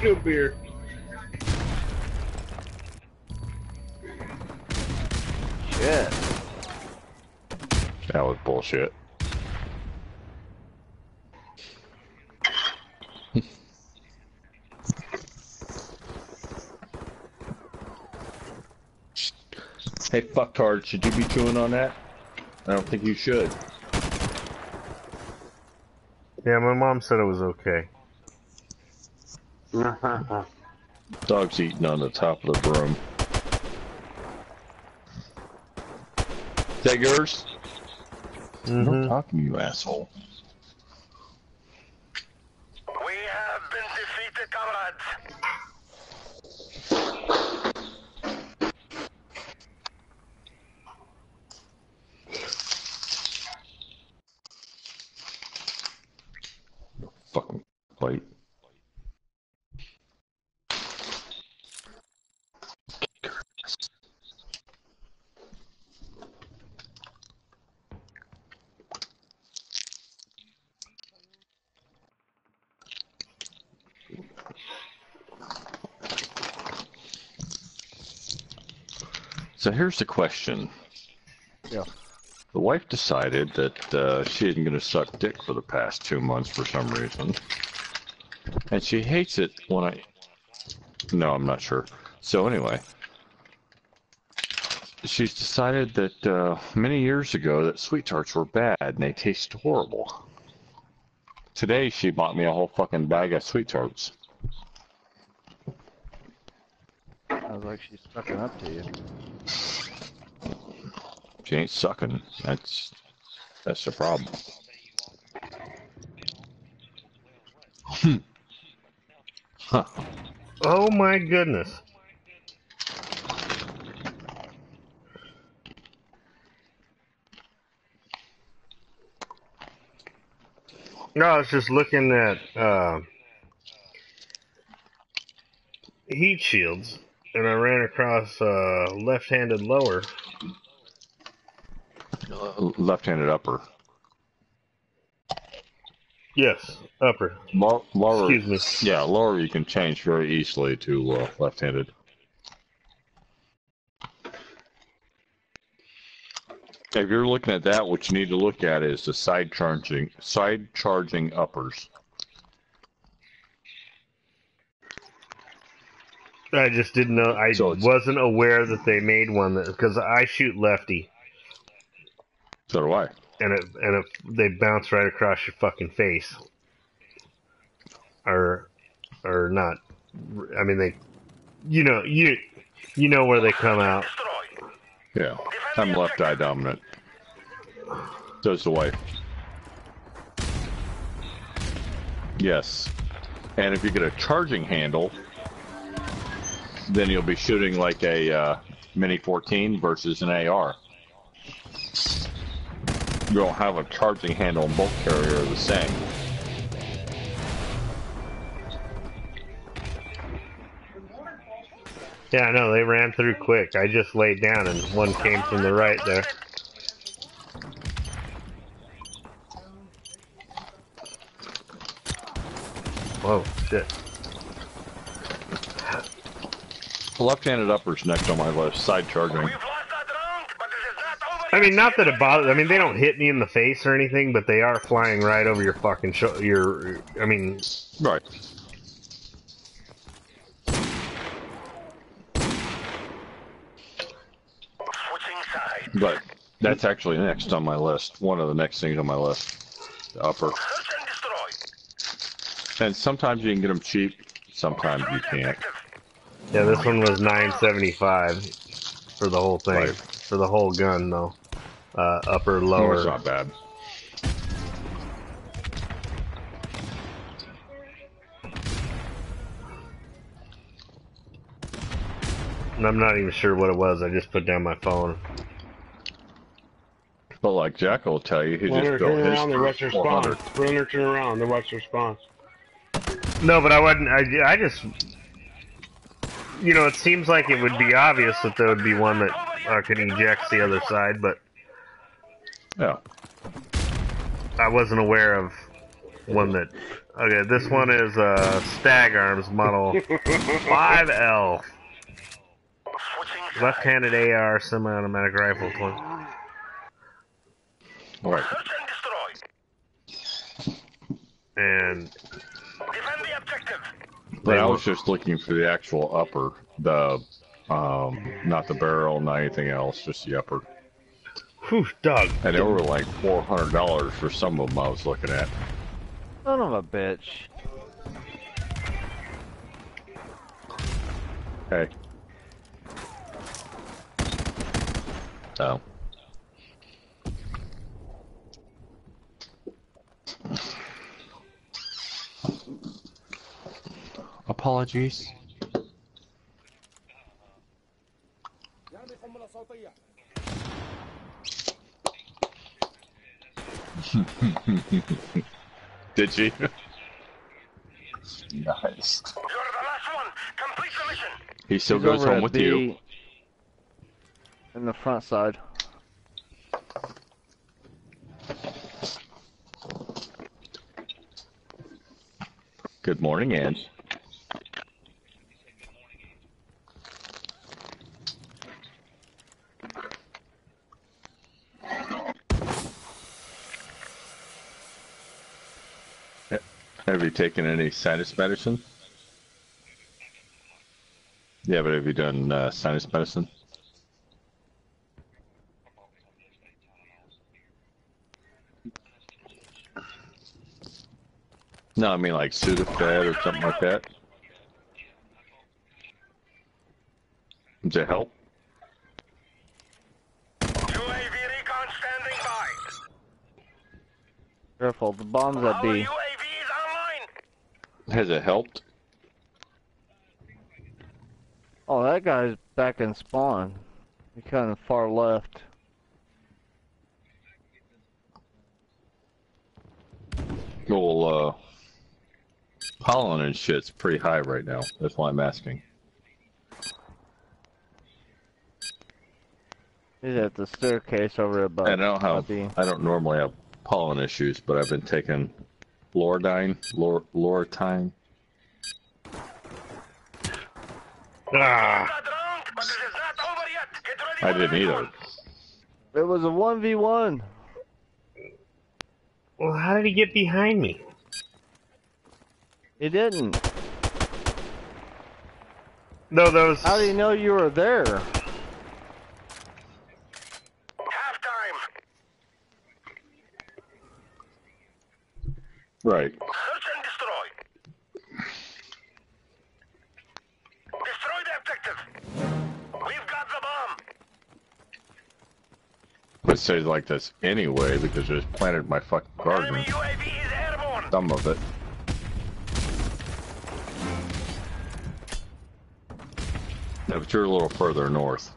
Good beer. Shit. That was bullshit. hey, fucktard, should you be chewing on that? I don't think you should. Yeah, my mom said it was okay. Dog's eating on the top of the broom. Is that yours? hmm Don't talk to me, you asshole. We have been defeated, comrades. Fucking plate. So here's the question. Yeah. The wife decided that uh, she isn't going to suck dick for the past two months for some reason. And she hates it when I. No, I'm not sure. So, anyway. She's decided that uh, many years ago that sweet tarts were bad and they taste horrible. Today she bought me a whole fucking bag of sweet tarts. Sounds like she's sucking up to you. She ain't sucking. That's that's the problem. Huh. Oh my goodness. No, I was just looking at uh, heat shields, and I ran across uh, left-handed lower. Left-handed upper. Yes, upper. Lower, lower. Excuse me. Yeah, lower you can change very easily to uh, left-handed. If you're looking at that, what you need to look at is the side charging, side charging uppers. I just didn't know. I So wasn't aware that they made one because I shoot lefty, So do I. and it and it, they bounce right across your fucking face, or or not. I mean they, you know you you know where they come out. Yeah, I'm left eye dominant. So's the wife. Yes, and if you get a charging handle, then you'll be shooting like a uh, Mini 14 versus an AR. You don't have a charging handle and bolt carrier the same. Yeah, I know they ran through quick. I just laid down and one came from the right there. Whoa, shit. Left-handed upper's next on my list. Side charging. We've lost that round, but this is not over I mean, not that it bothers. I mean, they don't hit me in the face or anything, but they are flying right over your fucking sho Your, I mean, Right. But that's actually next on my list. One of the next things on my list. The upper. And sometimes you can get them cheap. Sometimes you can't. yeah, this one was nine seventy five for the whole thing, Right. for the whole gun though. Uh, upper, It's lower. not bad. And I'm not even sure what it was. I just put down my phone. But like Jack will tell you, he When just they're built turning his around, the for watch their 400. response. When they're around, they watch their response. No, but I wasn't. I, I just. You know, it seems like it would be obvious that there would be one that uh, could eject the other side, but Yeah. I wasn't aware of one that. Okay, this one is uh, Stag Arms Model 5L. Left-handed AR semi-automatic rifle. Twin. All right. And destroy. And Defend the objective. But I was just looking for the actual upper, the um, not the barrel, not anything else, just the upper. Whew, dog. And they were like four hundred dollars for some of them I was looking at. Son of a bitch. Hey. Oh. Apologies. Did she? Nice. You're the last one. Complete the mission. He still He's goes home with B you. In the front side. Good morning, Ann. Have you taken any sinus medicine? Yeah, but have you done uh, sinus medicine? No, I mean like Sudafed or something like that. Does it help? UAV recon standing by. Careful, the bomb's at Our B. UAV is online. Has it helped? Oh, that guy's back in spawn. He's kind of far left. Well, uh, pollen and shit's pretty high right now. That's why I'm asking. He's at the staircase over above. I don't have. I don't normally have pollen issues, but I've been taking Loradine, Lor, Loratine. Ah, Not round, but this not over yet. Get ready I didn't either. It was a 1v1. well, how did he get behind me? He didn't. No, those. How do you know you were there? Right. Search and destroy. Destroy the objective. We've got the bomb. But say like this anyway because it just planted my fucking garden. Enemy UAV is airborne. Some of it. Yeah, but you're a little further north.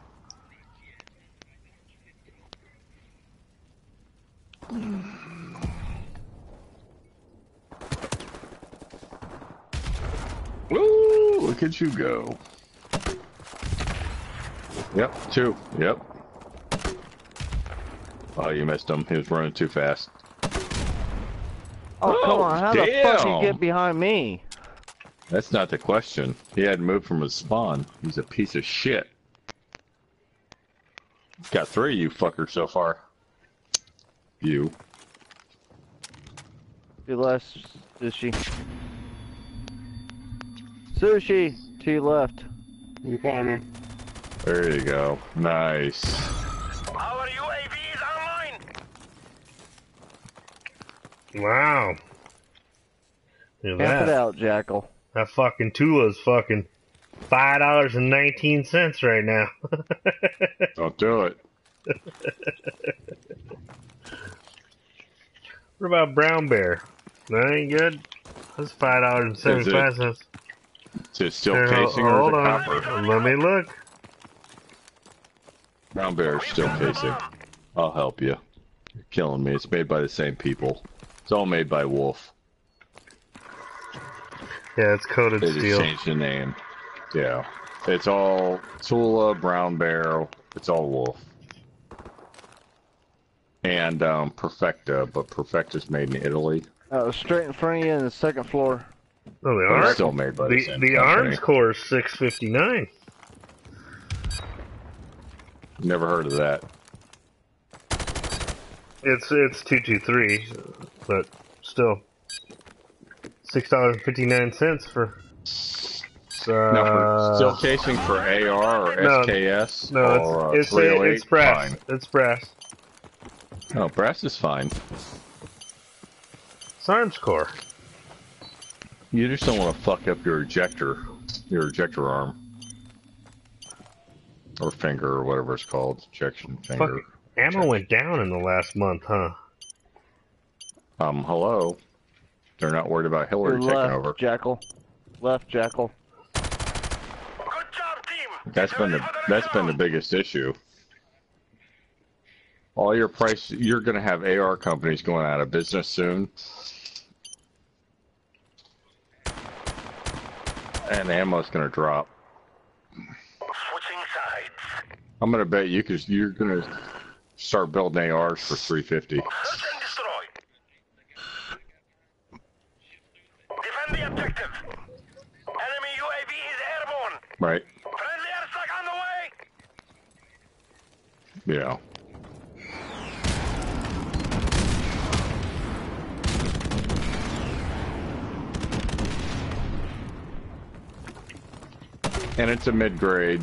Woo! Look at you go. Yep, two. Yep. Oh, you missed him. He was running too fast. Oh, come Oh, on. How the fuck did damn. you get behind me? That's not the question. He hadn't moved from his spawn. He's a piece of shit. Got three of you fuckers so far. You. To left, sushi. Sushi, to your left. You found him. There you go. Nice. Our UAV is online. Wow. Look at Camp it out, Jackal. That fucking Tula's fucking five dollars and nineteen cents right now. Don't do it. what about Brown Bear? That ain't good. That's five dollars and seventy five cents. Is it still Here, casing or is it on. copper? Let me look. Brown bear is still casing. I'll help you. You're killing me. It's made by the same people. It's all made by Wolf. Yeah, it's coated They just steel. changed the name. Yeah. It's all Tula, Brown Bear. It's all Wolf. And um, Perfecta, but Perfecta's made in Italy. Uh, straight in front of you in the second floor. Oh, the arms. still made by the, The the core is six fifty nine. Never heard of that. It's it's two two three, but still six dollars fifty nine cents for. Uh, for steel casing for AR or no, SKS no, or it's uh, it's, 308, it's brass. fine. It's brass. No, brass is fine. It's Armscor. You just don't want to fuck up your ejector, your ejector arm, or finger, or whatever it's called, ejection finger. Fuck, ammo went down in the last month, huh? Um, hello. They're not worried about Hillary taking left, over. Jackal. Left, Jackal. Good job, team. That's Get been the for the that's next been the biggest issue. All your price, you're going to have AR companies going out of business soon, and ammo's going to drop. Switching sides. I'm going to bet you cause you're going to start building ARs for 350. Search and destroy. Defend the objective. Enemy UAV is airborne. Right? Friendly airstrike on the way. Yeah. And it's a mid-grade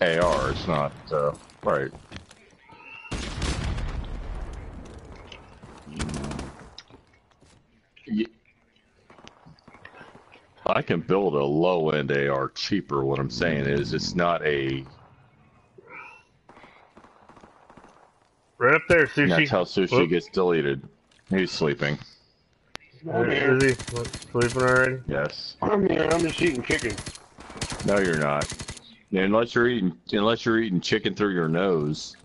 AR. It's not uh, right. I can build a low-end AR cheaper. What I'm saying is, it's not a Right up there, sushi. That's how sushi Whoop. gets deleted. He's sleeping. I'm here. Is he sleeping already? Yes. I'm here. I'm just eating chicken. No, you're not. Unless you're eating, unless you're eating chicken through your nose.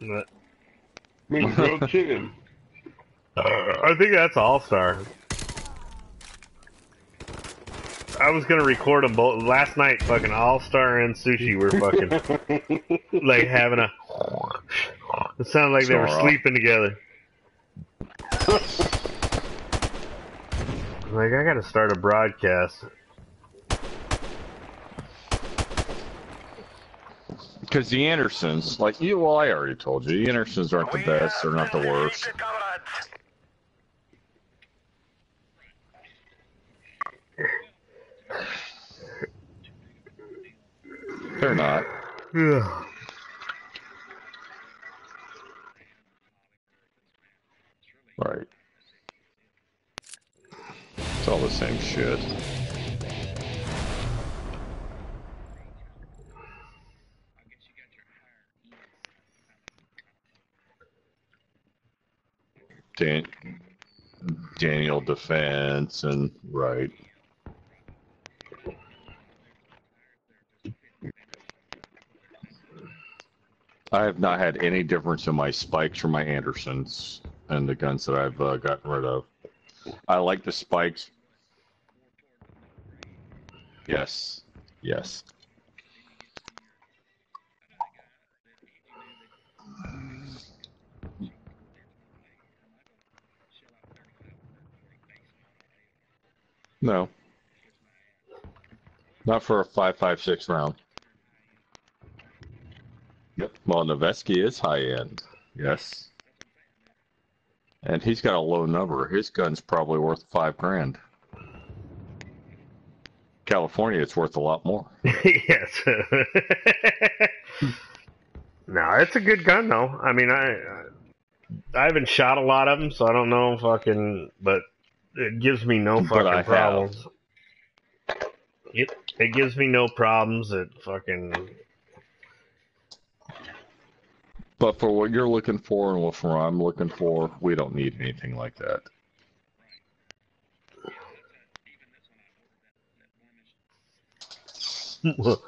But, I mean, grilled chicken. uh, I think that's All Star. I was gonna record them both last night. Fucking All Star and Sushi were fucking like having a. It sounded like they were off. sleeping together. Like I gotta start a broadcast. Because the Andersons, like you, well, I already told you, the Andersons aren't the best. They're not the worst. They're not. Yeah. Right. It's all the same shit. Dan- Daniel Defense and right. I have not had any difference in my spikes from my Andersons and the guns that I've uh, gotten rid of. I like the spikes. Yes. Yes. No. Not for a 5.56 round. Yep. Well, Noveske is high end. Yes. And he's got a low number. His gun's probably worth five grand. California, it's worth a lot more. yes. no, it's a good gun though. I mean, I I haven't shot a lot of them, so I don't know fucking, but it gives me no fucking I have. problems. It it gives me no problems. It fucking But for what you're looking for and what for what I'm looking for, we don't need anything like that.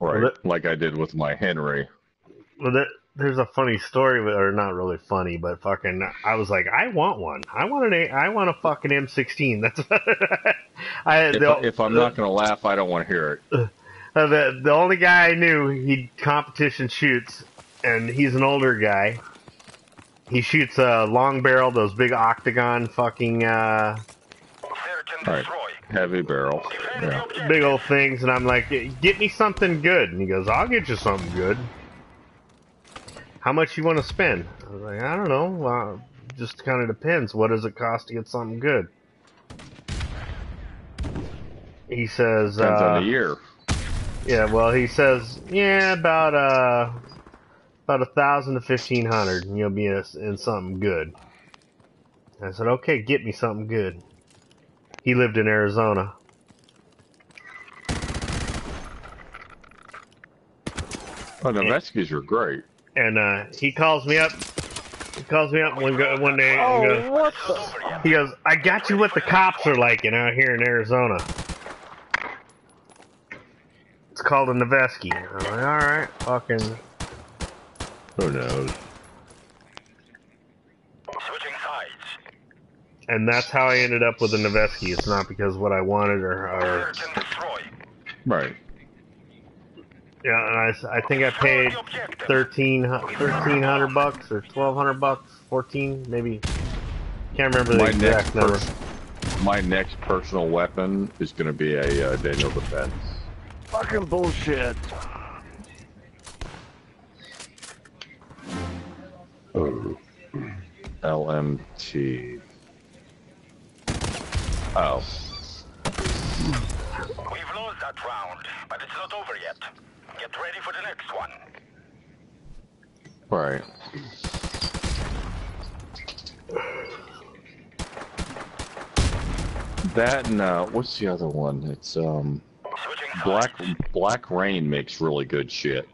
Right, Well, like I did with my Henry. Well, that, there's a funny story, or not really funny, but fucking, I was like, I want one. I want an, A- I want a fucking M16. That's I. If, the, if I'm not going to laugh, I don't want to hear it. uh, the the only guy I knew he competition shoots, and he's an older guy. He shoots a long barrel, those big octagon fucking uh, Right. Heavy barrel. Yeah. big old things, and I'm like, get me something good. And he goes, I'll get you something good. How much you want to spend? I was like, I don't know. Uh, just kind of depends. What does it cost to get something good? He says, Depends uh, on the year. yeah. Well, he says, yeah, about uh, about a thousand to fifteen hundred, and you'll be in, in something good. I said, okay, get me something good. He lived in Arizona. Oh, the Veskis are great. And uh, he calls me up. He calls me up one go- one day and Oh, goes, what the? He goes, "I got you what the cops are liking out here in Arizona." It's called a Noveske. I'm like, all right, fucking. Who knows? Switching sides. And that's how I ended up with a Noveske. It's not because what I wanted or, or Search and destroy. Right. Yeah. And I think I paid The 13 1300 bucks or 1200 bucks, 14 maybe. Can't remember the My next, exact number. my next personal weapon is going to be a uh, Daniel Defense. Fucking bullshit. Oh. LMT. Oh. We've lost that round, but it's not over yet. Get ready for the next one. Right. That and uh, what's the other one? It's um Black. Black Rain makes really good shit.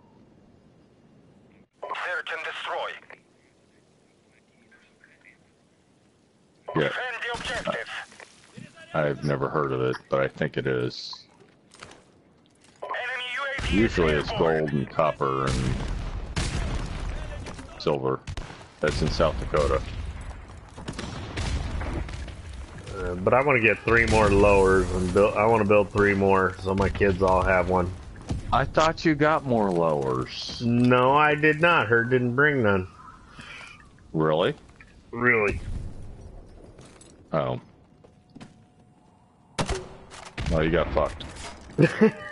Search and destroy. Yeah, Defend the objective. I've never heard of it, but I think it is. Enemy UAV is Usually it's gold and copper and silver. That's in South Dakota. Uh, but I want to get three more lowers and build. I want to build three more so my kids all have one. I thought you got more lowers. No, I did not. Her didn't bring none. Really? Really? Oh. Oh, you got fucked.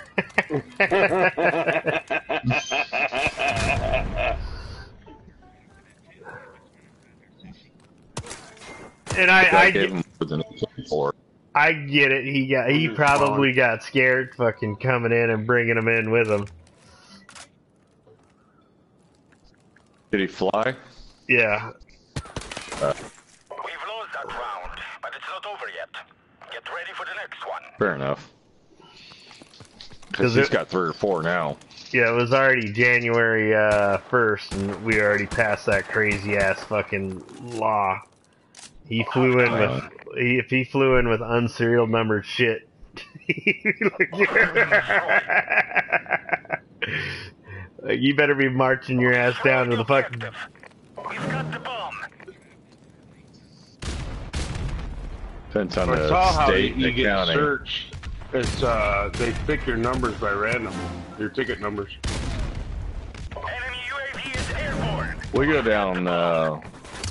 And I, I I, gave get, him more than four. I get it. He got. He probably got scared, fucking coming in and bringing them in with him. Did he fly? Yeah. We've lost that round, but it's not over yet. Get ready for the next one. Fair enough. 'Cause Because he's it- got three or four now. Yeah, it was already January uh, 1st, and we already passed that crazy ass fucking law. He flew in with, he, if he flew in with unserial numbered shit. Like, you better be marching your ass down to the fucking. Objective. We've got the bomb. Depends on the state you and get county. searched. It's uh, they pick your numbers by random, your ticket numbers. Enemy UAV is airborne. We go down uh,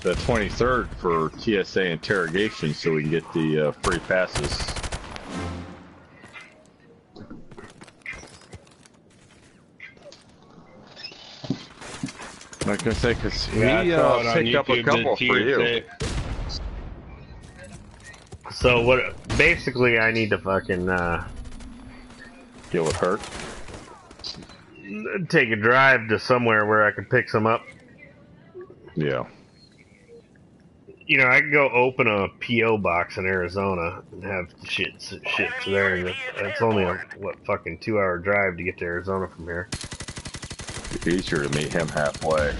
the 23rd for TSA interrogation so we can get the uh, free passes. Like I say, because he Yeah, I saw it uh, picked up a couple the for you. So what? Basically, I need to fucking uh, Deal with hurt. take a drive to somewhere where I can pick some up. Yeah. You know, I could go open a PO box in Arizona and have shit shit there, and it's only a what fucking two hour drive to get to Arizona from here. Easier to meet him halfway.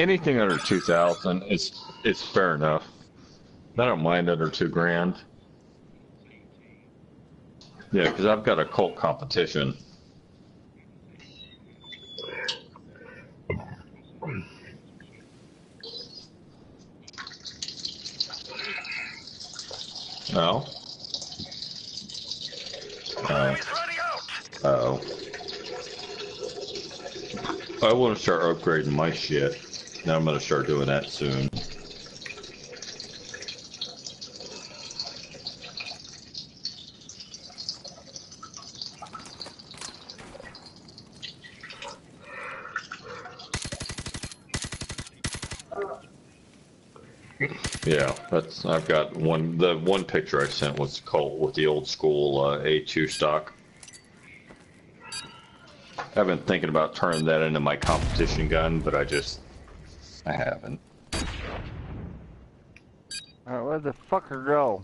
Anything under 2,000 is it's fair enough. I don't mind under two grand. Yeah, because I've got a Colt competition. No. Out. Oh. I want to start upgrading my shit. Now I'm gonna start doing that soon. Yeah, that's I've got one. The one picture I sent was Colt with the old school uh, A2 stock. I've been thinking about turning that into my competition gun, but I just I haven't. Alright, where'd the fucker go?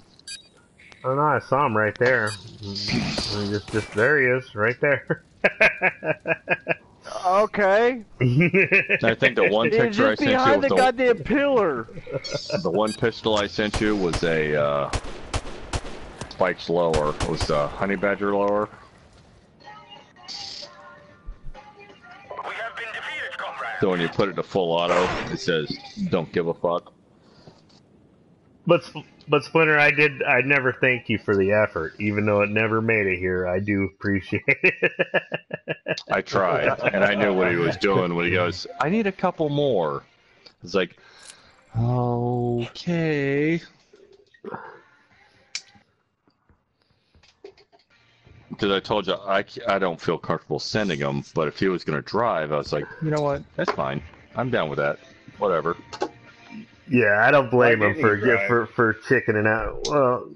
Oh no, I saw him right there. Just, just there he is, right there. Okay. I think the one It's picture I just sent you was the the, goddamn pillar. the one pistol I sent you was a uh, Spike's lower. It was a Honey Badger lower. So when you put it to full auto, it says "Don't give a fuck." but but Splinter, I did. I never thank you for the effort, even though it never made it here. I do appreciate it. I tried, and I knew what he was doing when he goes, "I need a couple more." It's like, okay. Because I told you I, I don't feel comfortable sending him, but if he was going to drive, I was like, you know what? That's fine. I'm down with that. Whatever. yeah, I don't blame Why him didn't for he drive? for for chickening out. Well,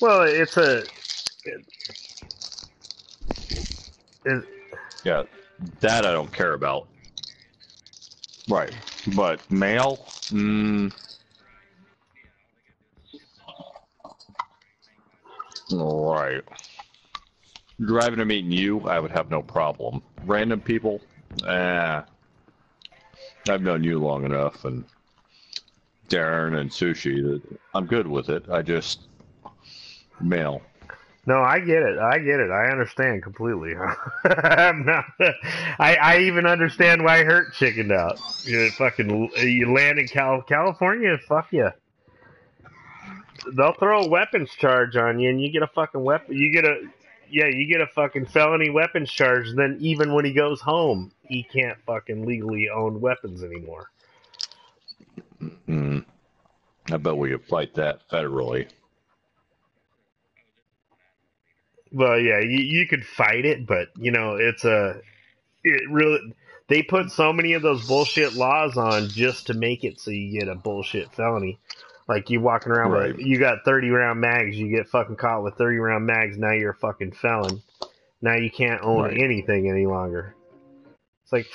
well, it's a. It, Yeah, that I don't care about. Right, but mail, mm, right. Driving to meeting you, I would have no problem. Random people, eh. I've known you long enough, and Darren and Sushi. I'm good with it. I just mail. No, I get it. I get it. I understand completely. I'm not. I I even understand why Hurt chickened out. You fucking you land in Cal California. Fuck you. They'll throw a weapons charge on you, and you get a fucking weapon. You get a yeah, you get a fucking felony weapons charge. And then even when he goes home, he can't fucking legally own weapons anymore. Mm. I bet we could fight that federally. Well, yeah, you, you could fight it, but you know, it's a it really they put so many of those bullshit laws on just to make it so you get a bullshit felony. Like you walking around with you got thirty round mags, you get fucking caught with thirty round mags, now you're a fucking felon. Now you can't own Right. anything any longer. It's like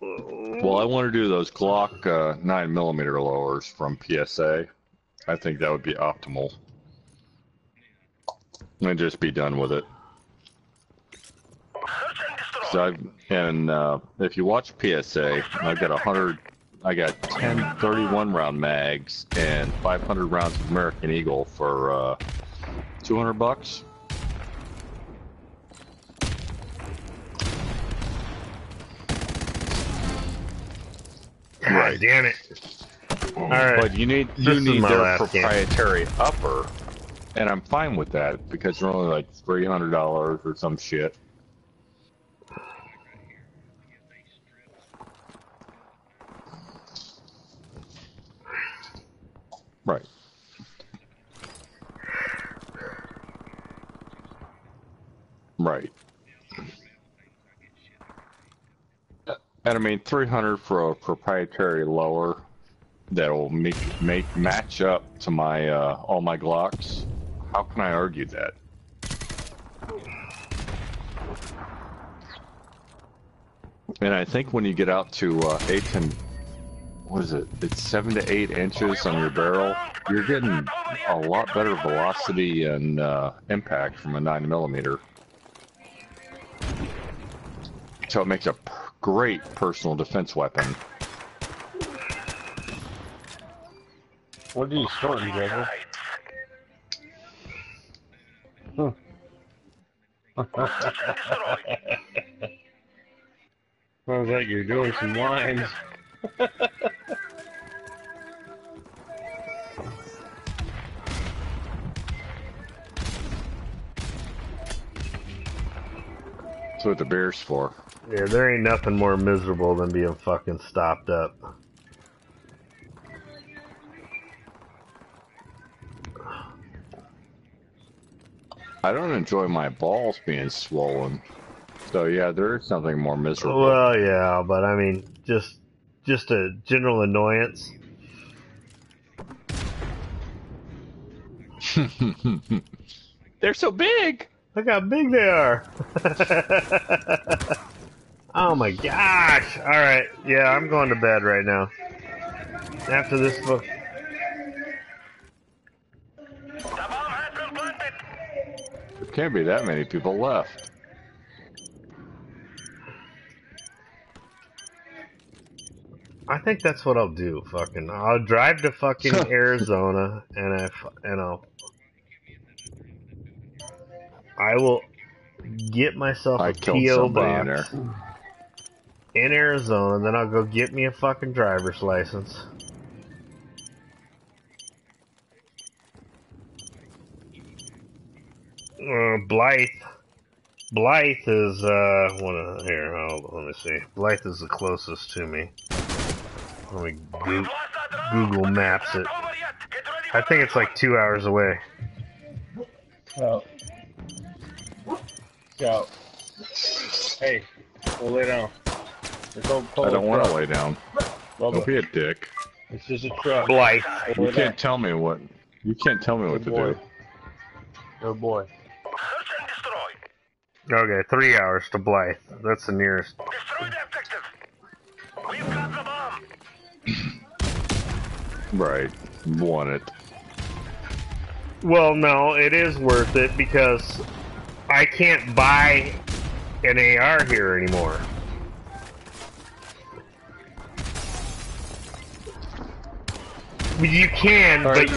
Well, I want to do those Glock uh, 9 millimeter lowers from PSA. I think that would be optimal. And just be done with it. And. So I've, and uh, if you watch PSA, I've got a 100, I got 10 31 round mags and 500 rounds of American Eagle for uh, 200 bucks. God damn it. Alright. But you need This you is need my their last game. proprietary upper, and I'm fine with that because they're only like three hundred dollars or some shit. Right. Right. And I mean, 300 for a proprietary lower that'll make make match up to my uh, all my Glocks. How can I argue that? And I think when you get out to uh, to what is it? It's seven to eight inches on your barrel. You're getting a lot better velocity and uh, impact from a nine millimeter. So it makes a great personal defense weapon. What are you snorting, Joseph? Sounds like you're doing some lines. That's what the beer's for. Yeah, there ain't nothing more miserable than being fucking stopped up. I don't enjoy my balls being swollen. So yeah, there is something more miserable. Well, yeah, but I mean, just just a general annoyance. They're so big. Look how big they are. oh my gosh! All right, yeah, I'm going to bed right now. After this book. The bomb has been planted. There can't be that many people left. I think that's what I'll do. Fucking, I'll drive to fucking Arizona, and I and I'll, I will get myself I a killed PO somebody in box there. in Arizona. Then I'll go get me a fucking driver's license. Uh, Blythe. Blythe is uh one of here. Hold let me see. Blythe is the closest to me. Let me go- lost that round, Google Maps it. not over yet. Get ready for I think it's like two hours away. Scout. Scout. Hey, we'll lay down. Let's go I don't want to lay down. Bubba, Don't be a dick. It's just a truck. Blythe. We'll You lay can't tell me what. You can't tell me what to do. Good boy. Search and destroy. Okay, three hours to Blythe. That's the nearest. Destroy the objective. We've got the bomb. Right. Want it. Well, no, it is worth it because I can't buy an AR here anymore. You can, but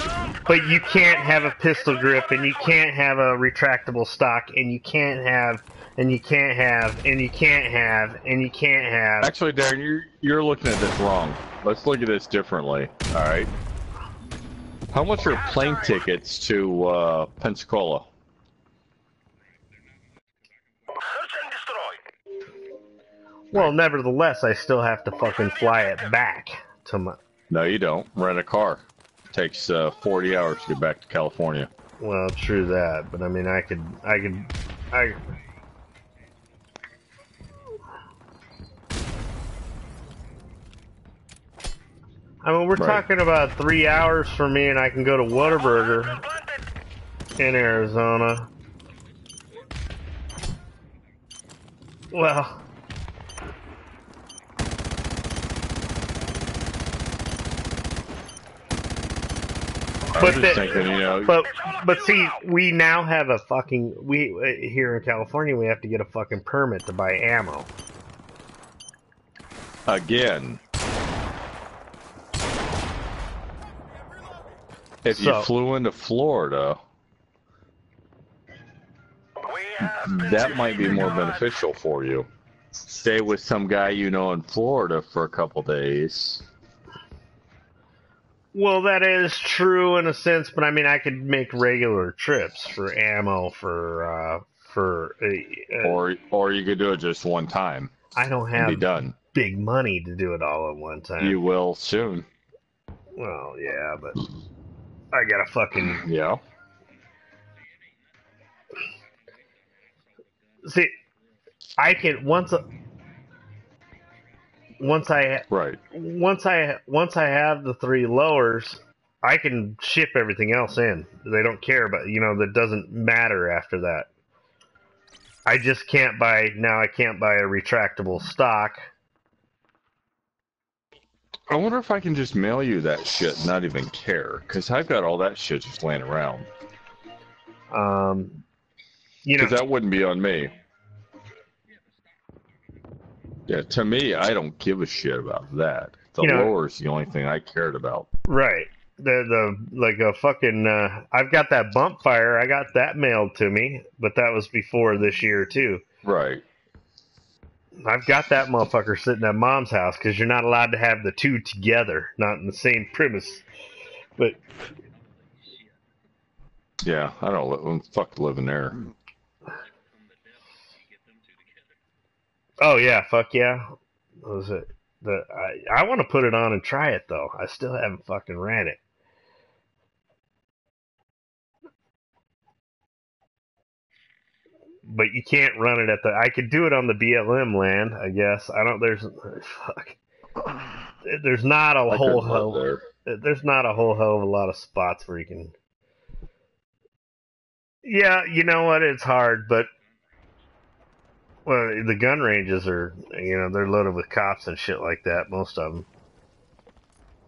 but you can't have a pistol grip, and you can't have a retractable stock, and you can't have, and you can't have, and you can't have, and you can't have. Actually, Darren, you're you're looking at this wrong. Let's look at this differently. All right. How much are plane tickets to uh, Pensacola? Well, nevertheless, I still have to fucking fly it back to my. No, you don't. Rent a car. takes uh, 40 hours to get back to California. Well, true that, but I mean, I could, I could, I. I mean, we're Right. talking about three hours for me, and I can go to Whataburger in Arizona. Well, But the- thinking, you know, but but see, we now have a fucking we uh, here in California. We have to get a fucking permit to buy ammo. again, if you flew into Florida, We have been that might be more beneficial for you. Stay with some guy you know in Florida for a couple days. Well, that is true in a sense, but I mean, I could make regular trips for ammo for uh, for. Uh, uh, Or or you could do it just one time I don't and be have done. big money to do it all at one time. You will soon. Well, yeah, but I gotta fucking Yeah. see. I can once. Once I Right. once I once I have the three lowers, I can ship everything else in. They don't care, but you know that doesn't matter after that. I just can't buy now. I can't buy a retractable stock. I wonder if I can just mail you that shit and not even care. Because I've got all that shit just laying around. Um, you know, that wouldn't be on me. Yeah, to me, I don't give a shit about that. The You know- lower is the only thing I cared about. right? the the like a fucking. Uh, I've got that bump fire. I got that mailed to me, but that was before this year too. Right. I've got that motherfucker sitting at mom's house because you're not allowed to have the two together, not in the same premise. But Yeah, I don't fuck living there. Oh yeah, fuck yeah. What was it? The I I want to put it on and try it though. I still haven't fucking ran it. But you can't run it at the. I could do it on the BLM land, I guess. I don't. There's fuck. There's not a I whole hell. there. There's not a whole hell of a lot of spots where you can. Yeah, you know what? It's hard, but well, the gun ranges are, you know, they're loaded with cops and shit like that. Most of them,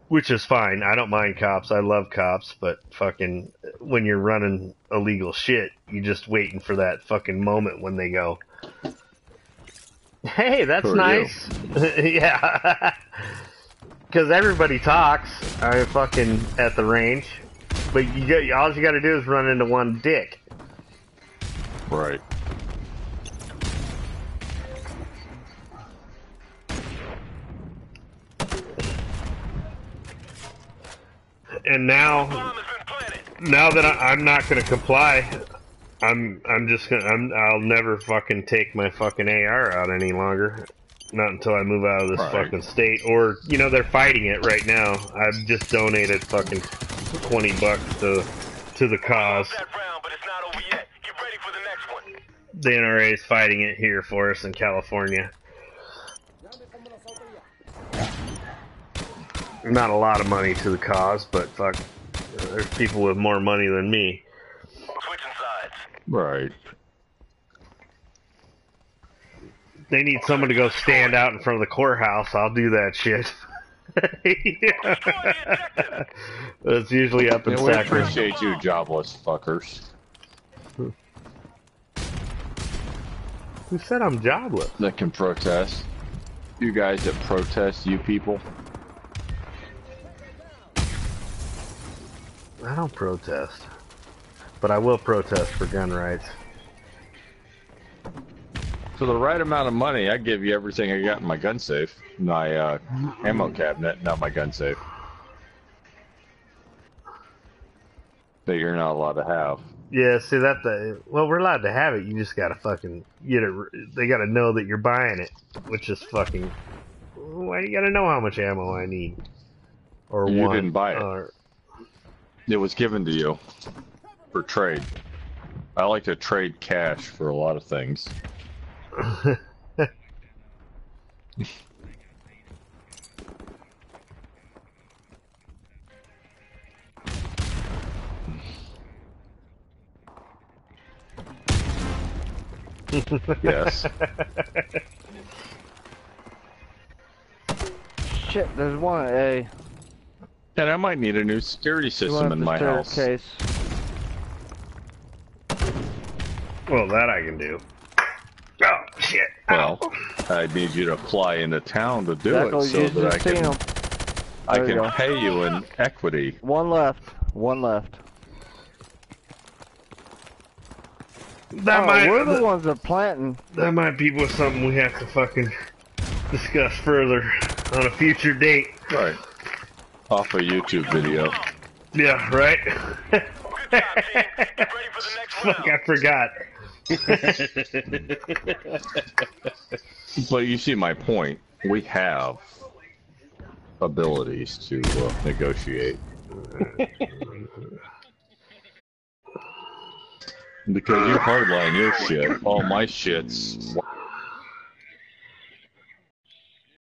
which is fine. I don't mind cops. I love cops, but fucking when you're running illegal shit, you're just waiting for that fucking moment when they go. Hey, that's nice. yeah. Because everybody talks. I fucking at the range, but you got all you got to do is run into one dick. Right. And now, Bomb has been planted. now that I, I'm not going to comply, I'm I'm just gonna I'm I'll never fucking take my fucking AR out any longer. Not until I move out of this Right. fucking state, or you know they're fighting it right now. I've just donated fucking twenty bucks to to the cause. That round, but it's not over yet. Get ready for the next one. The NRA is fighting it here for us in California. Not a lot of money to the cause, but fuck, there's people with more money than me. Switching sides. Right. They need someone to go stand out in front of the courthouse. I'll do that shit. That's usually up in Yeah, we Sacramento. appreciate you, jobless fuckers. Who said I'm jobless? That can protest. You guys that protest, you people. I don't protest, but I will protest for gun rights. For the right amount of money, I give you everything I got in my gun safe. My uh, ammo cabinet, not my gun safe. That you're not allowed to have. Yeah, see that the well, we're allowed to have it. You just gotta fucking get it. They gotta know that you're buying it, which is fucking. Why you gotta know how much ammo I need? Or You want, didn't buy it. Or, It was given to you for trade. I like to trade cash for a lot of things. Yes. Shit, there's one at A. And I might need a new security system in my house. staircase. well, that I can do. Oh shit! Well, I need you to fly into town to do Zackle, it so that I can, him. I There can go. pay you in equity. One left. One left. That oh, might we're the ones that planting. that might be with something we have to fucking discuss further on a future date. Right. Off a YouTube video. Yeah, right. Job, team. Get ready for the next Fuck. I forgot. But you see my point. We have abilities to uh, negotiate. because you hardline your shit, all my shit's